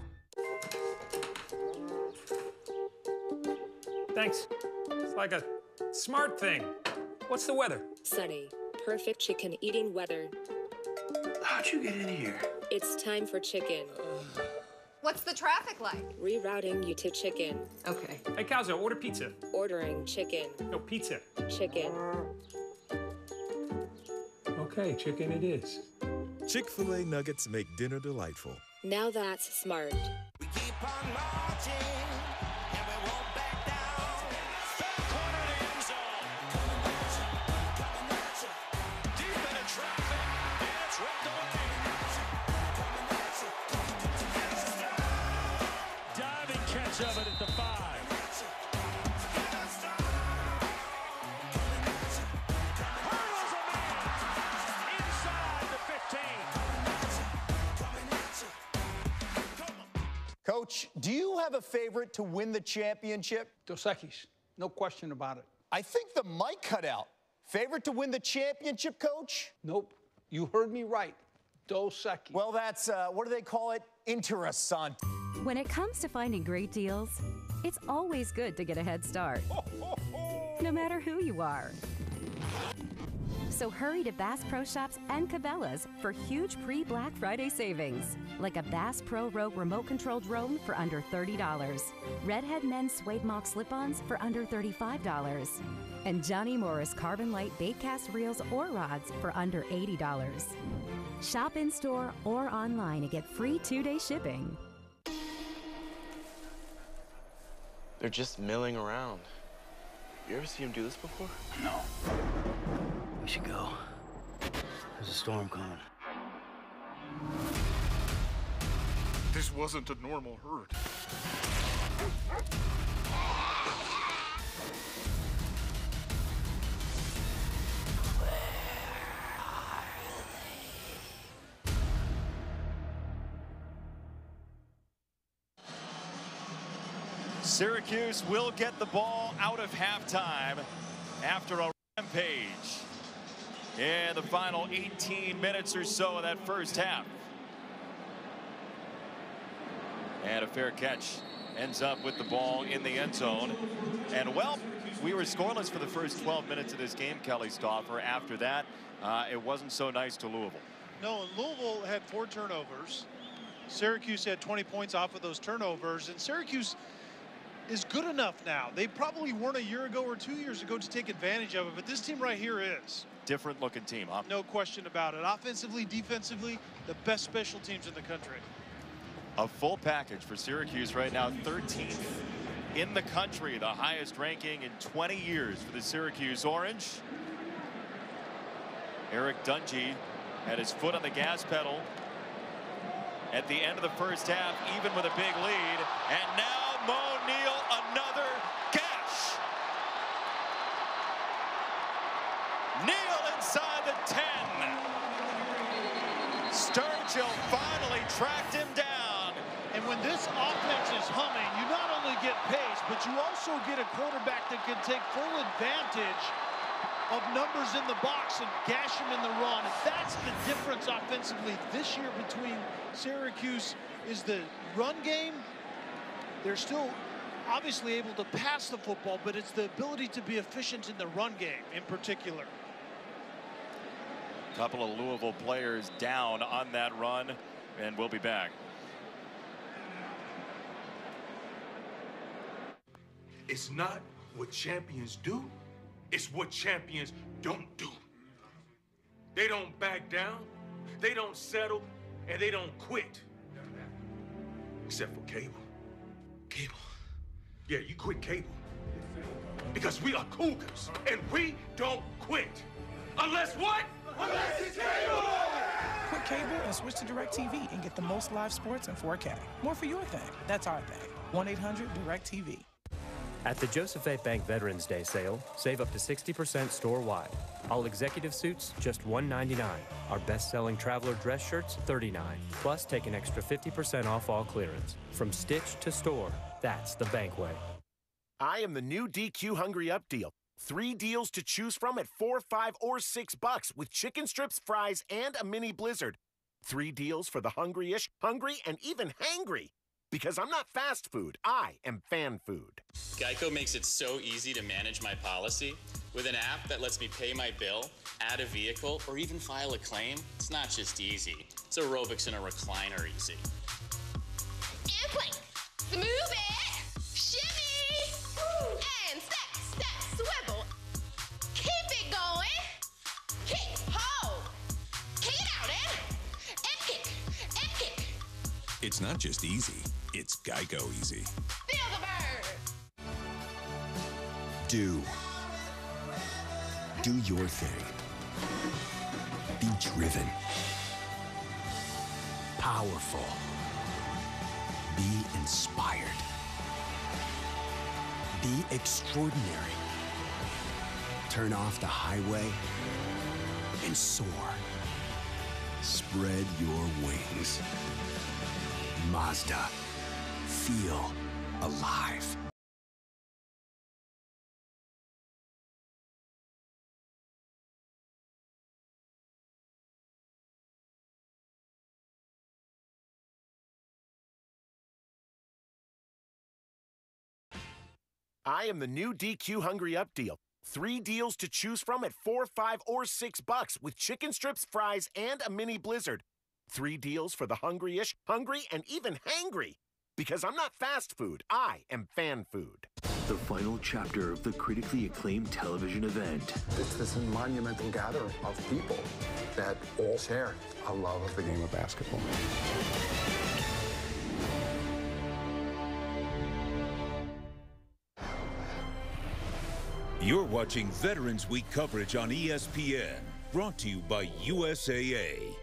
Thanks. It's like a smart thing. What's the weather? Sunny. Perfect chicken eating weather. How'd you get in here? It's time for chicken. What's the traffic like? Rerouting you to chicken. Okay. Hey, Calzo, order pizza. Ordering chicken. No, pizza. Chicken. Okay, chicken it is. Chick fil A nuggets make dinner delightful. Now that's smart. Diving do you have a favorite to win the championship? Dos Equis, no question about it. I think the mic cut out. Favorite to win the championship, Coach? Nope. You heard me right. Dos Equis. Well, that's, uh, what do they call it? Interessant. When it comes to finding great deals, it's always good to get a head start. No matter who you are. So hurry to Bass Pro Shops and Cabela's for huge pre Black Friday savings. Like a Bass Pro Rogue remote control drone for under $30. Redhead men's suede mock slip ons for under $35. And Johnny Morris Carbon Light bait cast reels or rods for under $80. Shop in store or online and get free two day shipping. They're just milling around. You ever see them do this before? No. We should go. There's a storm coming. This wasn't a normal herd. Syracuse will get the ball out of halftime after a rampage in the final 18 minutes or so of that first half. And a fair catch ends up with the ball in the end zone. And well, we were scoreless for the first 12 minutes of this game, Kelly Stouffer. After that, uh, it wasn't so nice to Louisville. No, Louisville had four turnovers. Syracuse had 20 points off of those turnovers, and Syracuse is good enough now. They probably weren't a year ago or two years ago to take advantage of it, but this team right here is. Different looking team, huh? No question about it. Offensively, defensively, the best special teams in the country. A full package for Syracuse right now, 13th in the country, the highest ranking in 20 years for the Syracuse Orange. Eric Dungey had his foot on the gas pedal at the end of the first half, even with a big lead. And now Moe Neal, another gash. Neal inside the 10. Sturgill finally tracked him down. And when this offense is humming, you not only get pace, but you also get a quarterback that can take full advantage of numbers in the box and gash him in the run. And that's the difference offensively this year between Syracuse is the run game. They're still obviously able to pass the football, but it's the ability to be efficient in the run game in particular. Couple of Louisville players down on that run, and we'll be back. It's not what champions do, it's what champions don't do. They don't back down, they don't settle, and they don't quit. Except for Cable. Cable. Yeah, you quit Cable. Because we are Cougars, and we don't quit. Unless what? Unless it's Cable! Quit cable and switch to DirecTV and get the most live sports in 4K. More for your thing. That's our thing. 1 800 DirecTV. At the Joseph A. Bank Veterans Day sale, save up to 60% store-wide. All executive suits, just 199. Our best-selling traveler dress shirts, 39. Plus, take an extra 50% off all clearance. From stitch to store, that's the bank way. I am the new DQ Hungry Up deal. Three deals to choose from at four, five, or six bucks with chicken strips, fries, and a mini blizzard. Three deals for the hungry-ish, hungry, and even hangry. Because I'm not fast food, I am fan food. Geico makes it so easy to manage my policy. With an app that lets me pay my bill, add a vehicle, or even file a claim, it's not just easy. It's aerobics in a recliner easy. And play. Move it. It's not just easy, it's Geico easy. Feel the bird. Do. Do your thing. Be driven. Powerful. Be inspired. Be extraordinary. Turn off the highway and soar. Spread your wings. Mazda. Feel alive. I am the new DQ Hungry Up deal. Three deals to choose from at four, five, or six bucks with chicken strips, fries, and a mini blizzard. Three deals for the hungry-ish, hungry, and even hangry. Because I'm not fast food, I am fan food. The final chapter of the critically acclaimed television event. This It's this monumental gathering of people that all share a love of the game of basketball. You're watching Veterans Week coverage on ESPN, brought to you by USAA.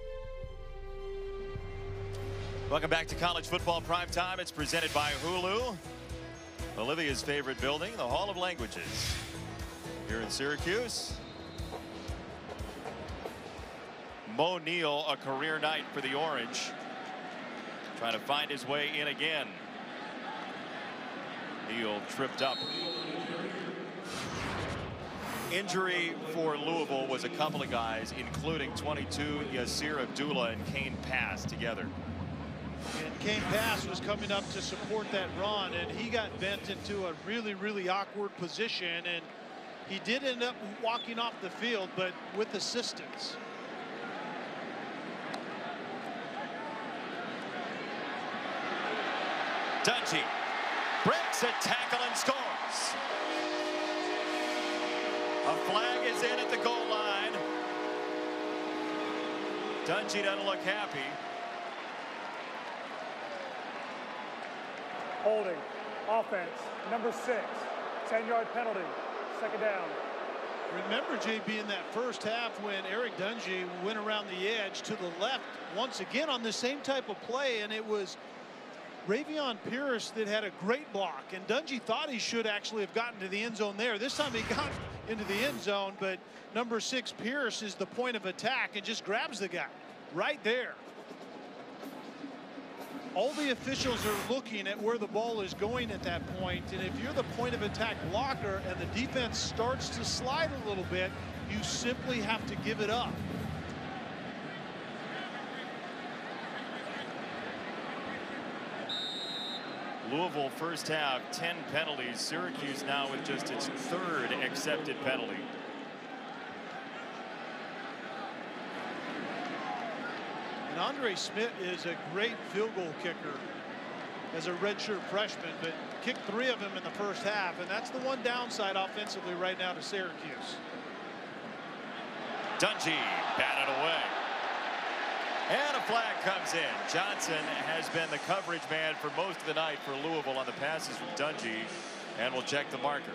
Welcome back to College Football Prime Time. It's presented by Hulu. Olivia's favorite building, the Hall of Languages. Here in Syracuse. Moe Neal, a career night for the Orange. Trying to find his way in again. Neal tripped up. Injury for Louisville was a couple of guys, including 22 Yasir Abdullah and Khane Pass together. And Khane Pass was coming up to support that run, and he got bent into a really, really awkward position, and he did end up walking off the field, but with assistance. Dungey breaks a tackle and scores. A flag is in at the goal line. Dungey doesn't look happy. Holding. Offense. Number six. 10-yard penalty. Second down. Remember, JB, in that first half when Eric Dungey went around the edge to the left once again on the same type of play, and it was Ravian Pierce that had a great block, and Dungey thought he should actually have gotten to the end zone there. This time he got into the end zone, but number six Pierce is the point of attack and just grabs the guy right there. All the officials are looking at where the ball is going at that point, and if you're the point of attack blocker and the defense starts to slide a little bit, you simply have to give it up. Louisville first half 10 penalties. Syracuse now with just its third accepted penalty. And Andre Szmyt is a great field goal kicker as a redshirt freshman, but kicked three of them in the first half, and that's the one downside offensively right now to Syracuse. Dungey batted away. And a flag comes in. Johnson has been the coverage man for most of the night for Louisville on the passes from Dungey, and we'll check the marker.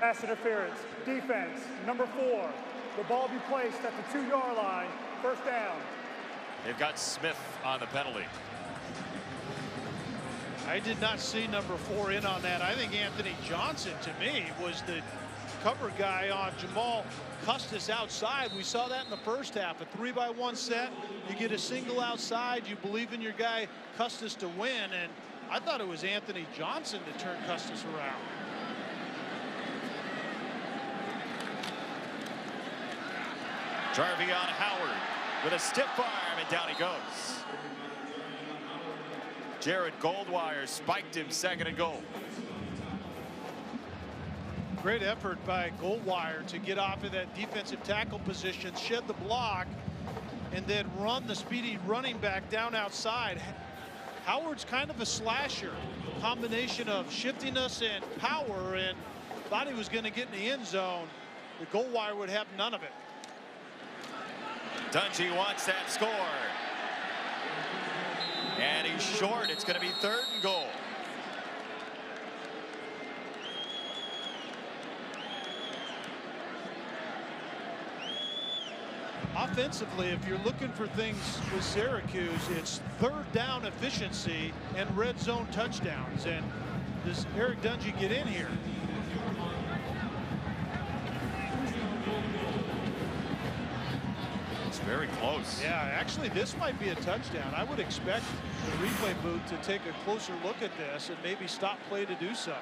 Pass interference. Defense. Number four. The ball be placed at the two-yard line. First down. They've got Smith on the penalty. I did not see number four in on that. I think Anthony Johnson, to me, was the cover guy on Jamal Custis outside. We saw that in the first half. A three by one set. You get a single outside. You believe in your guy Custis to win. And I thought it was Anthony Johnson to turn Custis around. Jarveon Howard with a stiff arm and down he goes. Jared Goldwire spiked him second and goal. Great effort by Goldwire to get off of that defensive tackle position, shed the block, and then run the speedy running back down outside. Howard's kind of a slasher, combination of shiftiness and power, and thought he was going to get in the end zone. The Goldwire would have none of it. Dungey wants that score. And he's short. It's going to be third and goal. Offensively, if you're looking for things with Syracuse, it's third down efficiency and red zone touchdowns. And does Eric Dungey get in here? Very close. Yeah, actually, this might be a touchdown. I would expect the replay booth to take a closer look at this and maybe stop play to do so.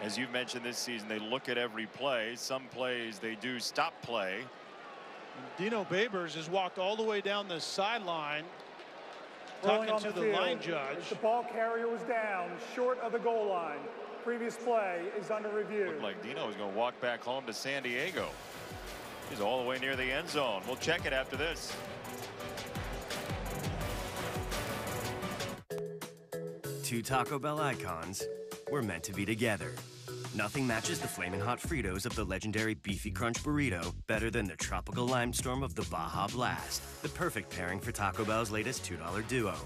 As you've mentioned this season, they look at every play. Some plays they do stop play. Dino Babers has walked all the way down the sideline talking to the, the, line judge. The ball carrier was down short of the goal line. Previous play is under review. Looked like Dino was going to walk back home to San Diego. He's all the way near the end zone. We'll check it after this. Two Taco Bell icons were meant to be together. Nothing matches the flaming hot Fritos of the legendary Beefy Crunch Burrito better than the tropical lime storm of the Baja Blast, the perfect pairing for Taco Bell's latest $2 duo.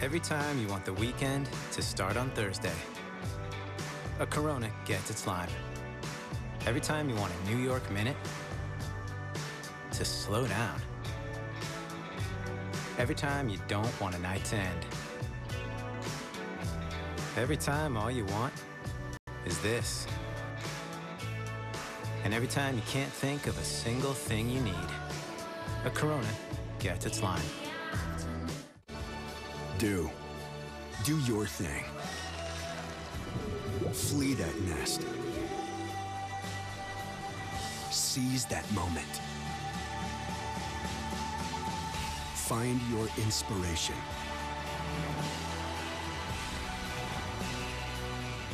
Every time you want the weekend to start on Thursday, a Corona gets its lime. Every time you want a New York minute to slow down. Every time you don't want a night to end. Every time all you want is this. And every time you can't think of a single thing you need, a Corona gets its line. Do. Do your thing. Flee that nest. Seize that moment. Find your inspiration.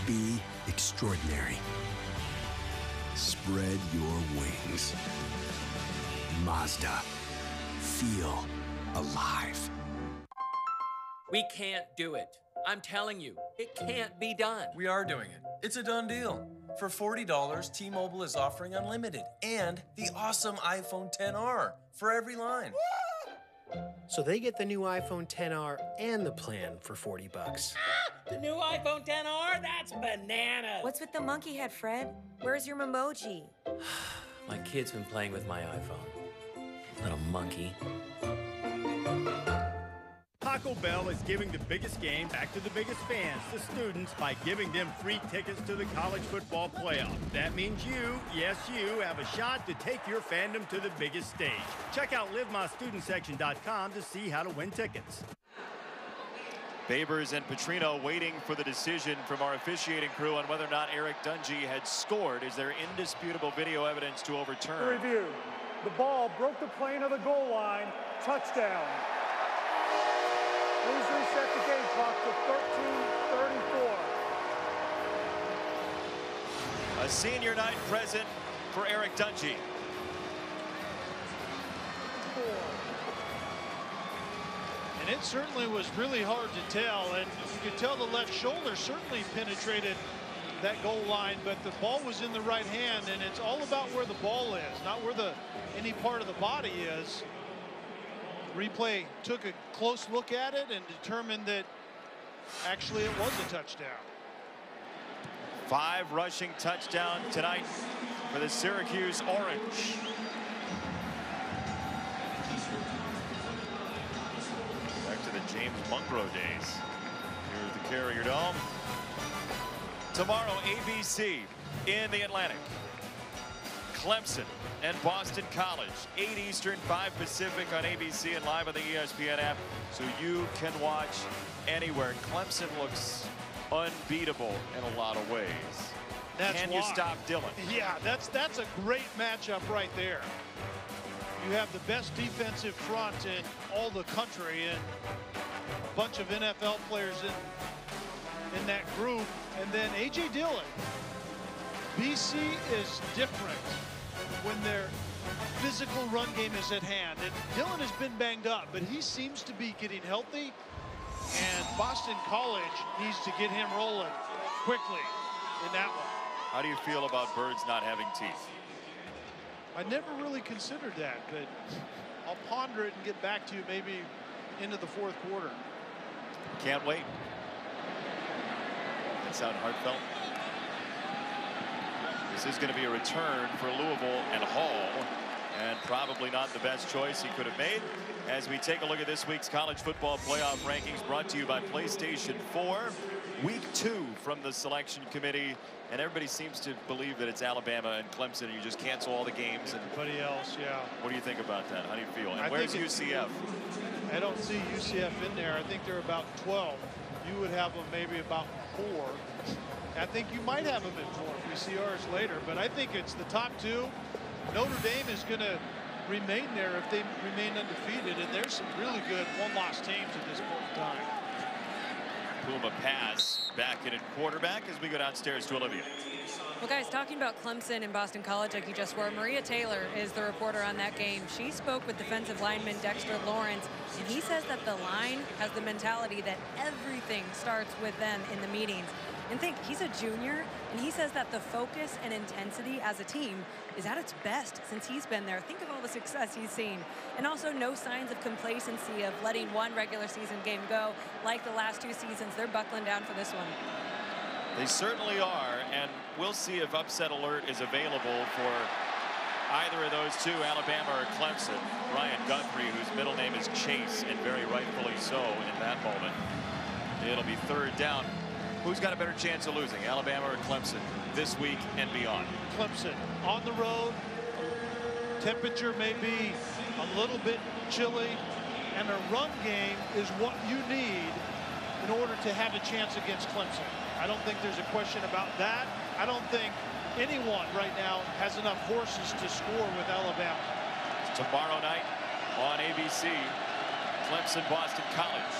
Be extraordinary. Spread your wings. Mazda. Feel alive. We can't do it. I'm telling you, it can't be done. We are doing it. It's a done deal. For $40, T Mobile is offering unlimited and the awesome iPhone 10R for every line. So they get the new iPhone 10R and the plan for 40 bucks. The new iPhone 10R? That's bananas. What's with the monkey head, Fred? Where's your memoji? My kid's been playing with my iPhone. Little monkey. Taco Bell is giving the biggest game back to the biggest fans, the students, by giving them free tickets to the college football playoff. That means you, yes you, have a shot to take your fandom to the biggest stage. Check out livemystudentsection.com to see how to win tickets. Babers and Petrino waiting for the decision from our officiating crew on whether or not Eric Dungey had scored. Is there indisputable video evidence to The overturn? review. The ball broke the plane of the goal line. Touchdown. Please reset the game clock to 13:34. A senior night present for Eric Dungey. And it certainly was really hard to tell. And you could tell the left shoulder certainly penetrated that goal line, but the ball was in the right hand, and it's all about where the ball is, not where the any part of the body is. Replay took a close look at it and determined that actually it was a touchdown. Five rushing touchdown tonight for the Syracuse Orange. Back to the James Mungro days here at the Carrier Dome. Tomorrow, ABC in the Atlantic. Clemson and Boston College, 8 Eastern, 5 Pacific on ABC and live on the ESPN app, so you can watch anywhere. Clemson looks unbeatable in a lot of ways. That's can why. you stop Dillon? Yeah, that's that's a great matchup right there. You have the best defensive front in all the country and a bunch of NFL players in in that group. And then A.J. Dillon. BC is different when their physical run game is at hand. And Dillon has been banged up, but he seems to be getting healthy. And Boston College needs to get him rolling quickly in that one. How do you feel about Birds not having teeth? I never really considered that, but I'll ponder it and get back to you maybe into the fourth quarter. Can't wait. That sound heartfelt. This is going to be a return for Louisville and Hall. And probably not the best choice he could have made. As we take a look at this week's college football playoff rankings brought to you by PlayStation 4. Week two from the selection committee. And everybody seems to believe that it's Alabama and Clemson. And you just cancel all the games. And Everybody else, yeah. What do you think about that? How do you feel? And I where's UCF? I don't see UCF in there. I think they're about 12. You would have them maybe about four. I think you might have them at four if we see ours later. But I think it's the top two. Notre Dame is going to remain there if they remain undefeated. And there's some really good one-loss teams at this point in time. Puma pass back in at quarterback as we go downstairs to Olivia. Well, guys, talking about Clemson and Boston College like you just were, Maria Taylor is the reporter on that game. She spoke with defensive lineman Dexter Lawrence, and he says that the line has the mentality that everything starts with them in the meetings. And think, he's a junior, and he says that the focus and intensity as a team is at its best since he's been there. Think of all the success he's seen. And also no signs of complacency of letting one regular season game go. Like the last two seasons, they're buckling down for this one. They certainly are, and we'll see if upset alert is available for either of those two, Alabama or Clemson. Ryan Guthrie, whose middle name is Chase, and very rightfully so in that moment. It'll be third down. Who's got a better chance of losing, Alabama or Clemson, this week and beyond? Clemson on the road. Temperature may be a little bit chilly, and a run game is what you need in order to have a chance against Clemson. I don't think there's a question about that. I don't think anyone right now has enough horses to score with Alabama. Tomorrow night on ABC, Clemson, Boston College.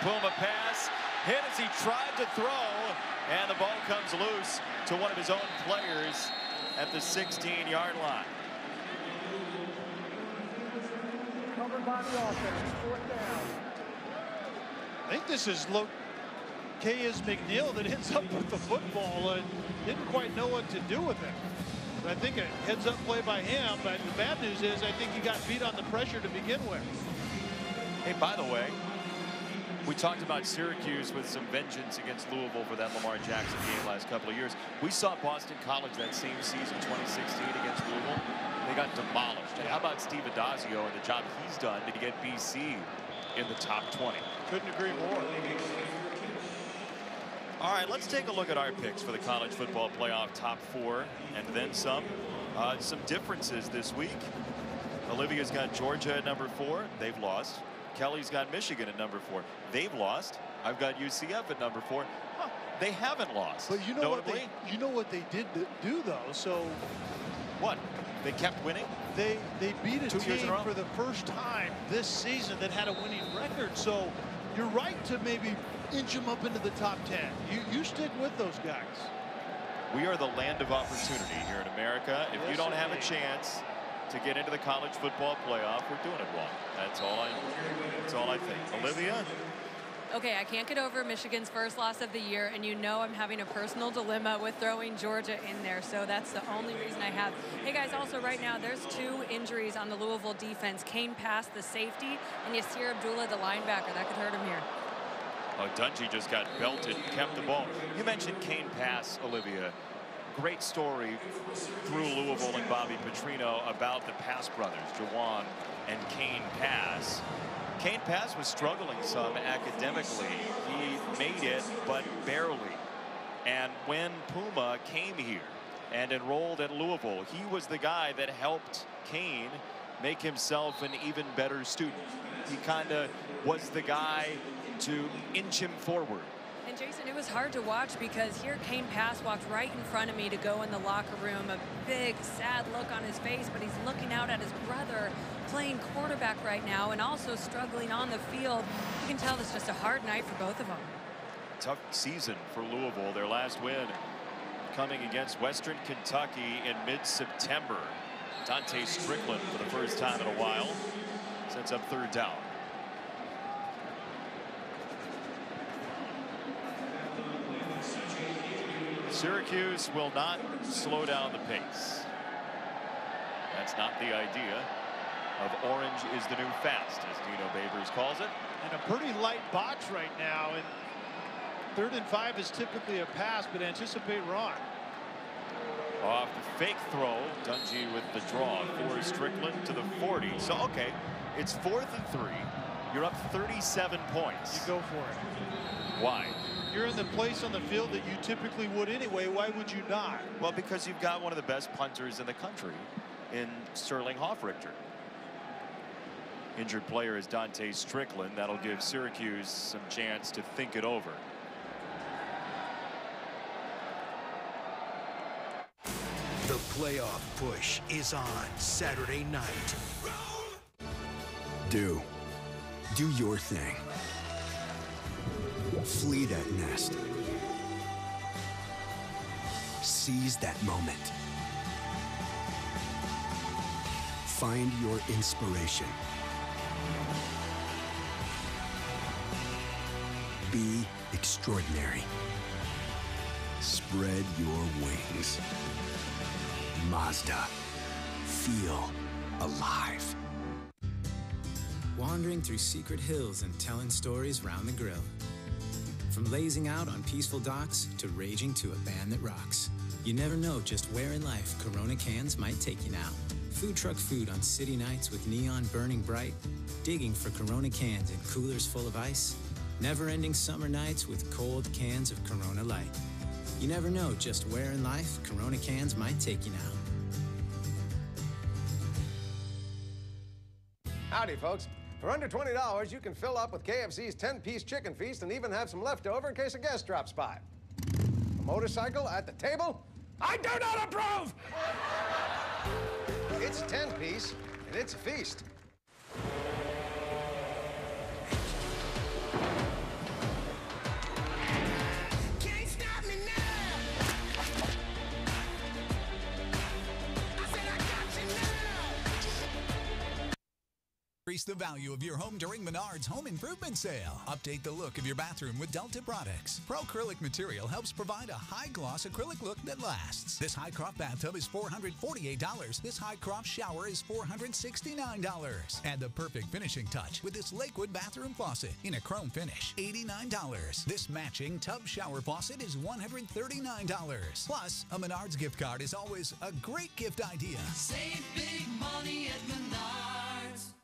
Puma pass, hit as he tried to throw, and the ball comes loose to one of his own players at the 16-yard line. Covered by the offense, fourth down. I think this is Lo Kayas McNeil that ends up with the football and didn't quite know what to do with it. But I think a heads up play by him, but the bad news is I think he got beat on the pressure to begin with. Hey, by the way, we talked about Syracuse with some vengeance against Louisville for that Lamar Jackson game last couple of years. We saw Boston College that same season, 2016, against Louisville. They got demolished. And how about Steve Addazio and the job he's done to get BC in the top 20? Couldn't agree more. All right, let's take a look at our picks for the college football playoff top four and then some. Uh, some differences this week. Olivia's got Georgia at number four. They've lost. Kelly's got Michigan at number four. They've lost. I've got UCF at number four. Huh, they haven't lost. But you know Notably, what they you know what they did do though. So what? They kept winning. They they beat a Two team a for the first time this season that had a winning record. So you're right to maybe inch them up into the top 10. You you stick with those guys. We are the land of opportunity here in America. If you don't have a chance to get into the college football playoff, we're doing it wrong. That's all I. That's all I think. Olivia. Okay, I can't get over Michigan's first loss of the year, and you know I'm having a personal dilemma with throwing Georgia in there, so that's the only reason I have. Hey guys, also right now, there's two injuries on the Louisville defense. Khane Pass, the safety, and Yasir Abdullah, the linebacker. That could hurt him here. Oh, Dungey just got belted, kept the ball. You mentioned Khane Pass, Olivia. Great story through Louisville and Bobby Petrino about the Pass brothers, Jawon and Khane Pass. Khane Pass was struggling some academically. He made it, but barely. And when Puma came here and enrolled at Louisville, he was the guy that helped Khane make himself an even better student. He kind of was the guy to inch him forward. And Jason, it was hard to watch because here Khane Pass walked right in front of me to go in the locker room. A big, sad look on his face, but he's looking out at his brother playing quarterback right now and also struggling on the field. You can tell it's just a hard night for both of them. tough season for Louisville. Their last win coming against Western Kentucky in mid-September. Dontae Strickland for the first time in a while sets up third down. Syracuse will not slow down the pace. That's not the idea of orange is the new fast, as Dino Babers calls it. And a pretty light box right now. And third and five is typically a pass, but anticipate run. Off the fake throw, Dungey with the draw for Strickland to the 40. So, okay, it's fourth and three. You're up 37 points. You go for it. Why? You're in the place on the field that you typically would anyway. Why would you not? Well, because you've got one of the best punters in the country in Sterling Hofrichter. Injured player is Dontae Strickland. That'll give Syracuse some chance to think it over. The playoff push is on Saturday night. Do. Do your thing. Flee that nest. Seize that moment. Find your inspiration. Be extraordinary. Spread your wings. Mazda. Feel alive. Wandering through secret hills and telling stories round the grill. From lazing out on peaceful docks to raging to a band that rocks. You never know just where in life Corona cans might take you now. Food truck food on city nights with neon burning bright. Digging for Corona cans in coolers full of ice. Never ending summer nights with cold cans of Corona Light. You never know just where in life Corona cans might take you now. Howdy, folks. For under $20, you can fill up with KFC's 10-piece chicken feast and even have some leftover in case a guest drops by. A motorcycle at the table? I do not approve! It's 10-piece, and it's a feast. Increase the value of your home during Menard's Home Improvement Sale. Update the look of your bathroom with Delta products. Pro acrylic material helps provide a high gloss acrylic look that lasts. This high crop bathtub is $448. This high crop shower is $469. Add the perfect finishing touch with this Lakewood bathroom faucet in a chrome finish, $89. This matching tub shower faucet is $139. Plus, a Menard's gift card is always a great gift idea. Save big money at Menards.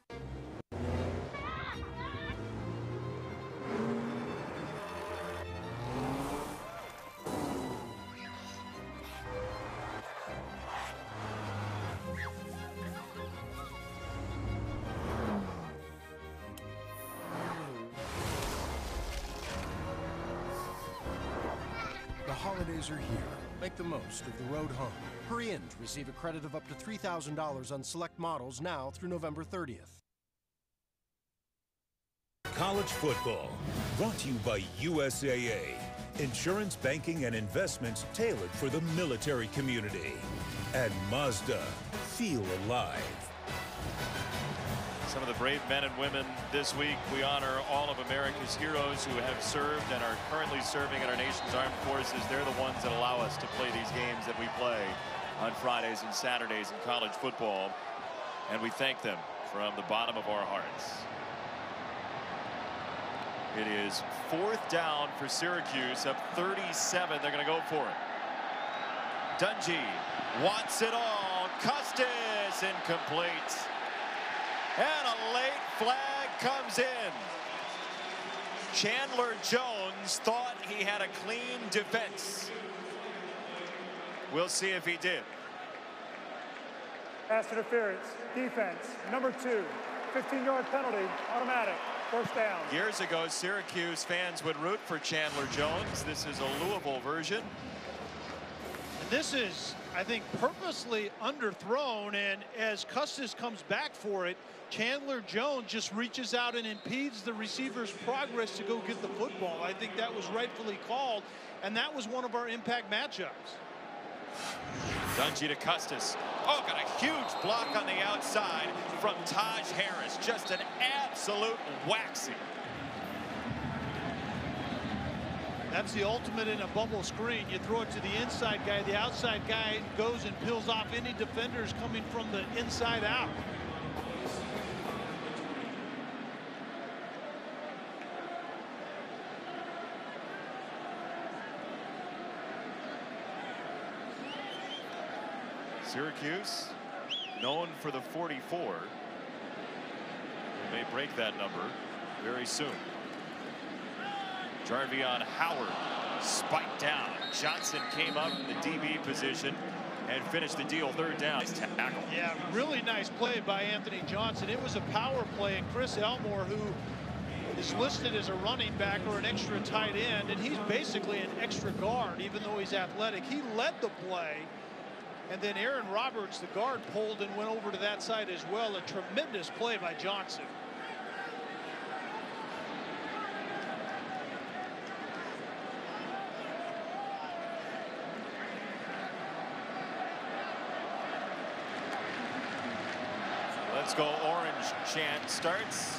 Most of the road home. Hurry in to receive a credit of up to $3,000 on select models now through November 30th. College football, brought to you by USAA. Insurance, banking, and investments tailored for the military community. And Mazda, feel alive. Some of the brave men and women this week. We honor all of America's heroes who have served and are currently serving in our nation's armed forces. They're the ones that allow us to play these games that we play on Fridays and Saturdays in college football. And we thank them from the bottom of our hearts. It is fourth down for Syracuse, up 37. They're going to go for it. Dungey wants it all. Custis incomplete. And a late flag comes in. Chandler Jones thought he had a clean defense. We'll see if he did. Pass interference, defense, number two, 15-yard penalty, automatic, first down. Years ago, Syracuse fans would root for Chandler Jones. This is a Louisville version. And this is, I think, purposely underthrown. And as Custis comes back for it, Chandler Jones just reaches out and impedes the receiver's progress to go get the football. I think that was rightfully called, and that was one of our impact matchups. Dungey to Custis. Oh, got a huge block on the outside from Taj Harris. Just an absolute waxing. That's the ultimate in a bubble screen. You throw it to the inside guy. The outside guy goes and peels off any defenders coming from the inside out. Syracuse, known for the 44. They may break that number very soon. Jarveon Howard spiked down. Johnson came up in the DB position and finished the deal third down. Tackle. Yeah, really nice play by Anthony Johnson. It was a power play, and Chris Elmore, who is listed as a running back or an extra tight end, and he's basically an extra guard, even though he's athletic. He led the play, and then Aaron Roberts, the guard, pulled and went over to that side as well. A tremendous play by Johnson. Let's go orange chant starts.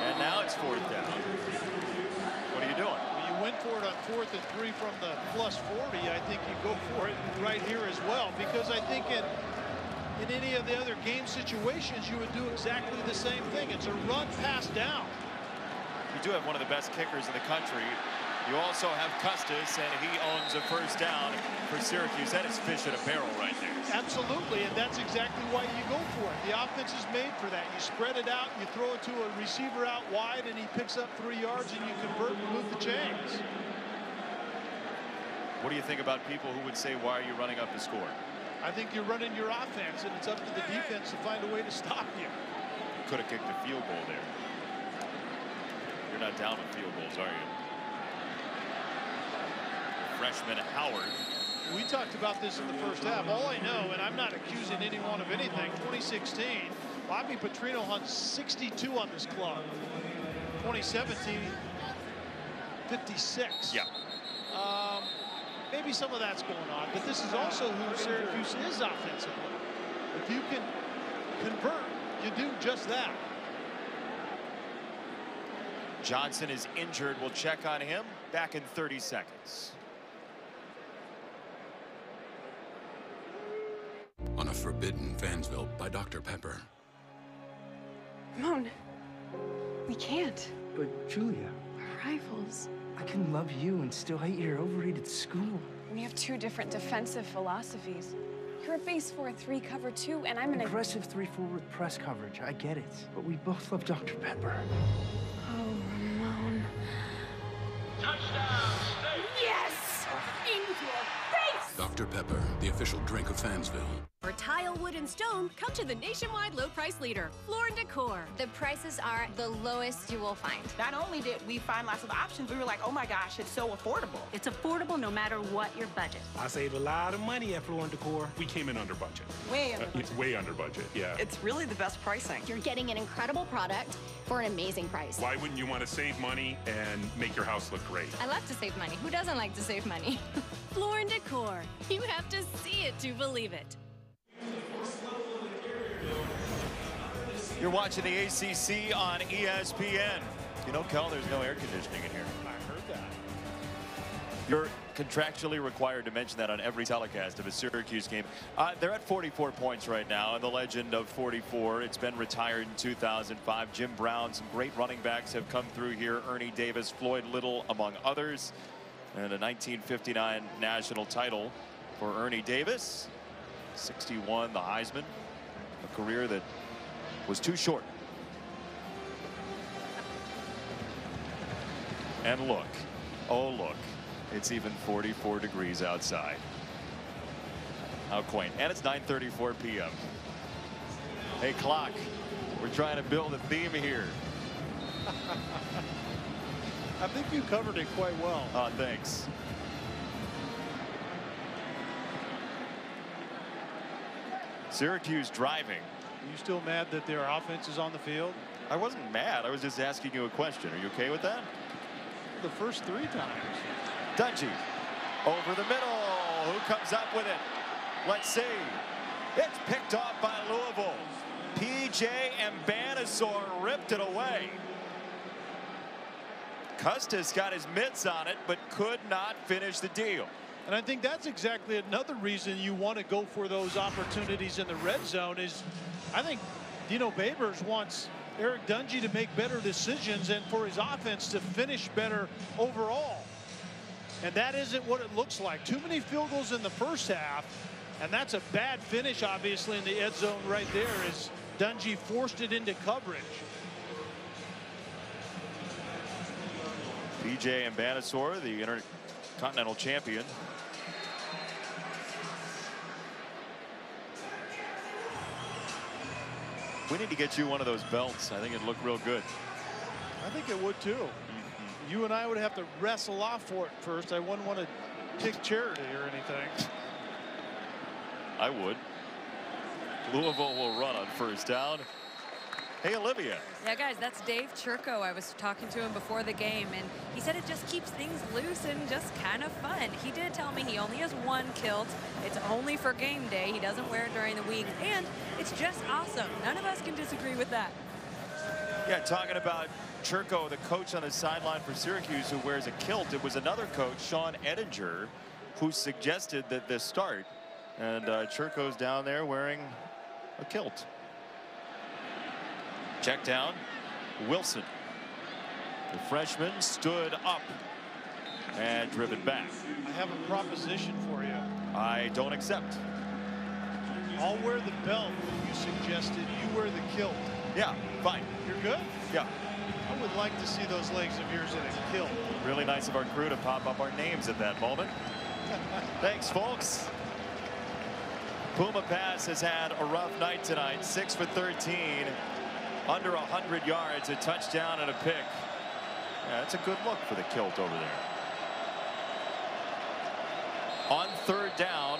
And now it's fourth down. What are you doing? you went for it on fourth and three from the plus 40. I think you go for it right here as well because I think in in any of the other game situations you would do exactly the same thing. It's a run pass down. You do have one of the best kickers in the country. You also have Custis, and he owns a first down for Syracuse. That is fish in a barrel right there. Absolutely, and that's exactly why you go for it. The offense is made for that. You spread it out, you throw it to a receiver out wide, and he picks up three yards, and you convert and move the chains. What do you think about people who would say, why are you running up the score? I think you're running your offense, and it's up to the defense to find a way to stop you. Could have kicked a field goal there. You're not down with field goals, are you? Freshman Howard. We talked about this in the first half. All I know, and I'm not accusing anyone of anything, 2016, Bobby Petrino hunts 62 on this club. 2017, 56. Yeah. Um, maybe some of that's going on, but this is also who Syracuse is offensively. If you can convert, you do just that. Johnson is injured. We'll check on him back in 30 seconds. On a forbidden Fansville by Dr. Pepper. Ramon, we can't. But Julia. We're rivals. I can love you and still hate your overrated school. We have two different defensive philosophies. You're a base 4-3 cover two, and I'm an aggressive 3-4 with press coverage. I get it. But we both love Dr. Pepper. Oh, Ramon. Touchdown, State! Yes! In your face! Dr. Pepper, the official drink of Fansville. For tile, wood, and stone, come to the nationwide low price leader, Floor & Decor. The prices are the lowest you will find. Not only did we find lots of options, we were like, oh my gosh, it's so affordable. It's affordable no matter what your budget. I saved a lot of money at Floor & Decor. We came in under budget. Way under budget. Uh, way under budget, yeah. It's really the best pricing. You're getting an incredible product for an amazing price. Why wouldn't you want to save money and make your house look great? I love to save money. Who doesn't like to save money? Floor & Decor. You have to see it to believe it. You're watching the ACC on ESPN. You know, Kel, there's no air conditioning in here. I heard that. You're contractually required to mention that on every telecast of a Syracuse game. Uh, they're at 44 points right now, and the legend of 44, it's been retired in 2005. Jim Brown, some great running backs have come through here. Ernie Davis, Floyd Little, among others. And a 1959 national title for Ernie Davis. 61, the Heisman. A career that was too short. And look, oh look, it's even 44 degrees outside. How quaint. And it's 9.34 p.m. Hey, clock, we're trying to build a theme here. I think you covered it quite well. Uh, thanks. Syracuse driving. Are you still mad that their offense is on the field? I wasn't mad. I was just asking you a question. Are you okay with that? The first three times. Dungey over the middle. Who comes up with it? Let's see. It's picked off by Louisville. PJ and Banasor ripped it away. Custis got his mitts on it, but could not finish the deal. And I think that's exactly another reason you want to go for those opportunities in the red zone is I think Dino Babers wants Eric Dungey to make better decisions and for his offense to finish better overall. And that isn't what it looks like. Too many field goals in the first half, and that's a bad finish, obviously, in the end zone right there as Dungey forced it into coverage. PJ and the Intercontinental Champion. We need to get you one of those belts. I think it'd look real good. I think it would too. Mm -hmm. You and I would have to wrestle off for it first. I wouldn't want to kick charity or anything. I would. Louisville will run on first down. Hey, Olivia. Yeah, guys, that's Dave Churko. I was talking to him before the game, and he said it just keeps things loose and just kind of fun. He did tell me he only has one kilt. It's only for game day. He doesn't wear it during the week, and it's just awesome. None of us can disagree with that. Yeah, talking about Churko, the coach on the sideline for Syracuse who wears a kilt. It was another coach, Sean Ettinger, who suggested that this start. And uh, Churko's down there wearing a kilt. Check down. Wilson. The freshman stood up and driven back. I have a proposition for you. I don't accept. I'll wear the belt you suggested. You wear the kilt. Yeah, fine. You're good? Yeah. I would like to see those legs of yours in a kilt. Really nice of our crew to pop up our names at that moment. Thanks, folks. Puma Pass has had a rough night tonight. 6 for 13 under 100 yards, a touchdown and a pick. Yeah, that's a good look for the kilt over there. On third down,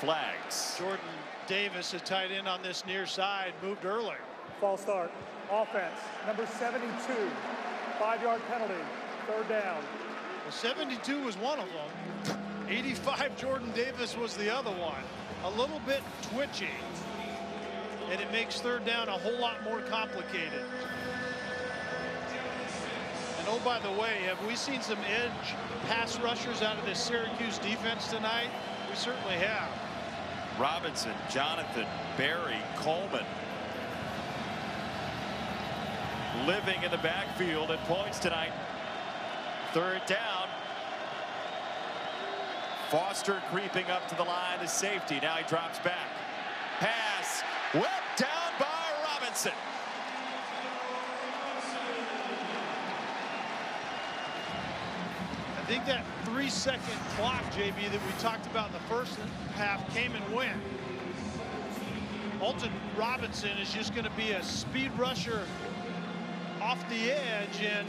flags. Jordan Davis, a tight end on this near side, moved early. False start. Offense, number 72. Five-yard penalty. Third down. Well, 72 was one of them. 85, Jordan Davis was the other one. A little bit twitchy and it makes third down a whole lot more complicated. And oh, by the way, have we seen some edge pass rushers out of this Syracuse defense tonight? We certainly have. Robinson, Jonathan, Barry, Coleman. Living in the backfield at points tonight. Third down. Foster creeping up to the line, the safety. Now he drops back. Pass Whipped down by Robinson. I think that three second clock, JB, that we talked about in the first half came and went. Alton Robinson is just going to be a speed rusher off the edge, and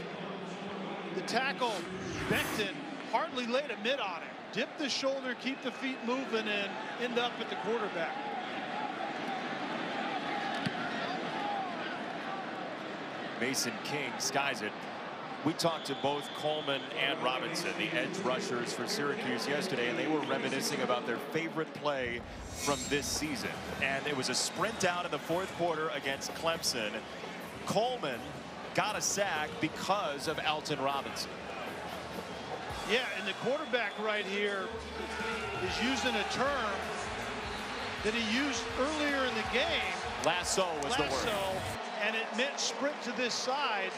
the tackle, Becton, hardly laid a mid on it. Dip the shoulder, keep the feet moving, and end up at the quarterback. Mason King skies it. We talked to both Coleman and Robinson, the edge rushers for Syracuse yesterday, and they were reminiscing about their favorite play from this season. And it was a sprint out in the fourth quarter against Clemson. Coleman got a sack because of Alton Robinson. Yeah, and the quarterback right here is using a term that he used earlier in the game. Lasso was Lasso, the word and it meant sprint to this side.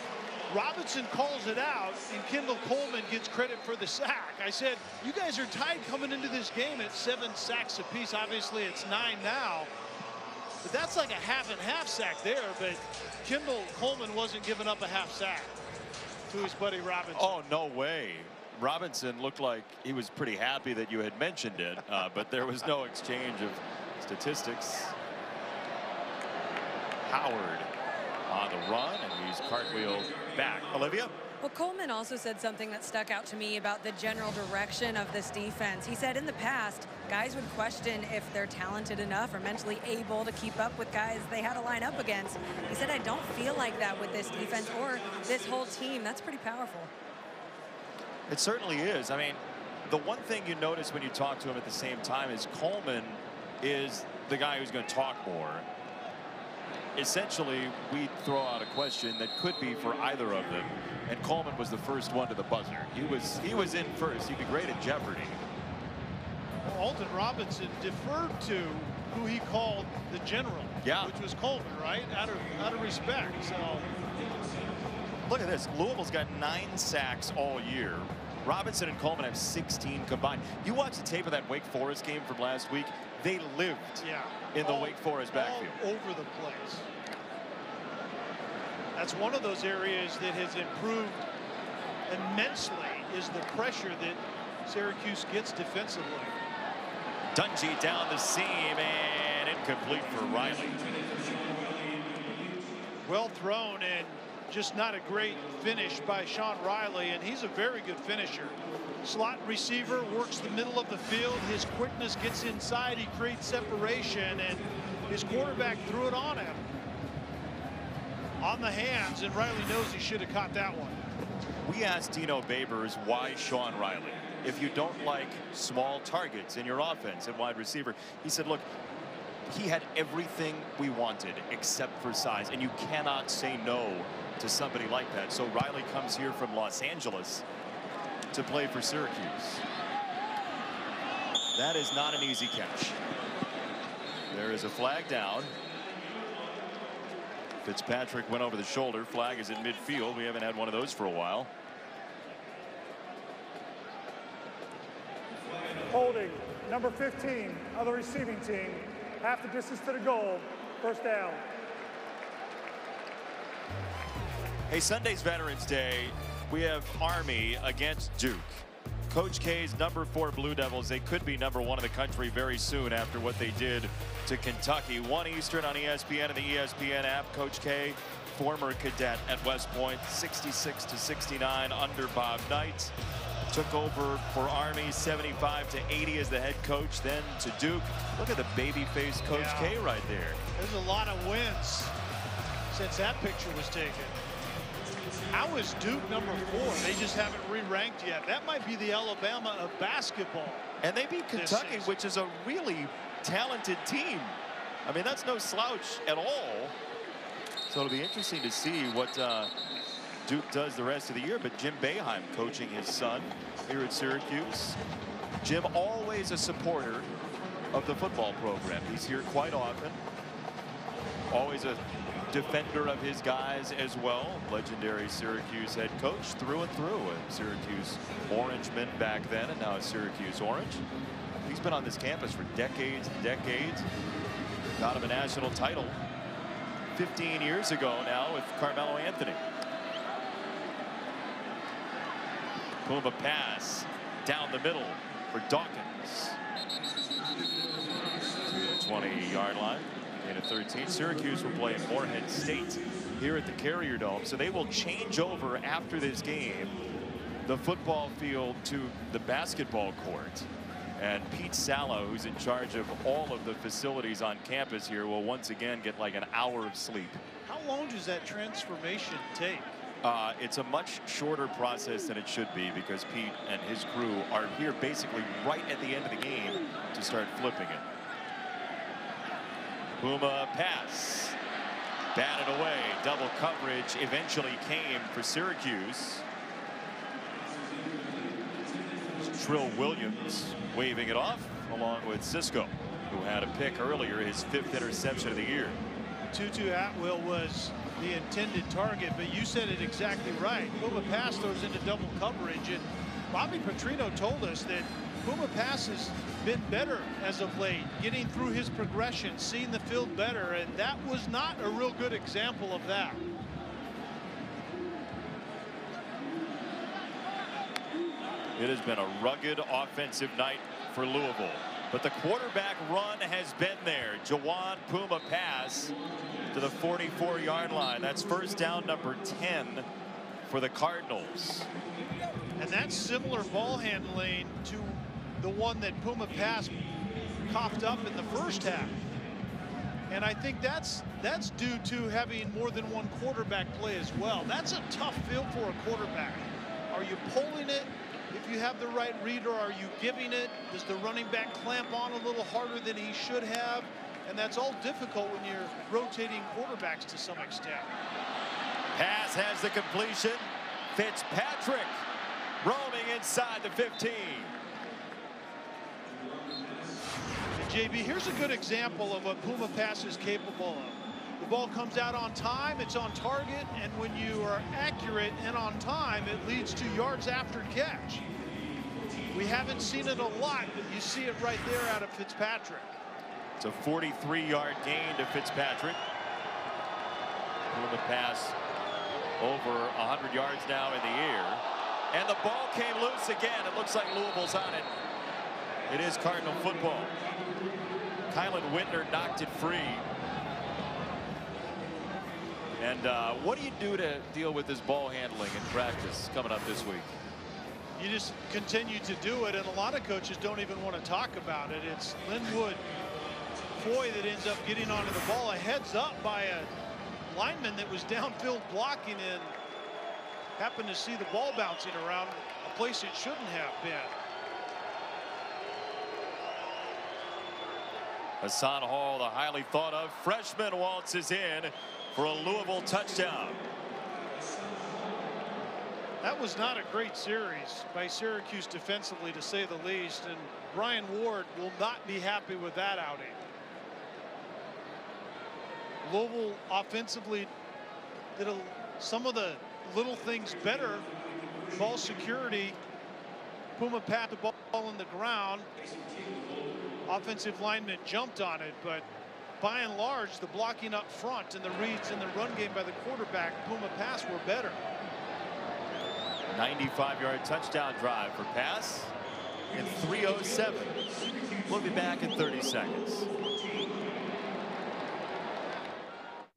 Robinson calls it out, and Kendall Coleman gets credit for the sack. I said, you guys are tied coming into this game at seven sacks apiece. Obviously, it's nine now. But that's like a half and half sack there, but Kendall Coleman wasn't giving up a half sack to his buddy Robinson. Oh, no way. Robinson looked like he was pretty happy that you had mentioned it, uh, but there was no exchange of statistics. Howard on the run, and he's cartwheeled back. Olivia? Well, Coleman also said something that stuck out to me about the general direction of this defense. He said in the past, guys would question if they're talented enough or mentally able to keep up with guys they had to line up against. He said, I don't feel like that with this defense or this whole team. That's pretty powerful. It certainly is. I mean, the one thing you notice when you talk to him at the same time is Coleman is the guy who's going to talk more. Essentially, we'd throw out a question that could be for either of them, and Coleman was the first one to the buzzer. He was he was in first. He'd be great at Jeopardy. Well, Alton Robinson deferred to who he called the general, Yeah. which was Coleman, right? Out of out of respect. So Look at this. Louisville's got nine sacks all year. Robinson and Coleman have 16 combined. You watch the tape of that Wake Forest game from last week. They lived yeah, in the all- Wake Forest all backfield. over the place. That's one of those areas that has improved immensely is the pressure that Syracuse gets defensively. Dungey down the seam and incomplete for Riley. Well thrown and just not a great finish by Sean Riley, and he's a very good finisher. Slot receiver works the middle of the field. His quickness gets inside. He creates separation, and his quarterback threw it on him. On the hands, and Riley knows he should have caught that one. We asked Dino Babers why Sean Riley. If you don't like small targets in your offense at wide receiver, he said, look, he had everything we wanted except for size, and you cannot say no to somebody like that. So Riley comes here from Los Angeles to play for Syracuse. That is not an easy catch. There is a flag down. Fitzpatrick went over the shoulder. Flag is in midfield. We haven't had one of those for a while. Holding, number 15 of the receiving team, half the distance to the goal, first down. Hey, Sunday's Veterans Day, we have Army against Duke. Coach K's number four Blue Devils, they could be number one in the country very soon after what they did to Kentucky. One Eastern on ESPN and the ESPN app. Coach K, former cadet at West Point, 66 to 69 under Bob Knight. Took over for Army 75 to 80 as the head coach, then to Duke. Look at the baby-faced Coach Yeah. K right there. There's a lot of wins since that picture was taken. How is Duke number four? They just haven't re-ranked yet. That might be the Alabama of basketball. And they beat Kentucky, which is a really talented team. I mean, that's no slouch at all. So it'll be interesting to see what uh, Duke does the rest of the year. But Jim Boeheim coaching his son here at Syracuse. Jim always a supporter of the football program. He's here quite often. Always a defender of his guys as well. Legendary Syracuse head coach through and through. A Syracuse Orangeman back then and now a Syracuse Orange. He's been on this campus for decades and decades. Got him a national title 15 years ago now with Carmelo Anthony. Puma pass down the middle for Dawkins. To the 20 yard line. In 13. Syracuse will play in Morehead State here at the Carrier Dome. So they will change over after this game the football field to the basketball court. And Pete Sala, who's in charge of all of the facilities on campus here, will once again get like an hour of sleep. How long does that transformation take? Uh, it's a much shorter process than it should be because Pete and his crew are here basically right at the end of the game to start flipping it. Puma pass. Batted away. Double coverage eventually came for Syracuse. Trill Williams waving it off along with Cisco, who had a pick earlier, his fifth interception of the year. Tutu Atwell was the intended target, but you said it exactly right. Puma Pass throws into double coverage, and Bobby Petrino told us that Puma Pass has been better as of late, getting through his progression, seeing the field better, and that was not a real good example of that. It has been a rugged offensive night for Louisville. But the quarterback run has been there. Jawon Puma pass to the 44 yard line. That's first down number 10 for the Cardinals. And that's similar ball handling to the one that Puma Pass coughed up in the first half. And I think that's that's due to having more than one quarterback play as well. That's a tough field for a quarterback. Are you pulling it if you have the right read or are you giving it? Does the running back clamp on a little harder than he should have? And that's all difficult when you're rotating quarterbacks to some extent. Pass has the completion. Fitzpatrick roaming inside the 15. And JB, here's a good example of what Puma Pass is capable of. The ball comes out on time, it's on target, and when you are accurate and on time, it leads to yards after catch. We haven't seen it a lot, but you see it right there out of Fitzpatrick. It's a 43-yard gain to Fitzpatrick. Puma pass over 100 yards now in the air. And the ball came loose again. It looks like Louisville's on it. It is Cardinal football. Kielan Whitner knocked it free. And uh, what do you do to deal with this ball handling in practice coming up this week? You just continue to do it, and a lot of coaches don't even want to talk about it. It's Linwood Foy that ends up getting onto the ball. A heads up by a lineman that was downfield blocking and happened to see the ball bouncing around a place it shouldn't have been. Hassan Hall, the highly thought of freshman, waltzes in for a Louisville touchdown. That was not a great series by Syracuse defensively, to say the least, and Brian Ward will not be happy with that outing. Louisville offensively did a, some of the little things better. Ball security. Puma pat the ball on the ground. Offensive lineman jumped on it, but by and large, the blocking up front and the reads in the run game by the quarterback, Puma pass were better. 95-yard touchdown drive for pass in 307. We'll be back in 30 seconds.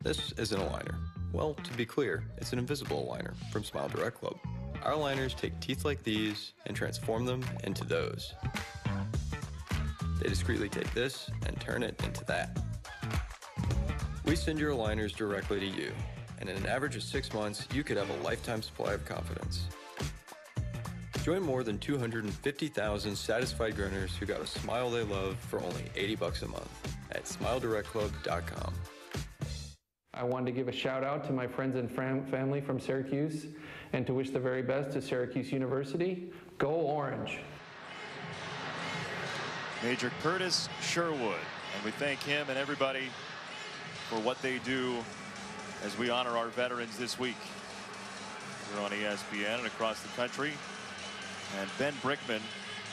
This is an aligner. Well, to be clear, it's an invisible aligner from Smile Direct Club. Our liners take teeth like these and transform them into those. They discreetly take this and turn it into that. We send your aligners directly to you, and in an average of six months, you could have a lifetime supply of confidence. Join more than 250,000 satisfied grunners who got a smile they love for only 80 bucks a month at smiledirectclub.com. I wanted to give a shout out to my friends and fam family from Syracuse and to wish the very best to Syracuse University. Go Orange. Major Curtis Sherwood. And we thank him and everybody for what they do as we honor our veterans this week. Here on ESPN and across the country. And Ben Brickman,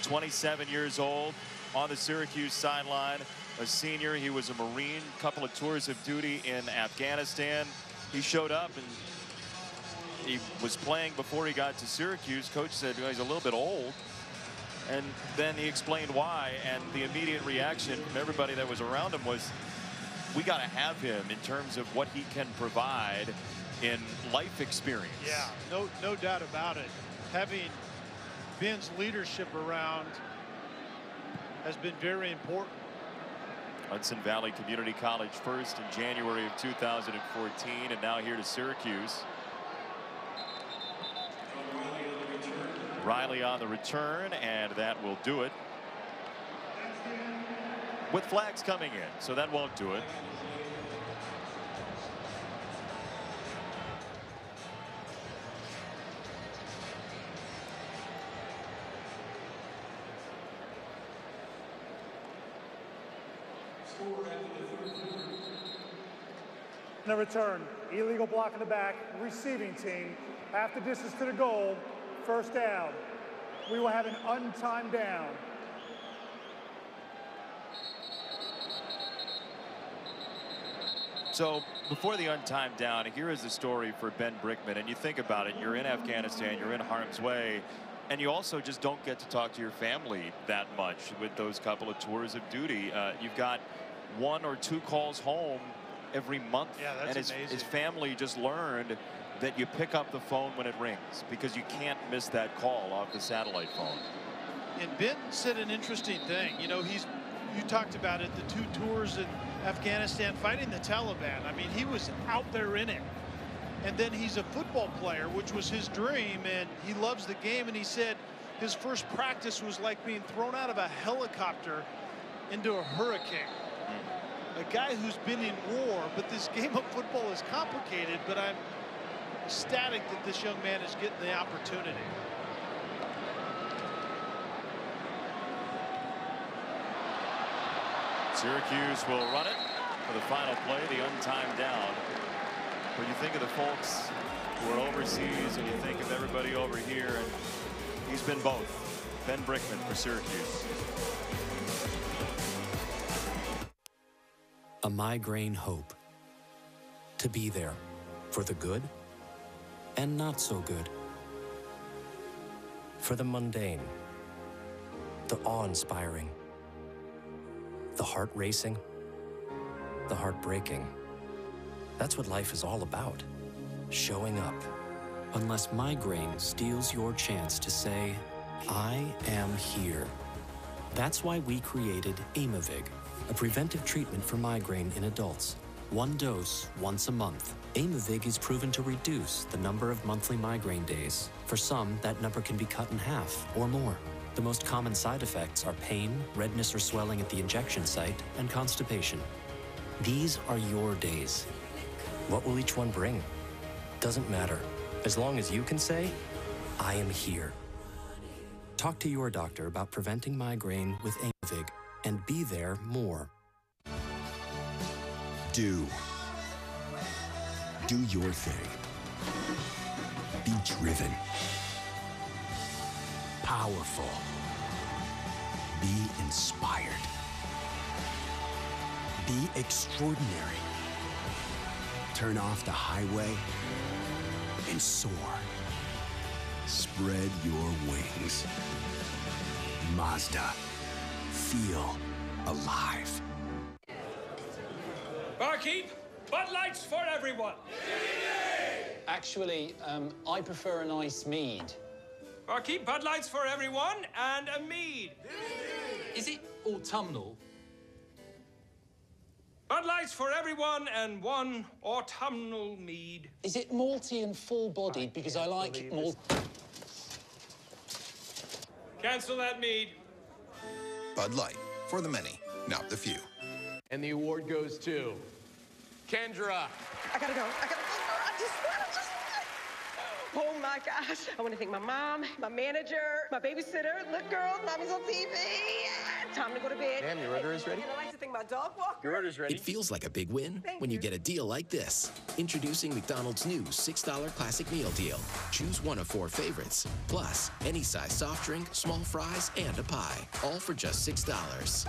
27 years old, on the Syracuse sideline, a senior. He was a Marine, a couple of tours of duty in Afghanistan. He showed up and he was playing before he got to Syracuse. Coach said well, he's a little bit old. And then he explained why, and the immediate reaction from everybody that was around him was, we got to have him in terms of what he can provide in life experience. Yeah, no, no doubt about it. Having Ben's leadership around has been very important. Hudson Valley Community College first in January of 2014, and now here to Syracuse. Riley on the return, and that will do it. With flags coming in, so that won't do it. The return, illegal block in the back, receiving team, half the distance to the goal, first down. We will have an untimed down. So before the untimed down, here is the story for Ben Brickman. And you think about it, you're in Afghanistan, you're in harm's way, and you also just don't get to talk to your family that much with those couple of tours of duty. Uh, you've got one or two calls home every month. Yeah, that's and his, amazing. his family just learned that you pick up the phone when it rings because you can't miss that call off the satellite phone. And Ben said an interesting thing. You know, he's you talked about it, the two tours in Afghanistan fighting the Taliban. I mean, he was out there in it. And then he's a football player, which was his dream, and he loves the game. And he said his first practice was like being thrown out of a helicopter into a hurricane. Hmm. A guy who's been in war, but this game of football is complicated, but I'm ecstatic that this young man is getting the opportunity. Syracuse will run it for the final play, the untimed down. But you think of the folks who are overseas and you think of everybody over here, and he's been both. Ben Brickman for Syracuse. A migraine hope. To be there for the good and not so good. For the mundane, the awe inspiring, the heart racing, the heartbreaking. That's what life is all about showing up. Unless migraine steals your chance to say, I am here. That's why we created Aimovig, a preventive treatment for migraine in adults. One dose once a month. Aimovig is proven to reduce the number of monthly migraine days. For some, that number can be cut in half or more. The most common side effects are pain, redness or swelling at the injection site, and constipation. These are your days. What will each one bring? Doesn't matter. As long as you can say, I am here. Talk to your doctor about preventing migraine with Aimovig and be there more. Do. Do your thing. Be driven. Powerful. Be inspired. Be extraordinary. Turn off the highway and soar. Spread your wings. Mazda. Feel alive. Barkeep, Bud Lights for everyone. Actually, um, I prefer an ice mead. I keep Bud Lights for everyone and a mead. Is it autumnal? Bud Lights for everyone and one autumnal mead. Is it malty and full-bodied? Because I like malt. Cancel that mead. Bud Light, for the many, not the few. And the award goes to Kendra. I gotta go. I gotta go. I just wanna just. Oh my gosh. I want to thank my mom, my manager, my babysitter. Look, girls, mommy's on TV. Time to go to bed. Ma'am, your order is ready. And I like to thank my dog walker. Your order's ready. It feels like a big win Thank when you you. get a deal like this. Introducing McDonald's new $6 classic meal deal. Choose one of four favorites. Plus, any size soft drink, small fries, and a pie. All for just $6.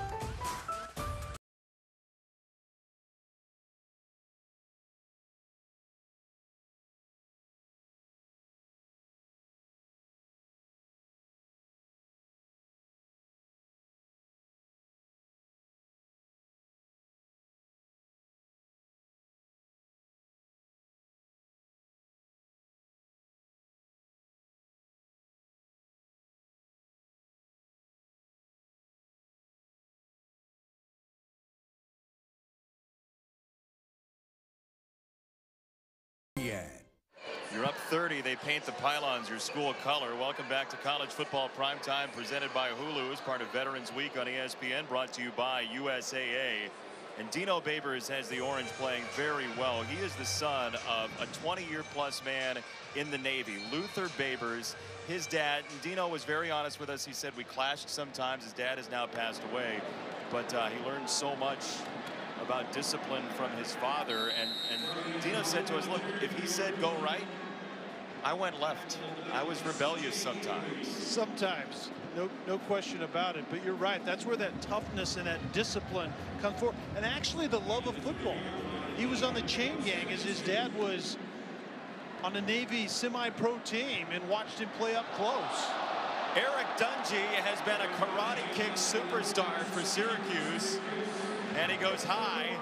30. They paint the pylons your school color. Welcome back to College Football Primetime, presented by Hulu as part of Veterans Week on ESPN, brought to you by USAA. And Dino Babers has the orange playing very well. He is the son of a 20-year plus man in the Navy, Luther Babers. His dad, Dino was very honest with us. He said we clashed sometimes. His dad has now passed away, but uh, he learned so much about discipline from his father. And, and Dino said to us, look, if he said go right, I went left. I was rebellious sometimes. Sometimes, no, no question about it. But you're right. That's where that toughness and that discipline comes forth. And actually, the love of football. He was on the chain gang as his dad was on a Navy semi-pro team and watched him play up close. Eric Dungey has been a karate kick superstar for Syracuse. And he goes high.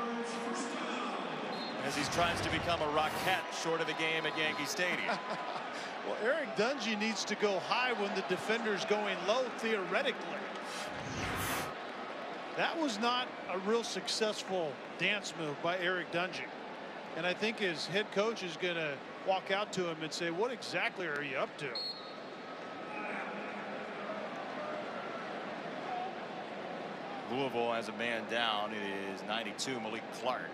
As he tries to become a rocket short of the game at Yankee Stadium. well, Eric Dungey needs to go high when the defender's going low, theoretically. That was not a real successful dance move by Eric Dungey. And I think his head coach is going to walk out to him and say, what exactly are you up to? Louisville has a man down. It is 92 Malik Clark.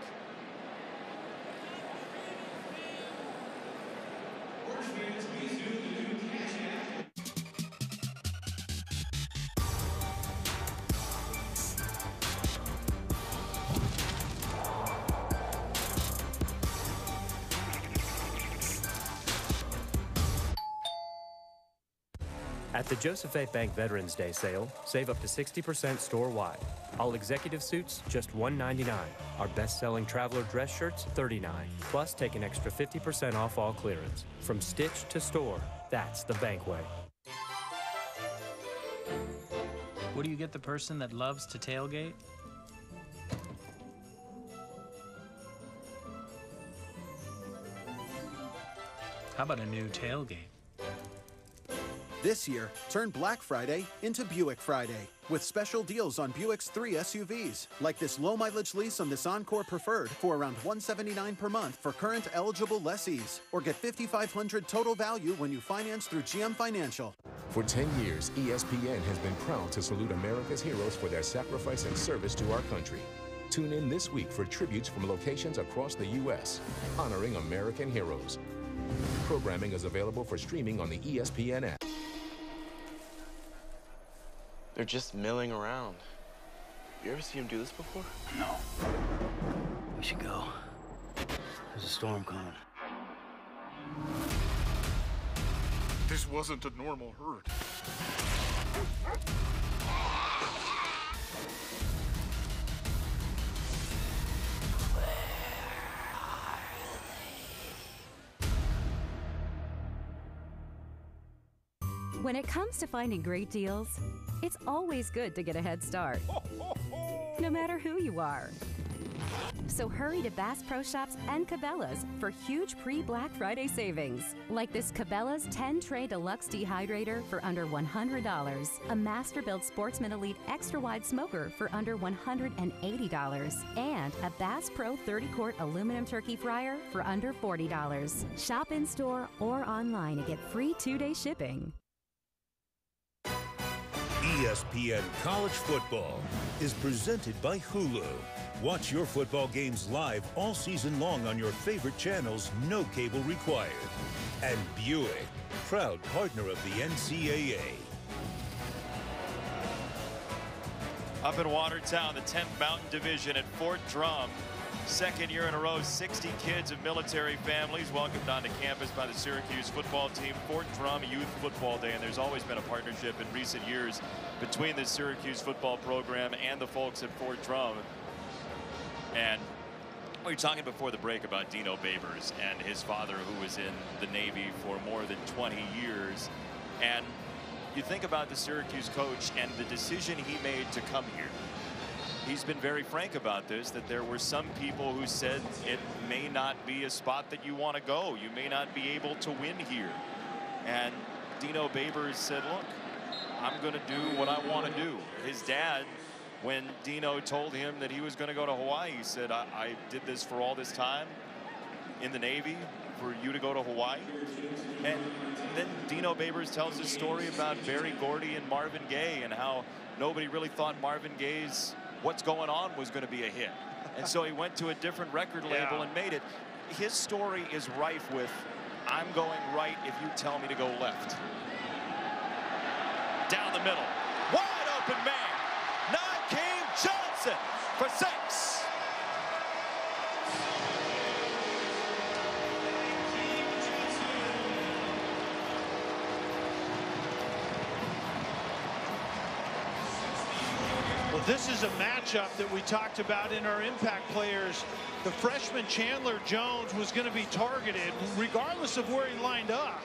At the Joseph A. Bank Veterans Day sale, save up to 60% store-wide. All executive suits, just 199. Our best-selling traveler dress shirts, 39. Plus, take an extra 50% off all clearance. From stitch to store, that's the bank way. What do you get the person that loves to tailgate? How about a new tailgate? This year, turn Black Friday into Buick Friday with special deals on Buick's three SUVs, like this low mileage lease on this Encore Preferred for around 179 per month for current eligible lessees, or get 5,500 total value when you finance through GM Financial. For 10 years, ESPN has been proud to salute America's heroes for their sacrifice and service to our country. Tune in this week for tributes from locations across the U.S., honoring American heroes. Programming is available for streaming on the ESPN app. They're just milling around. You ever see them do this before? No. We should go. There's a storm coming. This wasn't a normal herd. When it comes to finding great deals, it's always good to get a head start. No matter who you are. So hurry to Bass Pro Shops and Cabela's for huge pre-Black Friday savings. Like this Cabela's 10-tray deluxe dehydrator for under $100. A Masterbuilt Sportsman Elite extra wide smoker for under $180. And a Bass Pro 30-quart aluminum turkey fryer for under $40. Shop in-store or online and get free two-day shipping. ESPN College Football is presented by Hulu. Watch your football games live all season long on your favorite channels, no cable required. And Buick, proud partner of the NCAA. Up in Watertown, the 10th Mountain Division at Fort Drum. Second year in a row, 60 kids of military families welcomed onto campus by the Syracuse football team. Fort Drum Youth Football Day, and there's always been a partnership in recent years between the Syracuse football program and the folks at Fort Drum. And we were talking before the break about Dino Babers and his father, who was in the Navy for more than 20 years. And you think about the Syracuse coach and the decision he made to come here he's been very frank about this, that there were some people who said it may not be a spot that you want to go. You may not be able to win here. And Dino Babers said, look, I'm going to do what I want to do. His dad, when Dino told him that he was going to go to Hawaii, he said, I, I did this for all this time in the Navy for you to go to Hawaii. And then Dino Babers tells his story about Berry Gordy and Marvin Gaye and how nobody really thought Marvin Gaye's what's going on was going to be a hit. And so he went to a different record label yeah. and made it. His story is rife with, I'm going right if you tell me to go left. Down the middle. Wide open man. Nykeem Johnson for six. This is a matchup that we talked about in our impact players. The freshman Chandler Jones was going to be targeted regardless of where he lined up.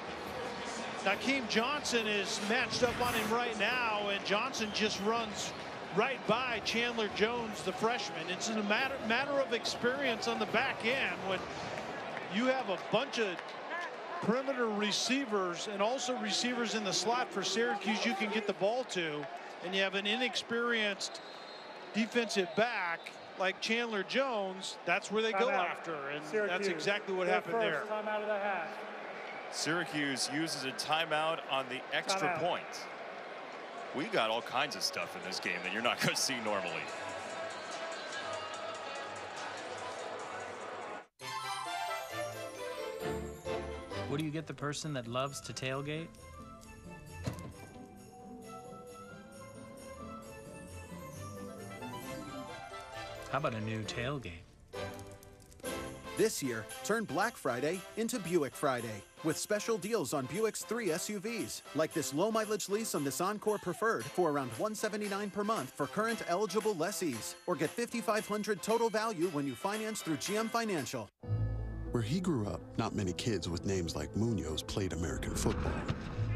Nykeem Johnson is matched up on him right now, and Johnson just runs right by Chandler Jones, the freshman. It's a matter, matter of experience on the back end when you have a bunch of perimeter receivers and also receivers in the slot for Syracuse you can get the ball to and you have an inexperienced defensive back like Chandler Jones that's where they Time go out. after and Syracuse. that's exactly what Go happened there Time out of the half. Syracuse uses a timeout on the extra Timeout. point. We got all kinds of stuff in this game that you're not going to see normally. What do you get the person that loves to tailgate? How about a new tailgate? This year, turn Black Friday into Buick Friday with special deals on Buick's three SUVs, like this low mileage lease on this Encore Preferred for around 179 per month for current eligible lessees, or get 5,500 total value when you finance through GM Financial. Where he grew up, not many kids with names like Munoz played American football.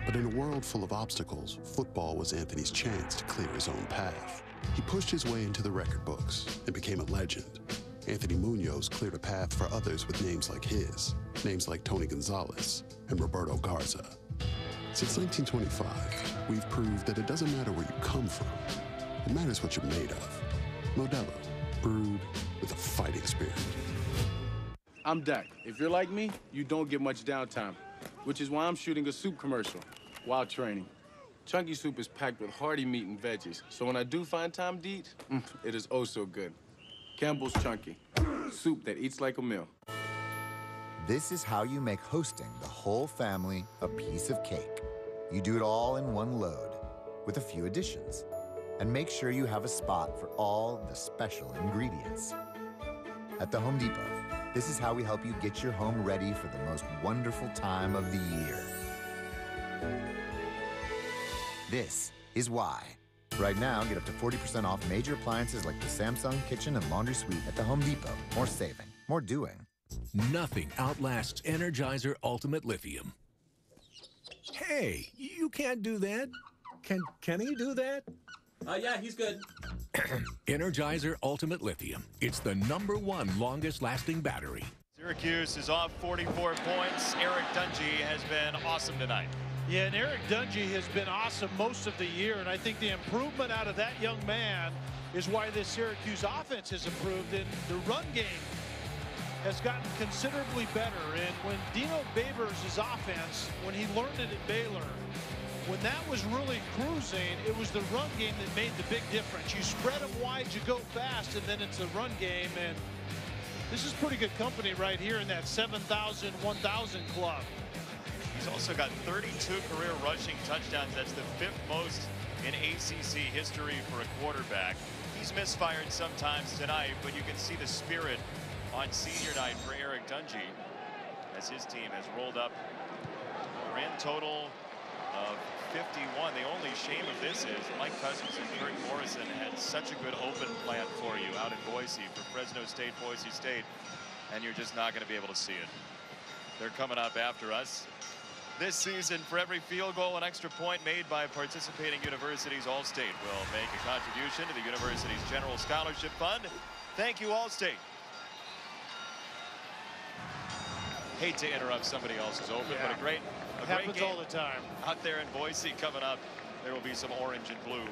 But in a world full of obstacles, football was Anthony's chance to clear his own path. He pushed his way into the record books and became a legend. Anthony Munoz cleared a path for others with names like his, names like Tony Gonzalez and Roberto Garza. Since 1925, we've proved that it doesn't matter where you come from, it matters what you're made of. Modelo, brewed with a fighting spirit. I'm Dak. If you're like me, you don't get much downtime, which is why I'm shooting a soup commercial while training. Chunky soup is packed with hearty meat and veggies, so when I do find time to eat, mm, it is oh so good. Campbell's Chunky, soup that eats like a meal. This is how you make hosting the whole family a piece of cake. You do it all in one load, with a few additions. And make sure you have a spot for all the special ingredients. At the Home Depot, this is how we help you get your home ready for the most wonderful time of the year. This is why. Right now, get up to 40% off major appliances like the Samsung Kitchen and Laundry Suite at the Home Depot. More saving, more doing. Nothing outlasts Energizer Ultimate Lithium. Hey, you can't do that. Can can he do that? Uh, yeah, he's good. Energizer Ultimate Lithium. It's the number one longest lasting battery. Syracuse is off 44 points. Eric Dungey has been awesome tonight. Yeah, and Eric Dungey has been awesome most of the year, and I think the improvement out of that young man is why this Syracuse offense has improved, and the run game has gotten considerably better. And when Dino Babers' offense, when he learned it at Baylor, when that was really cruising, it was the run game that made the big difference. You spread them wide, you go fast, and then it's a run game. And this is pretty good company right here in that 7,000, 1,000 club. He's also got 32 career rushing touchdowns. That's the fifth most in ACC history for a quarterback. He's misfired sometimes tonight, but you can see the spirit on senior night for Eric Dungey as his team has rolled up a grand total of 51. The only shame of this is Mike Couzens and Kirk Morrison had such a good open plan for you out in Boise for Fresno State, Boise State, and you're just not going to be able to see it. They're coming up after us. This season, for every field goal and extra point made by participating universities, Allstate will make a contribution to the university's general scholarship fund. Thank you, Allstate. Hate to interrupt somebody else's open, Yeah. but a great, a great Happens game all the time. out there in Boise coming up. There will be some orange and blue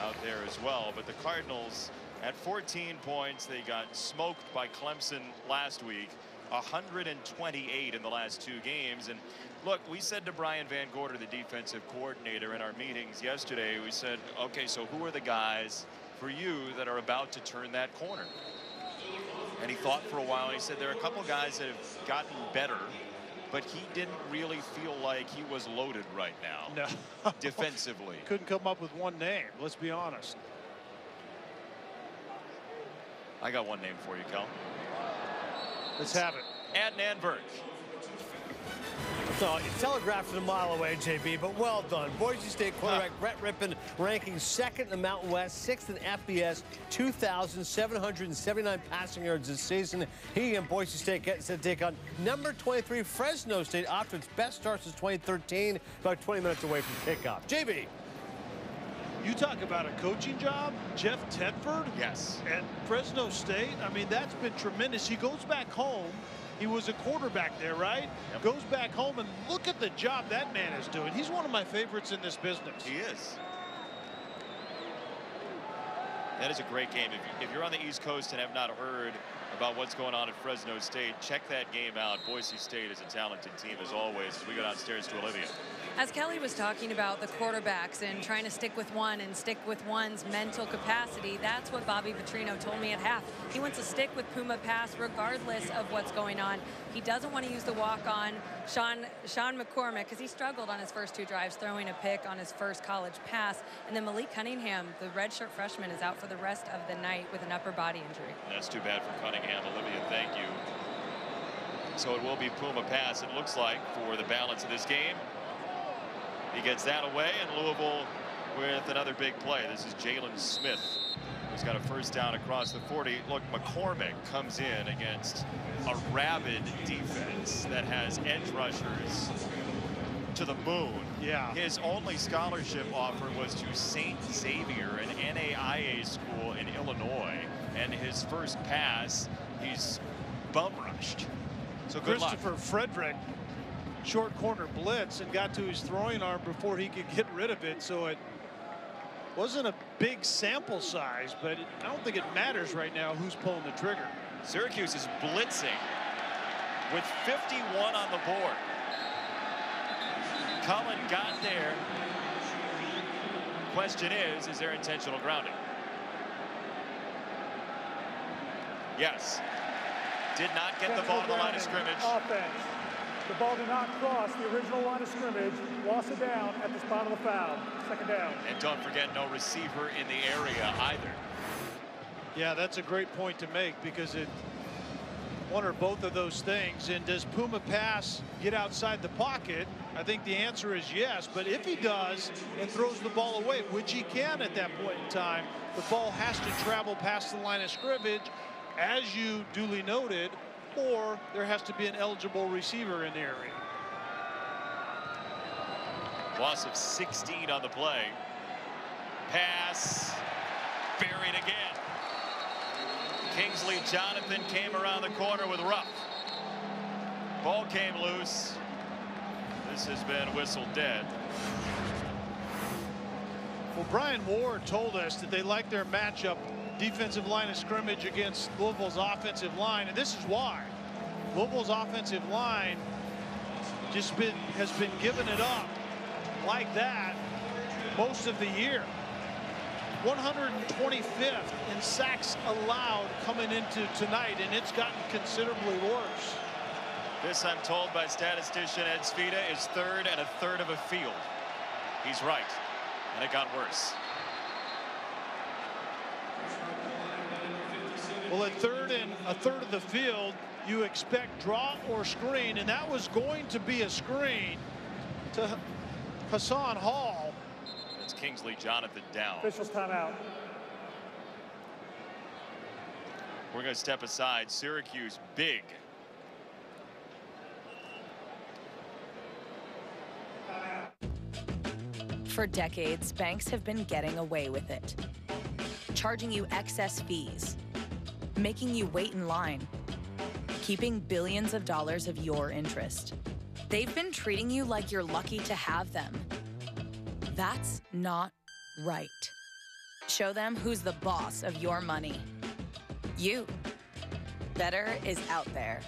out there as well. But the Cardinals at 14 points, they got smoked by Clemson last week. 128 in the last two games. And look, we said to Brian Van Gorder, the defensive coordinator, in our meetings yesterday, we said, okay, so who are the guys for you that are about to turn that corner? And he thought for a while, and he said there are a couple guys that have gotten better, but he didn't really feel like he was loaded right now No. defensively. Couldn't come up with one name, let's be honest. I got one name for you, Cal. Let's have it. Adnan Virk. No, it's telegraphed it a mile away, JB, but well done. Boise State quarterback ah. Brett Rypien ranking second in the Mountain West, sixth in FBS, 2,779 passing yards this season. He and Boise State get set to take on number 23 Fresno State after its best start since 2013, about 20 minutes away from kickoff. JB. You talk about a coaching job, Jeff Tedford. Yes. At Fresno State. I mean, that's been tremendous. He goes back home. He was a quarterback there, right? Yep. Goes back home and look at the job that man is doing. He's one of my favorites in this business. He is. That is a great game. If, if you're on the East Coast and have not heard about what's going on at Fresno State, check that game out. Boise State is a talented team as always as we go downstairs to Olivia. As Kelly was talking about the quarterbacks and trying to stick with one and stick with one's mental capacity, that's what Bobby Petrino told me at half. He wants to stick with Puma Pass regardless of what's going on. He doesn't want to use the walk-on Sean Sean McCormick because he struggled on his first two drives, throwing a pick on his first college pass. And then Malik Cunningham, the redshirt freshman, is out for the rest of the night with an upper body injury. That's too bad for Cunningham. Olivia, thank you. So it will be Puma Pass, it looks like, for the balance of this game. He gets that away, and Louisville with another big play. This is Jalen Smith, who's got a first down across the 40. Look, McCormick comes in against a rabid defense that has edge rushers to the moon. Yeah. His only scholarship offer was to St. Xavier, an NAIA school in Illinois, and his first pass, he's bum rushed. So good luck. Christopher Frederick short corner blitz and got to his throwing arm before he could get rid of it. So it wasn't a big sample size, but it, I don't think it matters right now who's pulling the trigger. Syracuse is blitzing with 51 on the board. Cullen got there. Question is, is there intentional grounding? Yes. Did not get the ball to the line of scrimmage. Offense. The ball did not cross the original line of scrimmage. Lost it down at the spot of the foul. Second down. And don't forget, no receiver in the area either. Yeah, that's a great point to make because it one or both of those things. And does Puma pass get outside the pocket? I think the answer is yes. But if he does and throws the ball away, which he can at that point in time, the ball has to travel past the line of scrimmage, as you duly noted, or there has to be an eligible receiver in the area. Loss of 16 on the play. Pass buried again. Kingsley Jonathan came around the corner with Ruff. Ball came loose. This has been whistled dead. Well, Brian Ward told us that they like their matchup defensive line of scrimmage against Louisville's offensive line, and this is why. Louisville's offensive line just been has been giving it up like that most of the year. 125th in sacks allowed coming into tonight, and it's gotten considerably worse. This, I'm told by statistician Ed Svita, is third and a third of a field. He's right, and it got worse. Well, at third and a third of the field, you expect draw or screen, and that was going to be a screen to Hassan Hall. It's Kingsley Jonathan down. Officials timeout. We're going to step aside. Syracuse big. For decades, banks have been getting away with it. Charging you excess fees, making you wait in line, keeping billions of dollars of your interest. They've been treating you like you're lucky to have them. That's not right. Show them who's the boss of your money. You. Better is out there.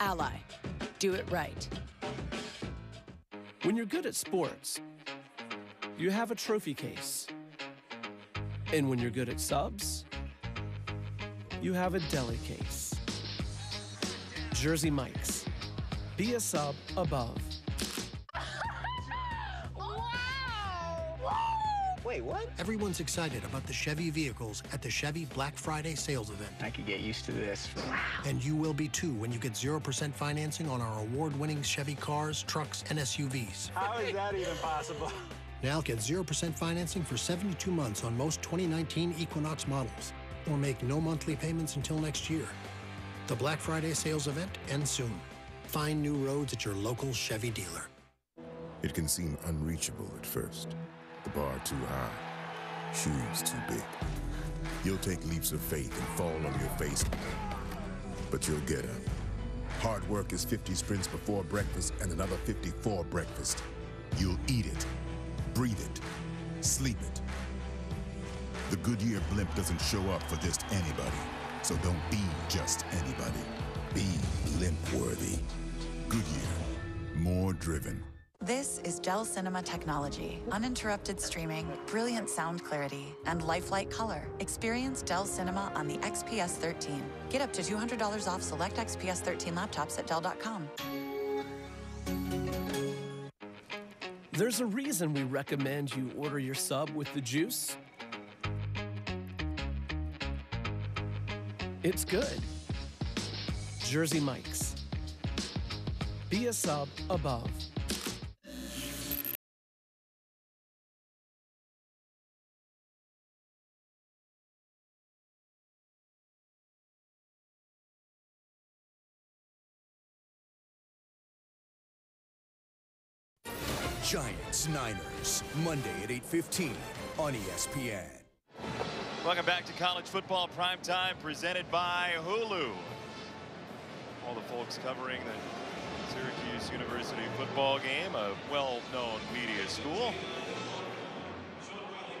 Ally. Do it right. When you're good at sports, you have a trophy case. And when you're good at subs, you have a deli case. Jersey Mike's. Be a sub above. Wow! Wait, what? Everyone's excited about the Chevy vehicles at the Chevy Black Friday sales event. I could get used to this. Wow. And you will be too when you get 0% financing on our award winning Chevy cars, trucks, and SUVs. How is that even possible? Now get 0% financing for 72 months on most 2019 Equinox models. Or make no monthly payments until next year. The Black Friday sales event ends soon. Find new roads at your local Chevy dealer. It can seem unreachable at first, The bar too high, shoes too big. You'll take leaps of faith and fall on your face, but you'll get up. Hard work is 50 sprints before breakfast and another 50 for breakfast. You'll eat it, breathe it, sleep it. The Goodyear blimp doesn't show up for just anybody, so don't be just anybody. Be blimp-worthy. Goodyear, more driven. This is Dell Cinema technology. Uninterrupted streaming, brilliant sound clarity, and lifelike color. Experience Dell Cinema on the XPS 13. Get up to $200 off select XPS 13 laptops at Dell.com. There's a reason we recommend you order your sub with the juice. It's good. Jersey Mike's. Be a sub above. Giants Niners, Monday at 8:15 on ESPN. Welcome back to College Football Primetime, presented by Hulu. All the folks covering the Syracuse University football game, a well-known media school.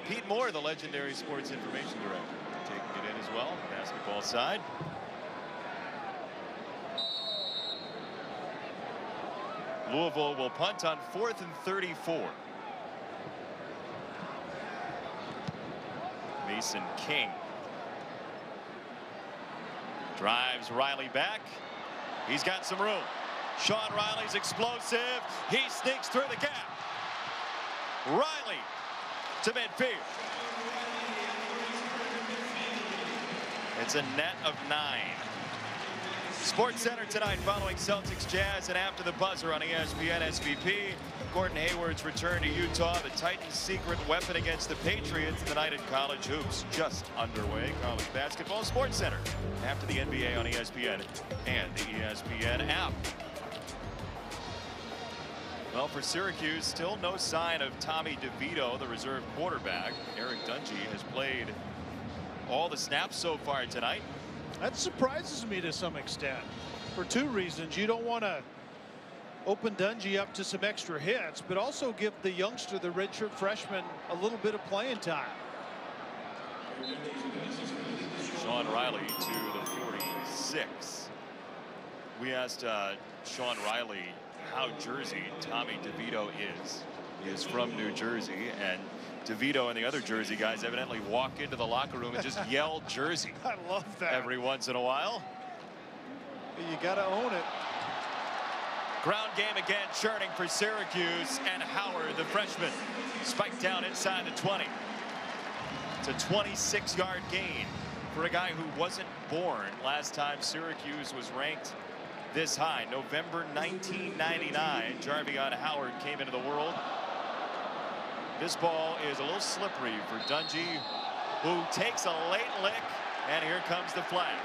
Pete Moore, the legendary sports information director, taking it in as well, basketball side. Louisville will punt on fourth and 34. Mason King drives Riley back. He's got some room. Sean Riley's explosive. He sneaks through the gap. Riley to midfield. It's a net of nine. Sports Center tonight following Celtics Jazz and after the buzzer on ESPN SVP. Gordon Hayward's return to Utah, the Titans' secret weapon against the Patriots. tonight night in college hoops just underway. College basketball Sports Center after the NBA on ESPN and the ESPN app. Well, for Syracuse, still no sign of Tommy DeVito, the reserve quarterback. Eric Dungey has played all the snaps so far tonight. That surprises me to some extent for two reasons. You don't want to open Dungey up to some extra hits, but also give the youngster, the redshirt freshman, a little bit of playing time. Sean Riley to the 46. We asked uh, Sean Riley how Jersey Tommy DeVito is. He is from New Jersey, and DeVito and the other Jersey guys evidently walk into the locker room and just yell Jersey. I love that. Every once in a while. You got to own it. Ground game again, churning for Syracuse and Howard, the freshman, spiked down inside the 20. It's a 26-yard gain for a guy who wasn't born last time Syracuse was ranked this high. November 1999, Jarveon Howard came into the world. This ball is a little slippery for Dungey, who takes a late lick, and here comes the flag.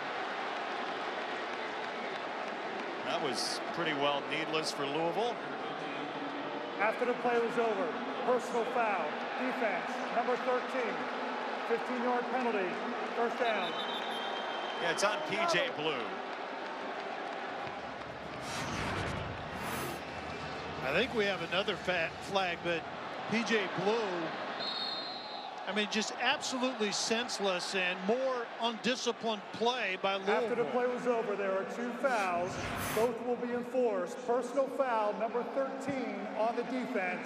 That was pretty well needless for Louisville. After the play was over, personal foul, defense, number 13, 15-yard penalty, first down. Yeah, it's on PJ Blue. I think we have another fat flag, but PJ Blue, I mean, just absolutely senseless and more undisciplined play by Louisville. After the play was over, there are two fouls. Both will be enforced. Personal foul, number 13 on the defense.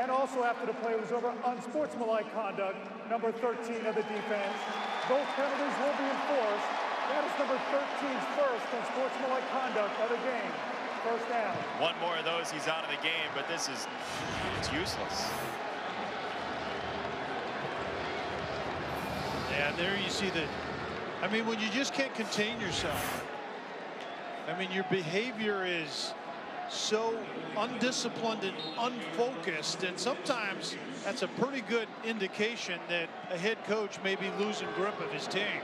And also after the play was over, unsportsmanlike conduct, number 13 of the defense. Both penalties will be enforced. That is number 13's first unsportsmanlike conduct of the game. First down. One more of those, he's out of the game, but this is, it's useless. Yeah, there you see the, I mean, when you just can't contain yourself. I mean, your behavior is so undisciplined and unfocused, and sometimes that's a pretty good indication that a head coach may be losing grip of his team.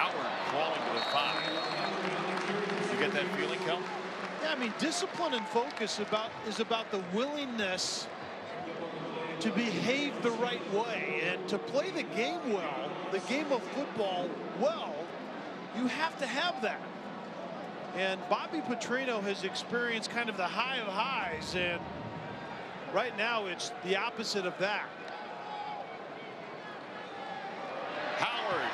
Howard crawling to the five. You get that feeling, Kel? Yeah, I mean, discipline and focus about is about the willingness to behave the right way and to play the game well, the game of football well, you have to have that. And Bobby Petrino has experienced kind of the high of highs, and right now it's the opposite of that. Howard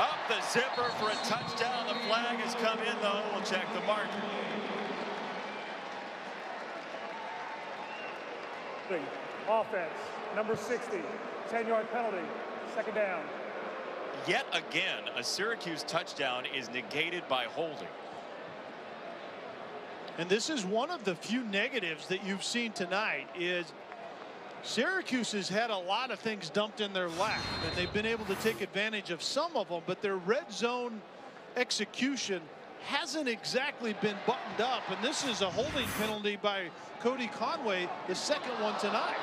up the zipper for a touchdown. The flag has come in, though. We'll check the mark. Offense, number 60, 10-yard penalty, second down. Yet again, a Syracuse touchdown is negated by holding. And this is one of the few negatives that you've seen tonight is Syracuse has had a lot of things dumped in their lap, and they've been able to take advantage of some of them, but their red zone execution hasn't exactly been buttoned up, and this is a holding penalty by Cody Conway, the second one tonight.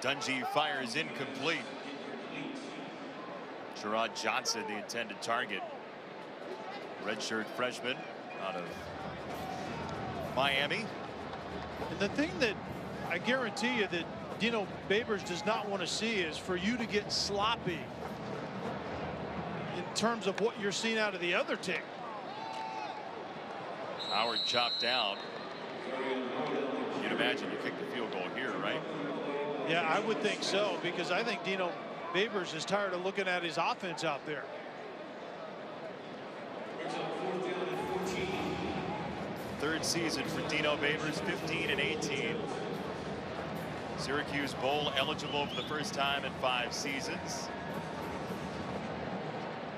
Dungey fires incomplete. Sherrod Johnson, the intended target. Redshirt freshman out of Miami. And the thing that I guarantee you that Dino Babers does not want to see is for you to get sloppy in terms of what you're seeing out of the other team. Howard chopped out. You'd imagine you kick the field goal here, right? Yeah, I would think so because I think Dino Babers is tired of looking at his offense out there. Third season for Dino Babers, 15 and 18. Syracuse Bowl eligible for the first time in five seasons.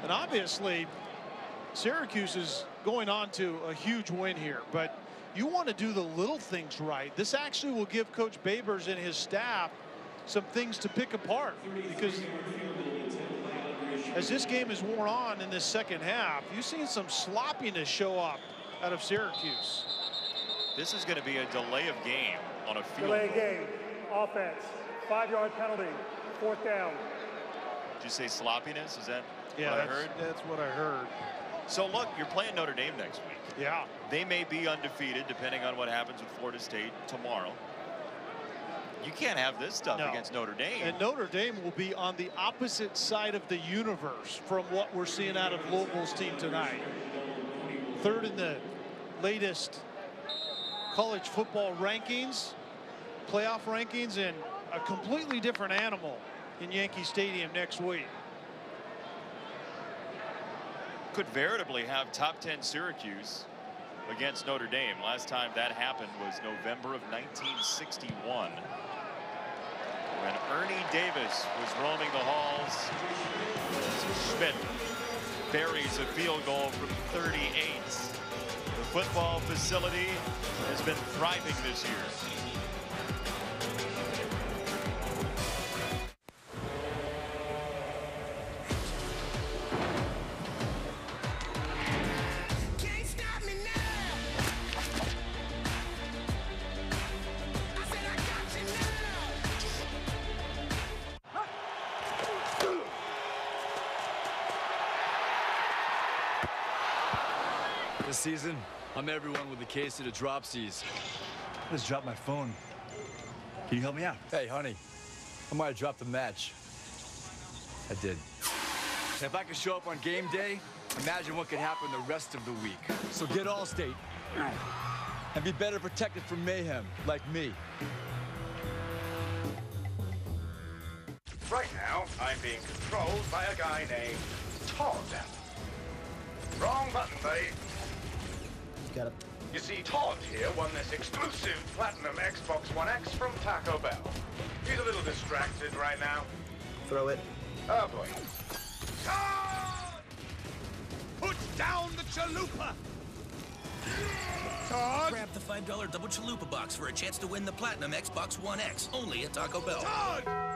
And obviously, Syracuse is going on to a huge win here, but you want to do the little things right. This actually will give Coach Babers and his staff some things to pick apart because as this game is worn on in this second half, you've seen some sloppiness show up out of Syracuse. This is going to be a delay of game on a field. Delay game, offense, five-yard penalty, fourth down. Did you say sloppiness? Is that yeah, what I that's, heard? that's what I heard. So look, you're playing Notre Dame next week. Yeah. They may be undefeated depending on what happens with Florida State tomorrow. You can't have this stuff No. against Notre Dame. And Notre Dame will be on the opposite side of the universe from what we're seeing out of Louisville's team tonight. Third in the latest college football rankings, playoff rankings, and a completely different animal in Yankee Stadium next week. Could veritably have top 10 Syracuse against Notre Dame. Last time that happened was November of 1961 when Ernie Davis was roaming the halls. Szmyt buries a field goal from 38. Football facility has been thriving this year. I'm everyone with a case of the dropsies. I just dropped my phone. Can you help me out? Hey, honey, I might have dropped the match. I did. If I could show up on game day, imagine what could happen the rest of the week. So get Allstate and be better protected from mayhem like me. Right now, I'm being controlled by a guy named Todd. Wrong button, buddy. Got it. You see, Todd here won this exclusive Platinum Xbox One X from Taco Bell. He's a little distracted right now. Throw it. Oh, boy. Put down the chalupa! Todd! Grab the $5 double chalupa box for a chance to win the Platinum Xbox One X, only at Taco Bell.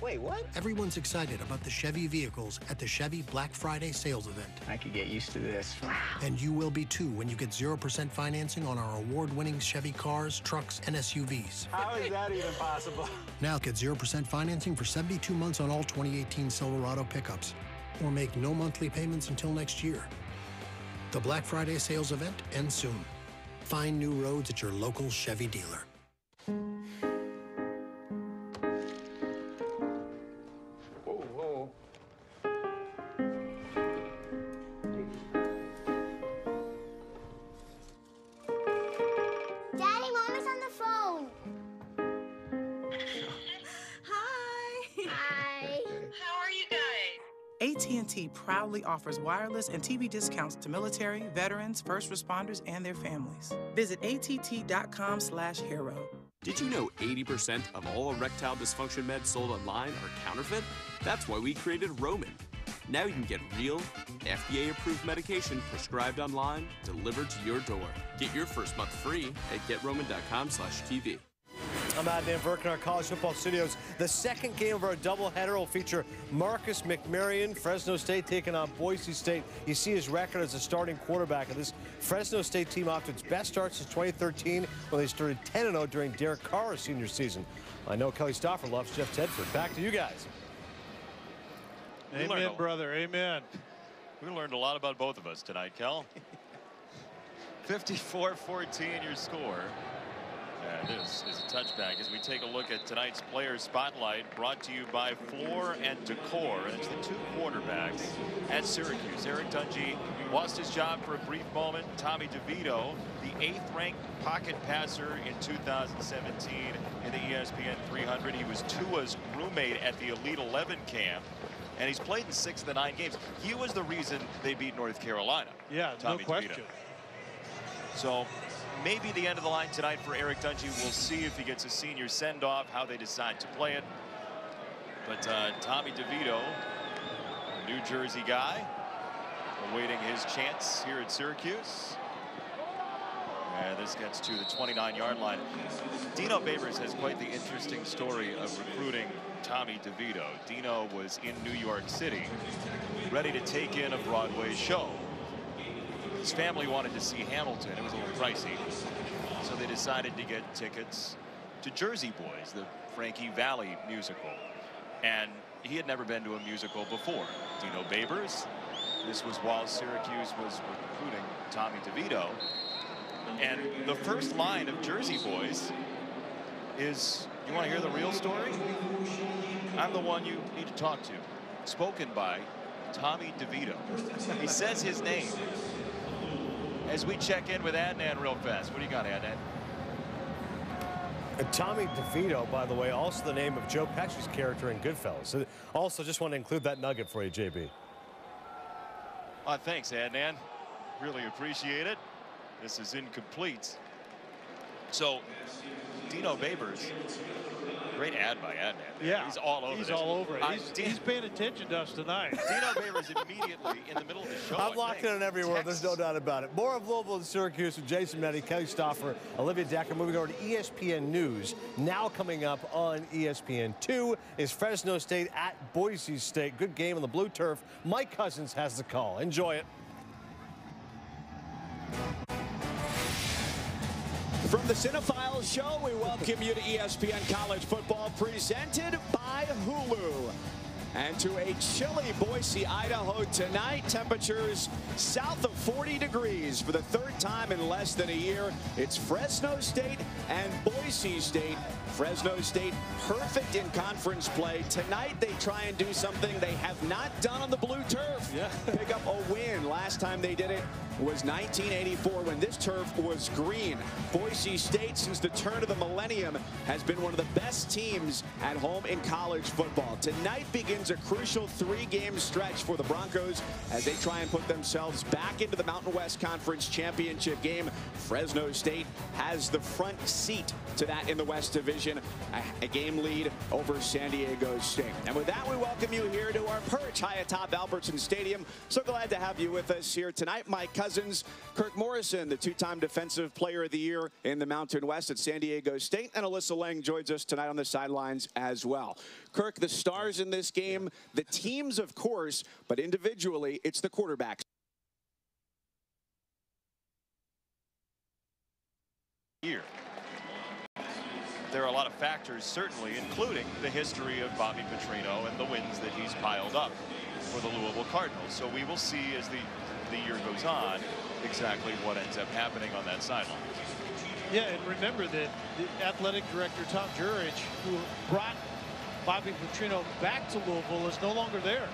Wait, what? Everyone's excited about the Chevy vehicles at the Chevy Black Friday sales event. I could get used to this. And you will be too when you get 0% financing on our award winning Chevy cars, trucks, and SUVs. How is that even possible? Now get 0% financing for 72 months on all 2018 Silverado pickups. or make no monthly payments until next year. The Black Friday sales event ends soon. Find new roads at your local Chevy dealer. Proudly offers wireless and TV discounts to military, veterans, first responders, and their families. Visit att.com/hero. Did you know 80% of all erectile dysfunction meds sold online are counterfeit? That's why we created Roman. Now you can get real, FDA approved medication prescribed online, delivered to your door. Get your first month free at getroman.com/tv. I'm Adnan Virk in our college football studios. The second game of our doubleheader will feature Marcus McMaryion, Fresno State taking on Boise State. You see his record as a starting quarterback of this Fresno State team off to its best start since 2013 when they started 10-0 during Derek Carr's senior season. I know Kelly Stouffer loves Jeff Tedford. Back to you guys. We Amen, brother. Amen. We learned a lot about both of us tonight, Kel. 54-14 your score. And this is a touchback as we take a look at tonight's player spotlight brought to you by Floor and Decor. And it's the two quarterbacks at Syracuse. Eric Dungey lost his job for a brief moment. Tommy DeVito, the eighth ranked pocket passer in 2017 in the ESPN 300. He was Tua's roommate at the Elite 11 camp. And he's played in six of the nine games. He was the reason they beat North Carolina. Yeah, Tommy no question. DeVito. So maybe the end of the line tonight for Eric Dungey. We'll see if he gets a senior send-off, how they decide to play it. But uh, Tommy DeVito, New Jersey guy, awaiting his chance here at Syracuse. And this gets to the 29-yard line. Dino Babers has quite the interesting story of recruiting Tommy DeVito. Dino was in New York City, ready to take in a Broadway show. His family wanted to see Hamilton. It was a little pricey. So they decided to get tickets to Jersey Boys, the Frankie Valli musical. And he had never been to a musical before. Dino Babers. This was while Syracuse was recruiting Tommy DeVito. And the first line of Jersey Boys is, you want to hear the real story? I'm the one you need to talk to. Spoken by Tommy DeVito. He says his name. As we check in with Adnan real fast. What do you got, Adnan? And Tommy DeVito, by the way, also the name of Joe Pesci's character in Goodfellas. Also just want to include that nugget for you, JB. Uh, thanks, Adnan. Really appreciate it. This is incomplete. So, Dino Babers, great ad by Adnan. Yeah. He's all over He's this. all over it. Uh, He's, he's paying attention to us tonight. Dino Babers immediately in the middle of the show. I'm I locked think, in every word. There's no doubt about it. More of Louisville and Syracuse with Jason Benetti, Kelly Stouffer, Olivia Dekker. Moving over to ESPN News. Now coming up on E ESPN2 is Fresno State at Boise State. Good game on the blue turf. Mike Couzens has the call. Enjoy it. The Cinephiles Show, we welcome you to ESPN College Football presented by Hulu. And to a chilly Boise, Idaho tonight. Temperatures south of 40 degrees for the third time in less than a year. It's Fresno State and Boise State. Fresno State perfect in conference play. Tonight they try and do something they have not done on the blue turf. Yeah. Pick up a win. Last time they did it was 1984 when this turf was green. Boise State, since the turn of the millennium, has been one of the best teams at home in college football. Tonight begins a crucial three-game stretch for the Broncos as they try and put themselves back into the Mountain West Conference championship game. Fresno State has the front seat to that in the West Division, a, a game lead over San Diego State. And with that, we welcome you here to our perch high atop Albertson Stadium. So glad to have you with us here tonight. Mike Couzens, Kirk Morrison, the two-time Defensive Player of the Year in the Mountain West at San Diego State, and Alyssa Lang joins us tonight on the sidelines as well. Kirk, the stars in this game, the teams, of course, but individually, it's the quarterbacks. Here. there are a lot of factors, certainly, including the history of Bobby Petrino and the wins that he's piled up for the Louisville Cardinals. So we will see as the, the year goes on exactly what ends up happening on that sideline. Yeah, and remember that the athletic director, Tom Jurich, who brought Bobby Petrino back to Louisville, is no longer there.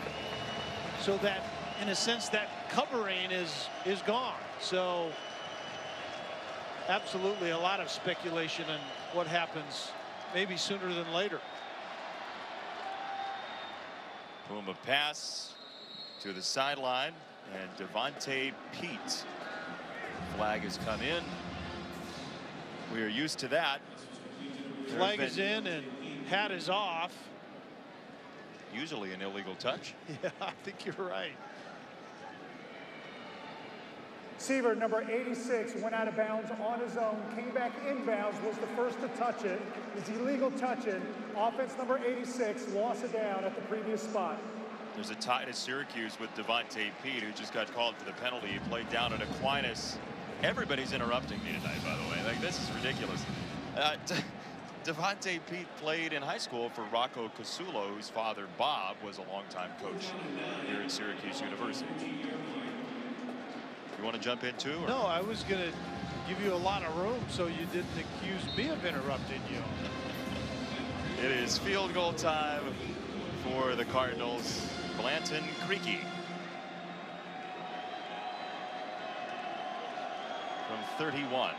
So that, in a sense, that covering is, is gone. So absolutely a lot of speculation on what happens maybe sooner than later. Puma pass to the sideline and Devante Peete. Flag has come in. We are used to that. Flag is in and hat is off. Usually an illegal touch. Yeah, I think you're right. Seaver, number 86, went out of bounds on his own, came back inbounds, was the first to touch it. It's illegal touching. Offense number 86 lost it down at the previous spot. There's a tie to Syracuse with Devante Peete, who just got called for the penalty. He played down at Aquinas. Everybody's interrupting me tonight, by the way. Like, this is ridiculous. Uh, Devante Peete played in high school for Rocco Casulo, whose father, Bob, was a longtime coach here at Syracuse University. You want to jump in too? Or? No, I was going to give you a lot of room so you didn't accuse me of interrupting you. It is field goal time for the Cardinals. Blanton Creque. From 31.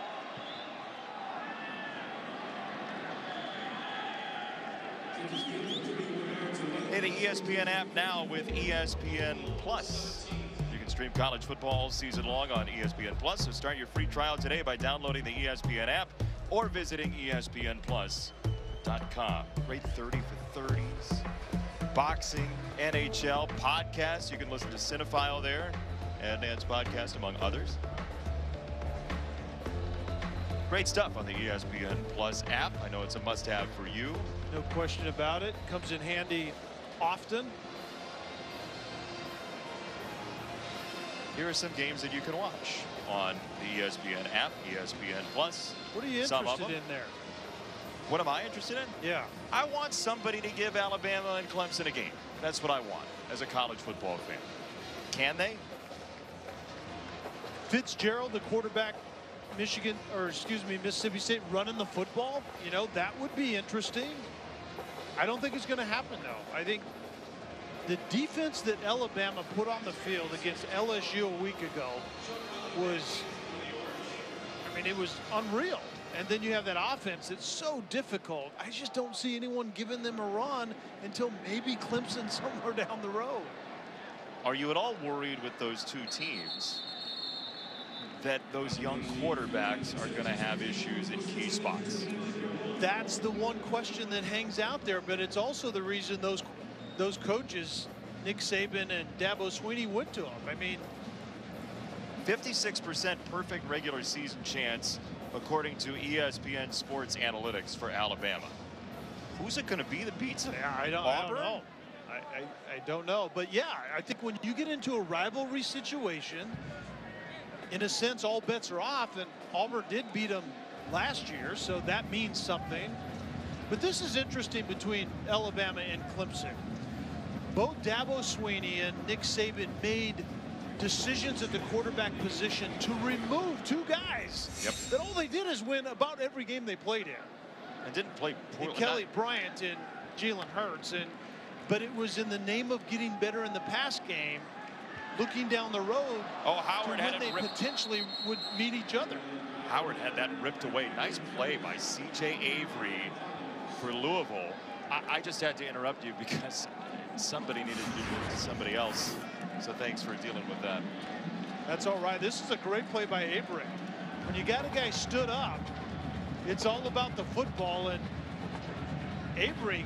Hey, the ESPN app now with ESPN Plus. You can stream college football season long on ESPN Plus. So start your free trial today by downloading the ESPN app or visiting ESPNplus.com. Great 30 for 30s. Boxing, NHL, podcasts. You can listen to Cinephile there and Dan's podcast, among others. Great stuff on the ESPN Plus app. I know it's a must-have for you. No question about it. Comes in handy often. Here are some games that you can watch on the ESPN app, ESPN Plus. What are you interested in there? What am I interested in? Yeah. I want somebody to give Alabama and Clemson a game. That's what I want as a college football fan. Can they? Fitzgerald, the quarterback, Michigan, or excuse me, Mississippi State running the football, you know, that would be interesting. I don't think it's going to happen, though. I think the defense that Alabama put on the field against LSU a week ago was, I mean, it was unreal. And then you have that offense that's so difficult. I just don't see anyone giving them a run until maybe Clemson somewhere down the road. Are you at all worried with those two teams that those young quarterbacks are going to have issues in key spots? That's the one question that hangs out there, but it's also the reason those those coaches, Nick Saban and Dabo Swinney, went to him. I mean, 56% perfect regular season chance, according to ESPN Sports Analytics for Alabama. Who's it going to be that beats them? I don't, I don't know. I, I, I don't know. But yeah, I think when you get into a rivalry situation, in a sense, all bets are off. And Auburn did beat them last year, so that means something. But this is interesting between Alabama and Clemson. Both Dabo Swinney and Nick Saban made decisions at the quarterback position to remove two guys Yep. that all they did is win about every game they played in. And didn't play poorly. And Kelly Bryant and Jalen Hurts. And but it was in the name of getting better in the pass game, looking down the road. Oh, Howard to when they ripped. potentially would meet each other. Howard had that ripped away. Nice play by C.J. Avery for Louisville. I, I just had to interrupt you because somebody needed to do it to somebody else. So thanks for dealing with that. That's all right. This is a great play by Avery. When you got a guy stood up, it's all about the football, and Avery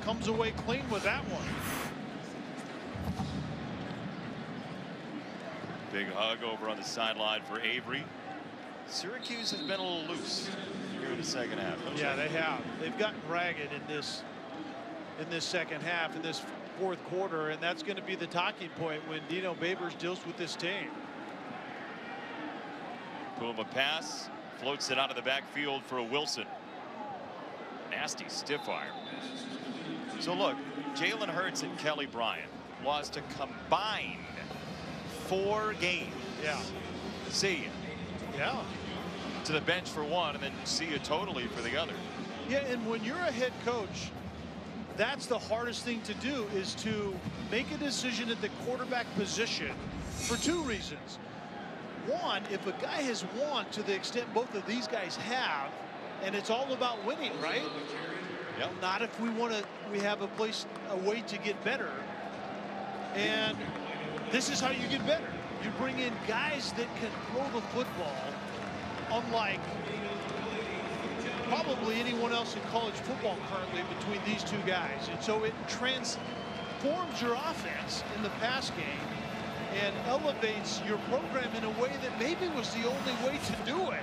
comes away clean with that one. Big hug over on the sideline for Avery. Syracuse has been a little loose here in the second half. Yeah, they? have. They've gotten ragged in this in this second half, in this fourth quarter, and that's going to be the talking point when Dino Babers deals with this team. Puma pass, floats it out of the backfield for Wilson. nasty stiff arm. So look, Jalen Hurts and Kelly Bryant lost a combined four games. Yeah. See ya. Yeah. To the bench for one, and then see you totally for the other. Yeah, and when you're a head coach, that's the hardest thing to do is to make a decision at the quarterback position for two reasons. One, if a guy has won to the extent both of these guys have, and it's all about winning, right? Yep. Not if we want to, we have a place, a way to get better. And this is how you get better. You bring in guys that can throw the football, unlike probably anyone else in college football currently between these two guys. And so it transforms your offense in the pass game and elevates your program in a way that maybe was the only way to do it.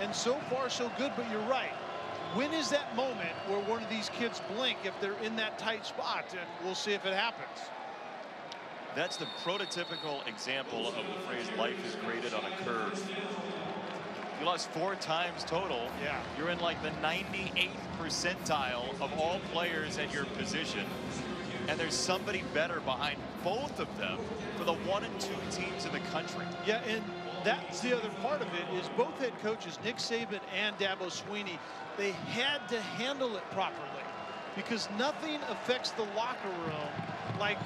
And so far, so good, but you're right. When is that moment where one of these kids blink if they're in that tight spot? And we'll see if it happens. That's the prototypical example of the phrase life is graded on a curve. You lost four times total. Yeah. You're in like the 98th percentile of all players at your position. And there's somebody better behind both of them for the one and two teams in the country. Yeah, and that's the other part of it is both head coaches, Nick Saban and Dabo Swinney, they had to handle it properly because nothing affects the locker room like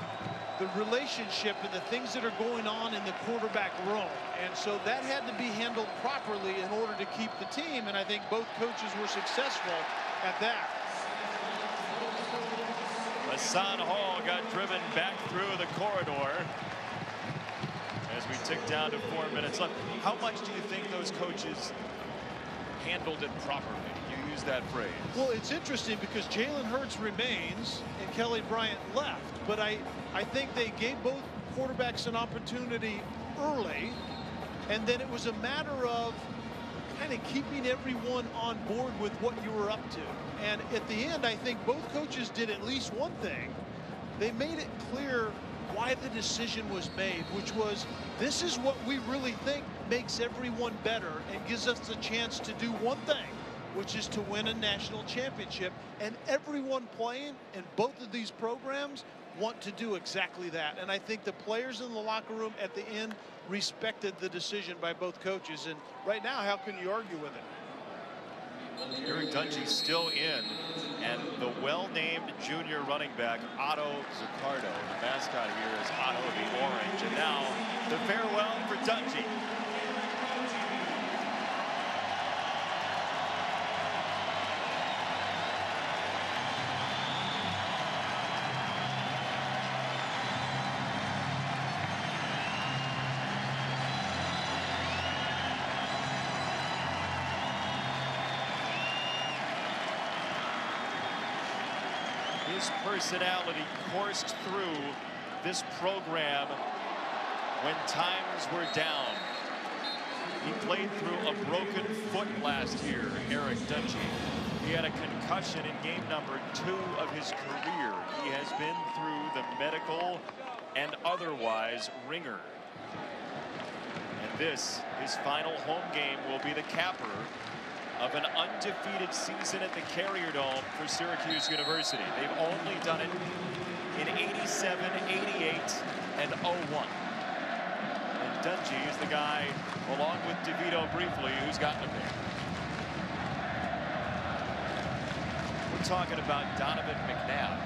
the relationship and the things that are going on in the quarterback room. And so that had to be handled properly in order to keep the team. And I think both coaches were successful at that. Hassan Hall got driven back through the corridor as we tick down to four minutes left. How much do you think those coaches handled it properly? You use that phrase. Well, it's interesting because Jalen Hurts remains and Kelly Bryant left. But I, I think they gave both quarterbacks an opportunity early. And then it was a matter of kind of keeping everyone on board with what you were up to. And at the end, I think both coaches did at least one thing. They made it clear why the decision was made, which was this is what we really think makes everyone better and gives us the chance to do one thing, which is to win a national championship. And everyone playing in both of these programs want to do exactly that. And I think the players in the locker room at the end respected the decision by both coaches. And right now, how can you argue with it? Eric Dungey still in, and the well-named junior running back, Otto Zaccardo. The mascot here is Otto the Orange. And now, the farewell for Dungey. His personality coursed through this program when times were down. He played through a broken foot last year, Eric Dungey. He had a concussion in game number two of his career. He has been through the medical and otherwise ringer. And this, his final home game, will be the capper of an undefeated season at the Carrier Dome for Syracuse University. They've only done it in 87, 88, and 01. And Dungey is the guy, along with DeVito briefly, who's gotten him there. We're talking about Donovan McNabb,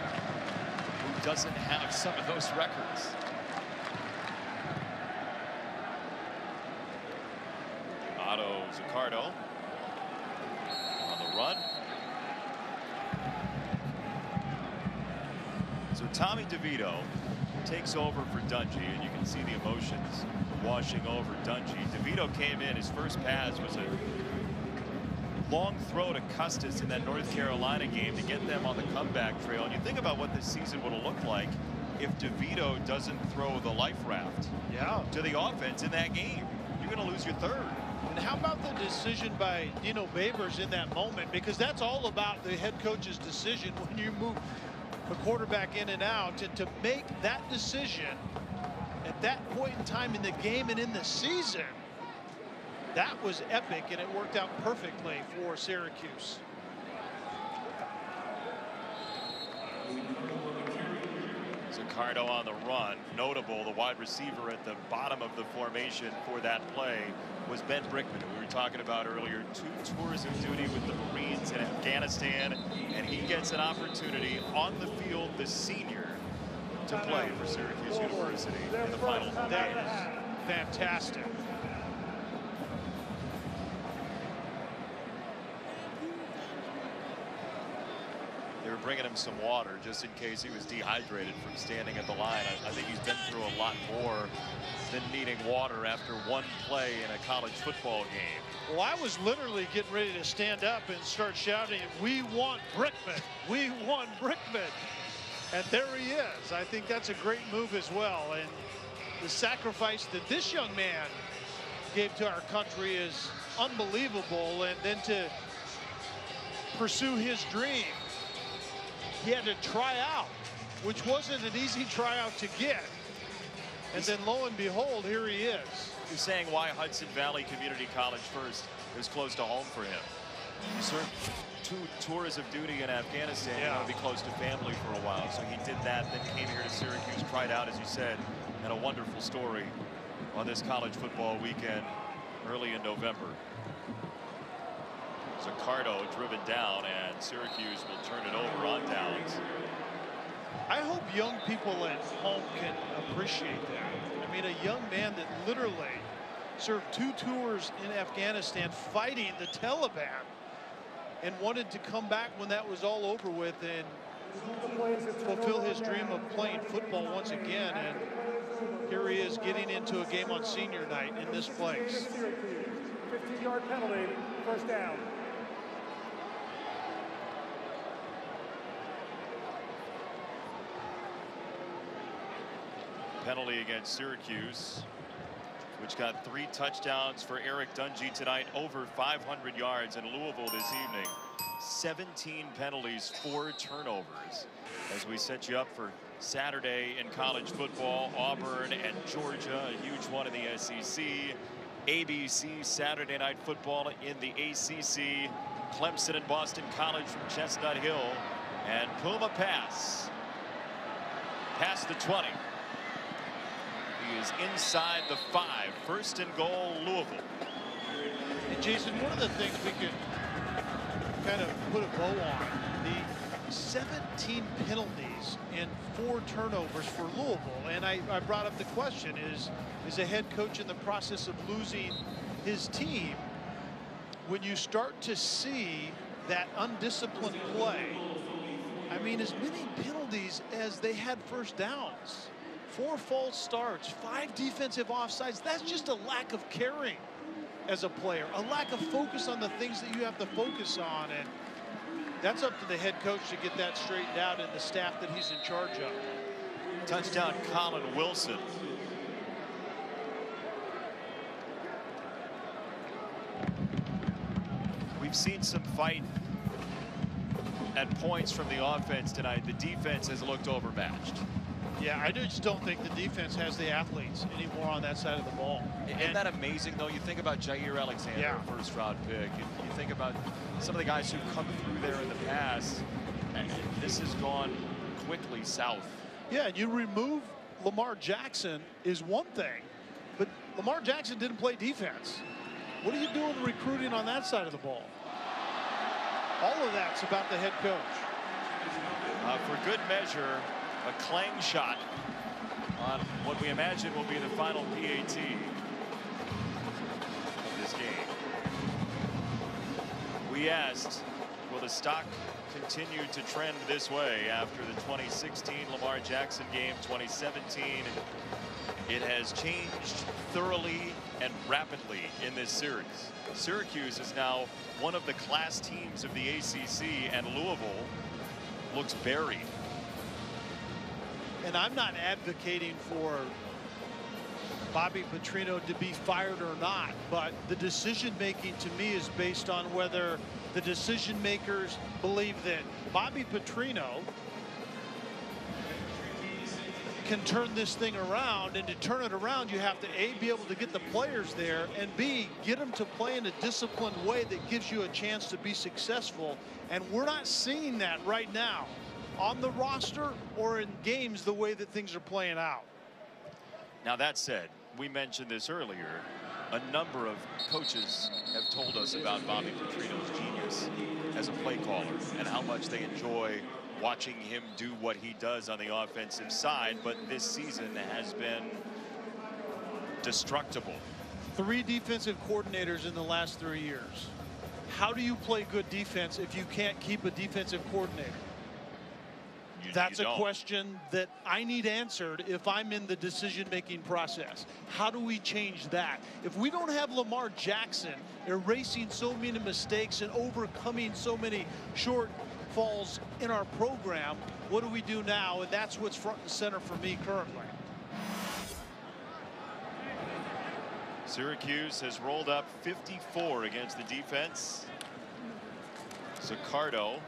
who doesn't have some of those records. Otto Zaccardo on the run. So Tommy DeVito takes over for Dungey, and you can see the emotions washing over Dungey. DeVito came in, his first pass was a long throw to Custis in that North Carolina game to get them on the comeback trail. And you think about what this season would have looked like if DeVito doesn't throw the life raft yeah. to the offense in that game. You're going to lose your third. And how about the decision by Dino Babers in that moment? Because that's all about the head coach's decision when you move a quarterback in and out. And to make that decision at that point in time in the game and in the season, that was epic, and it worked out perfectly for Syracuse. Zaccardo on the run. Notable, the wide receiver at the bottom of the formation for that play was Ben Brickman, who we were talking about earlier. Two tours of duty with the Marines in Afghanistan, and he gets an opportunity on the field, the senior, to play for Syracuse University in the final is fantastic. Him some water just in case he was dehydrated from standing at the line. I, I think he's been through a lot more than needing water after one play in a college football game. Well, I was literally getting ready to stand up and start shouting, we want Brickman, we want Brickman. And there he is. I think that's a great move as well. And the sacrifice that this young man gave to our country is unbelievable. And then to pursue his dream, he had to try out, which wasn't an easy tryout to get. And then lo and behold, here he is. You're saying why Hudson Valley Community College first is close to home for him. He served two tours of duty in Afghanistan. Yeah. to be close to family for a while. So he did that, then came here to Syracuse, tried out, as you said, and a wonderful story on this college football weekend early in November. Zaccardo driven down, and Syracuse will turn it over on downs. I hope young people at home can appreciate that. I mean, a young man that literally served two tours in Afghanistan fighting the Taliban and wanted to come back when that was all over with and fulfill his dream of playing football once again. And here he is getting into a game on senior night in this place. 15-yard penalty, first down. Penalty against Syracuse, which got three touchdowns for Eric Dungey tonight, over 500 yards in Louisville this evening. 17 penalties, four turnovers. As we set you up for Saturday in college football, Auburn and Georgia, a huge one in the SEC. ABC Saturday Night Football in the ACC. Clemson and Boston College from Chestnut Hill. And Puma pass. Past the 20 is inside the five. First and goal, Louisville. And Jason, one of the things we could kind of put a bow on, the 17 penalties and four turnovers for Louisville. And I, I brought up the question, is, is a head coach in the process of losing his team when you start to see that undisciplined play, I mean, as many penalties as they had first downs four false starts, five defensive offsides. That's just a lack of caring as a player, a lack of focus on the things that you have to focus on. And that's up to the head coach to get that straightened out and the staff that he's in charge of. Touchdown, Colin Wilson. We've seen some fight at points from the offense tonight. The defense has looked overmatched. Yeah, I just don't think the defense has the athletes anymore on that side of the ball. Isn't and, that amazing, though? You think about Jaire Alexander, yeah. first round pick. You, you, think about some of the guys who've come through there in the past. And this has gone quickly south. Yeah, and you remove Lamar Jackson is one thing, but Lamar Jackson didn't play defense. What are you doing recruiting on that side of the ball? All of that's about the head coach. Uh, for good measure, a clang shot on what we imagine will be the final PAT of this game. We asked, will the stock continue to trend this way after the 2016 Lamar Jackson game, 2017? It has changed thoroughly and rapidly in this series. Syracuse is now one of the class teams of the ACC, and Louisville looks buried and I'm not advocating for Bobby Petrino to be fired or not, but the decision making to me is based on whether the decision makers believe that Bobby Petrino can turn this thing around. And to turn it around you have to a be able to get the players there and b get them to play in a disciplined way that gives you a chance to be successful. And we're not seeing that right now on the roster or in games the way that things are playing out. Now that said, we mentioned this earlier. A number of coaches have told us about Bobby Petrino's genius as a play caller and how much they enjoy watching him do what he does on the offensive side. But this season has been destructible. Three defensive coordinators in the last three years. How do you play good defense if you can't keep a defensive coordinator? You, That's you a question that I need answered if I'm in the decision-making process. How do we change that? If we don't have Lamar Jackson erasing so many mistakes and overcoming so many shortfalls in our program, what do we do now? And that's what's front and center for me currently. Syracuse has rolled up 54 against the defense. Zaccardo.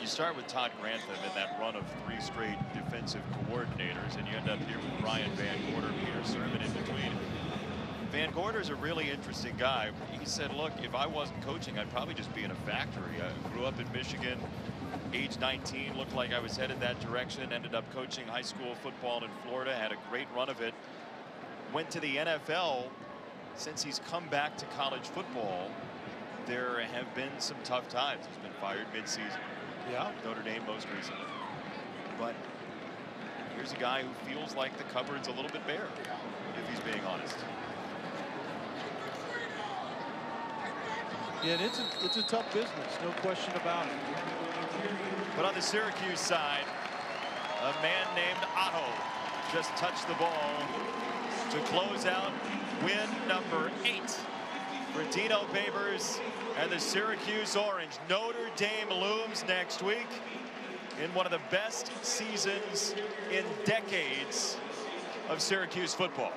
You start with Todd Grantham in that run of three straight defensive coordinators, and you end up here with Brian Van Gorder, Peter Sirmon in between. VanGorder's a really interesting guy. He said, look, if I wasn't coaching, I'd probably just be in a factory. I grew up in Michigan, age 19, looked like I was headed that direction, ended up coaching high school football in Florida, had a great run of it, went to the NFL. Since he's come back to college football, there have been some tough times. He's been fired midseason. Yeah. Notre Dame most recently. But here's a guy who feels like the cupboard's a little bit bare, if he's being honest. Yeah, and it's a, it's a tough business, no question about it. But on the Syracuse side, a man named Otto just touched the ball to close out win number eight for Dino Babers and the Syracuse Orange. Notre Dame looms next week in one of the best seasons in decades of Syracuse football.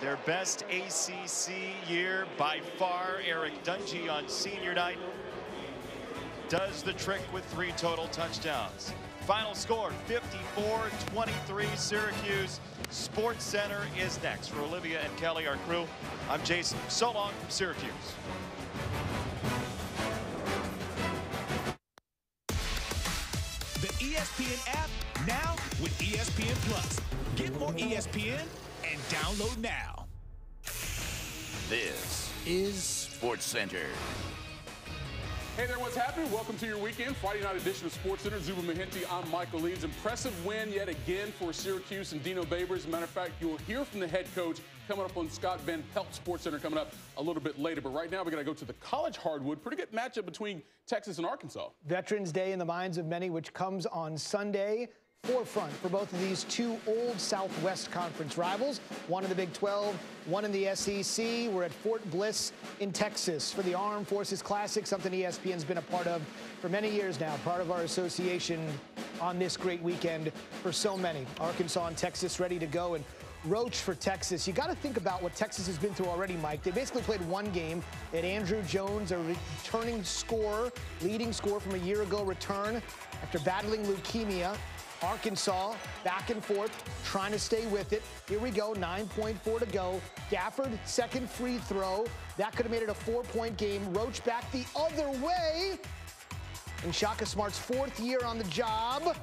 Their best ACC year by far. Eric Dungey on senior night does the trick with three total touchdowns. Final score 54-23 Syracuse. Sports Center is next. For Olivia and Kelly, our crew, I'm Jason. So long from Syracuse. The ESPN app now with ESPN Plus. Get more ESPN and download now. This is Sports Center. Hey there, what's happening? Welcome to your weekend, Friday night edition of Sports Center. Zubin Mehenti, I'm Michael Leeds. Impressive win yet again for Syracuse and Dino Babers. As a matter of fact, you'll hear from the head coach coming up on Scott Van Pelt Sports Center coming up a little bit later. But right now, we're going to go to the college hardwood. Pretty good matchup between Texas and Arkansas. Veterans Day in the minds of many, which comes on Sunday. Forefront for both of these two old Southwest Conference rivals, one in the Big 12, one in the SEC. We're at Fort Bliss in Texas for the Armed Forces Classic, something ESPN's been a part of for many years now, part of our association on this great weekend for so many. Arkansas and Texas ready to go. And Roach for Texas. You got to think about what Texas has been through already, Mike. They basically played one game. Had Andrew Jones, a returning scorer, leading scorer from a year ago, return after battling leukemia. Arkansas back and forth, trying to stay with it. Here we go, 9.4 to go. Gafford, second free throw. That could have made it a four-point game. Roach back the other way. And Shaka Smart's fourth year on the job.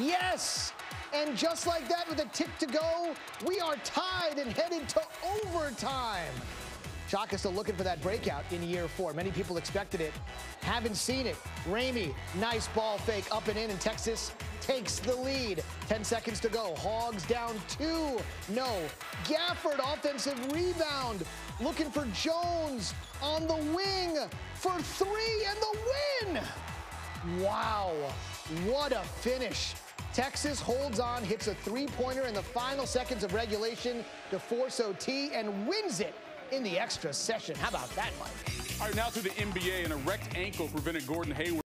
Yes! And just like that, with a tick to go, we are tied and headed to overtime. Shaka still looking for that breakout in year four. Many people expected it. Haven't seen it. Ramey, nice ball fake up and in, and Texas takes the lead. 10 seconds to go. Hogs down two. No. Gafford, offensive rebound. Looking for Jones on the wing for three and the win. Wow. What a finish. Texas holds on, hits a three-pointer in the final seconds of regulation to force OT and wins it in the extra session. How about that, Mike? All right, now to the NBA, and a wrecked ankle prevented Gordon Hayward.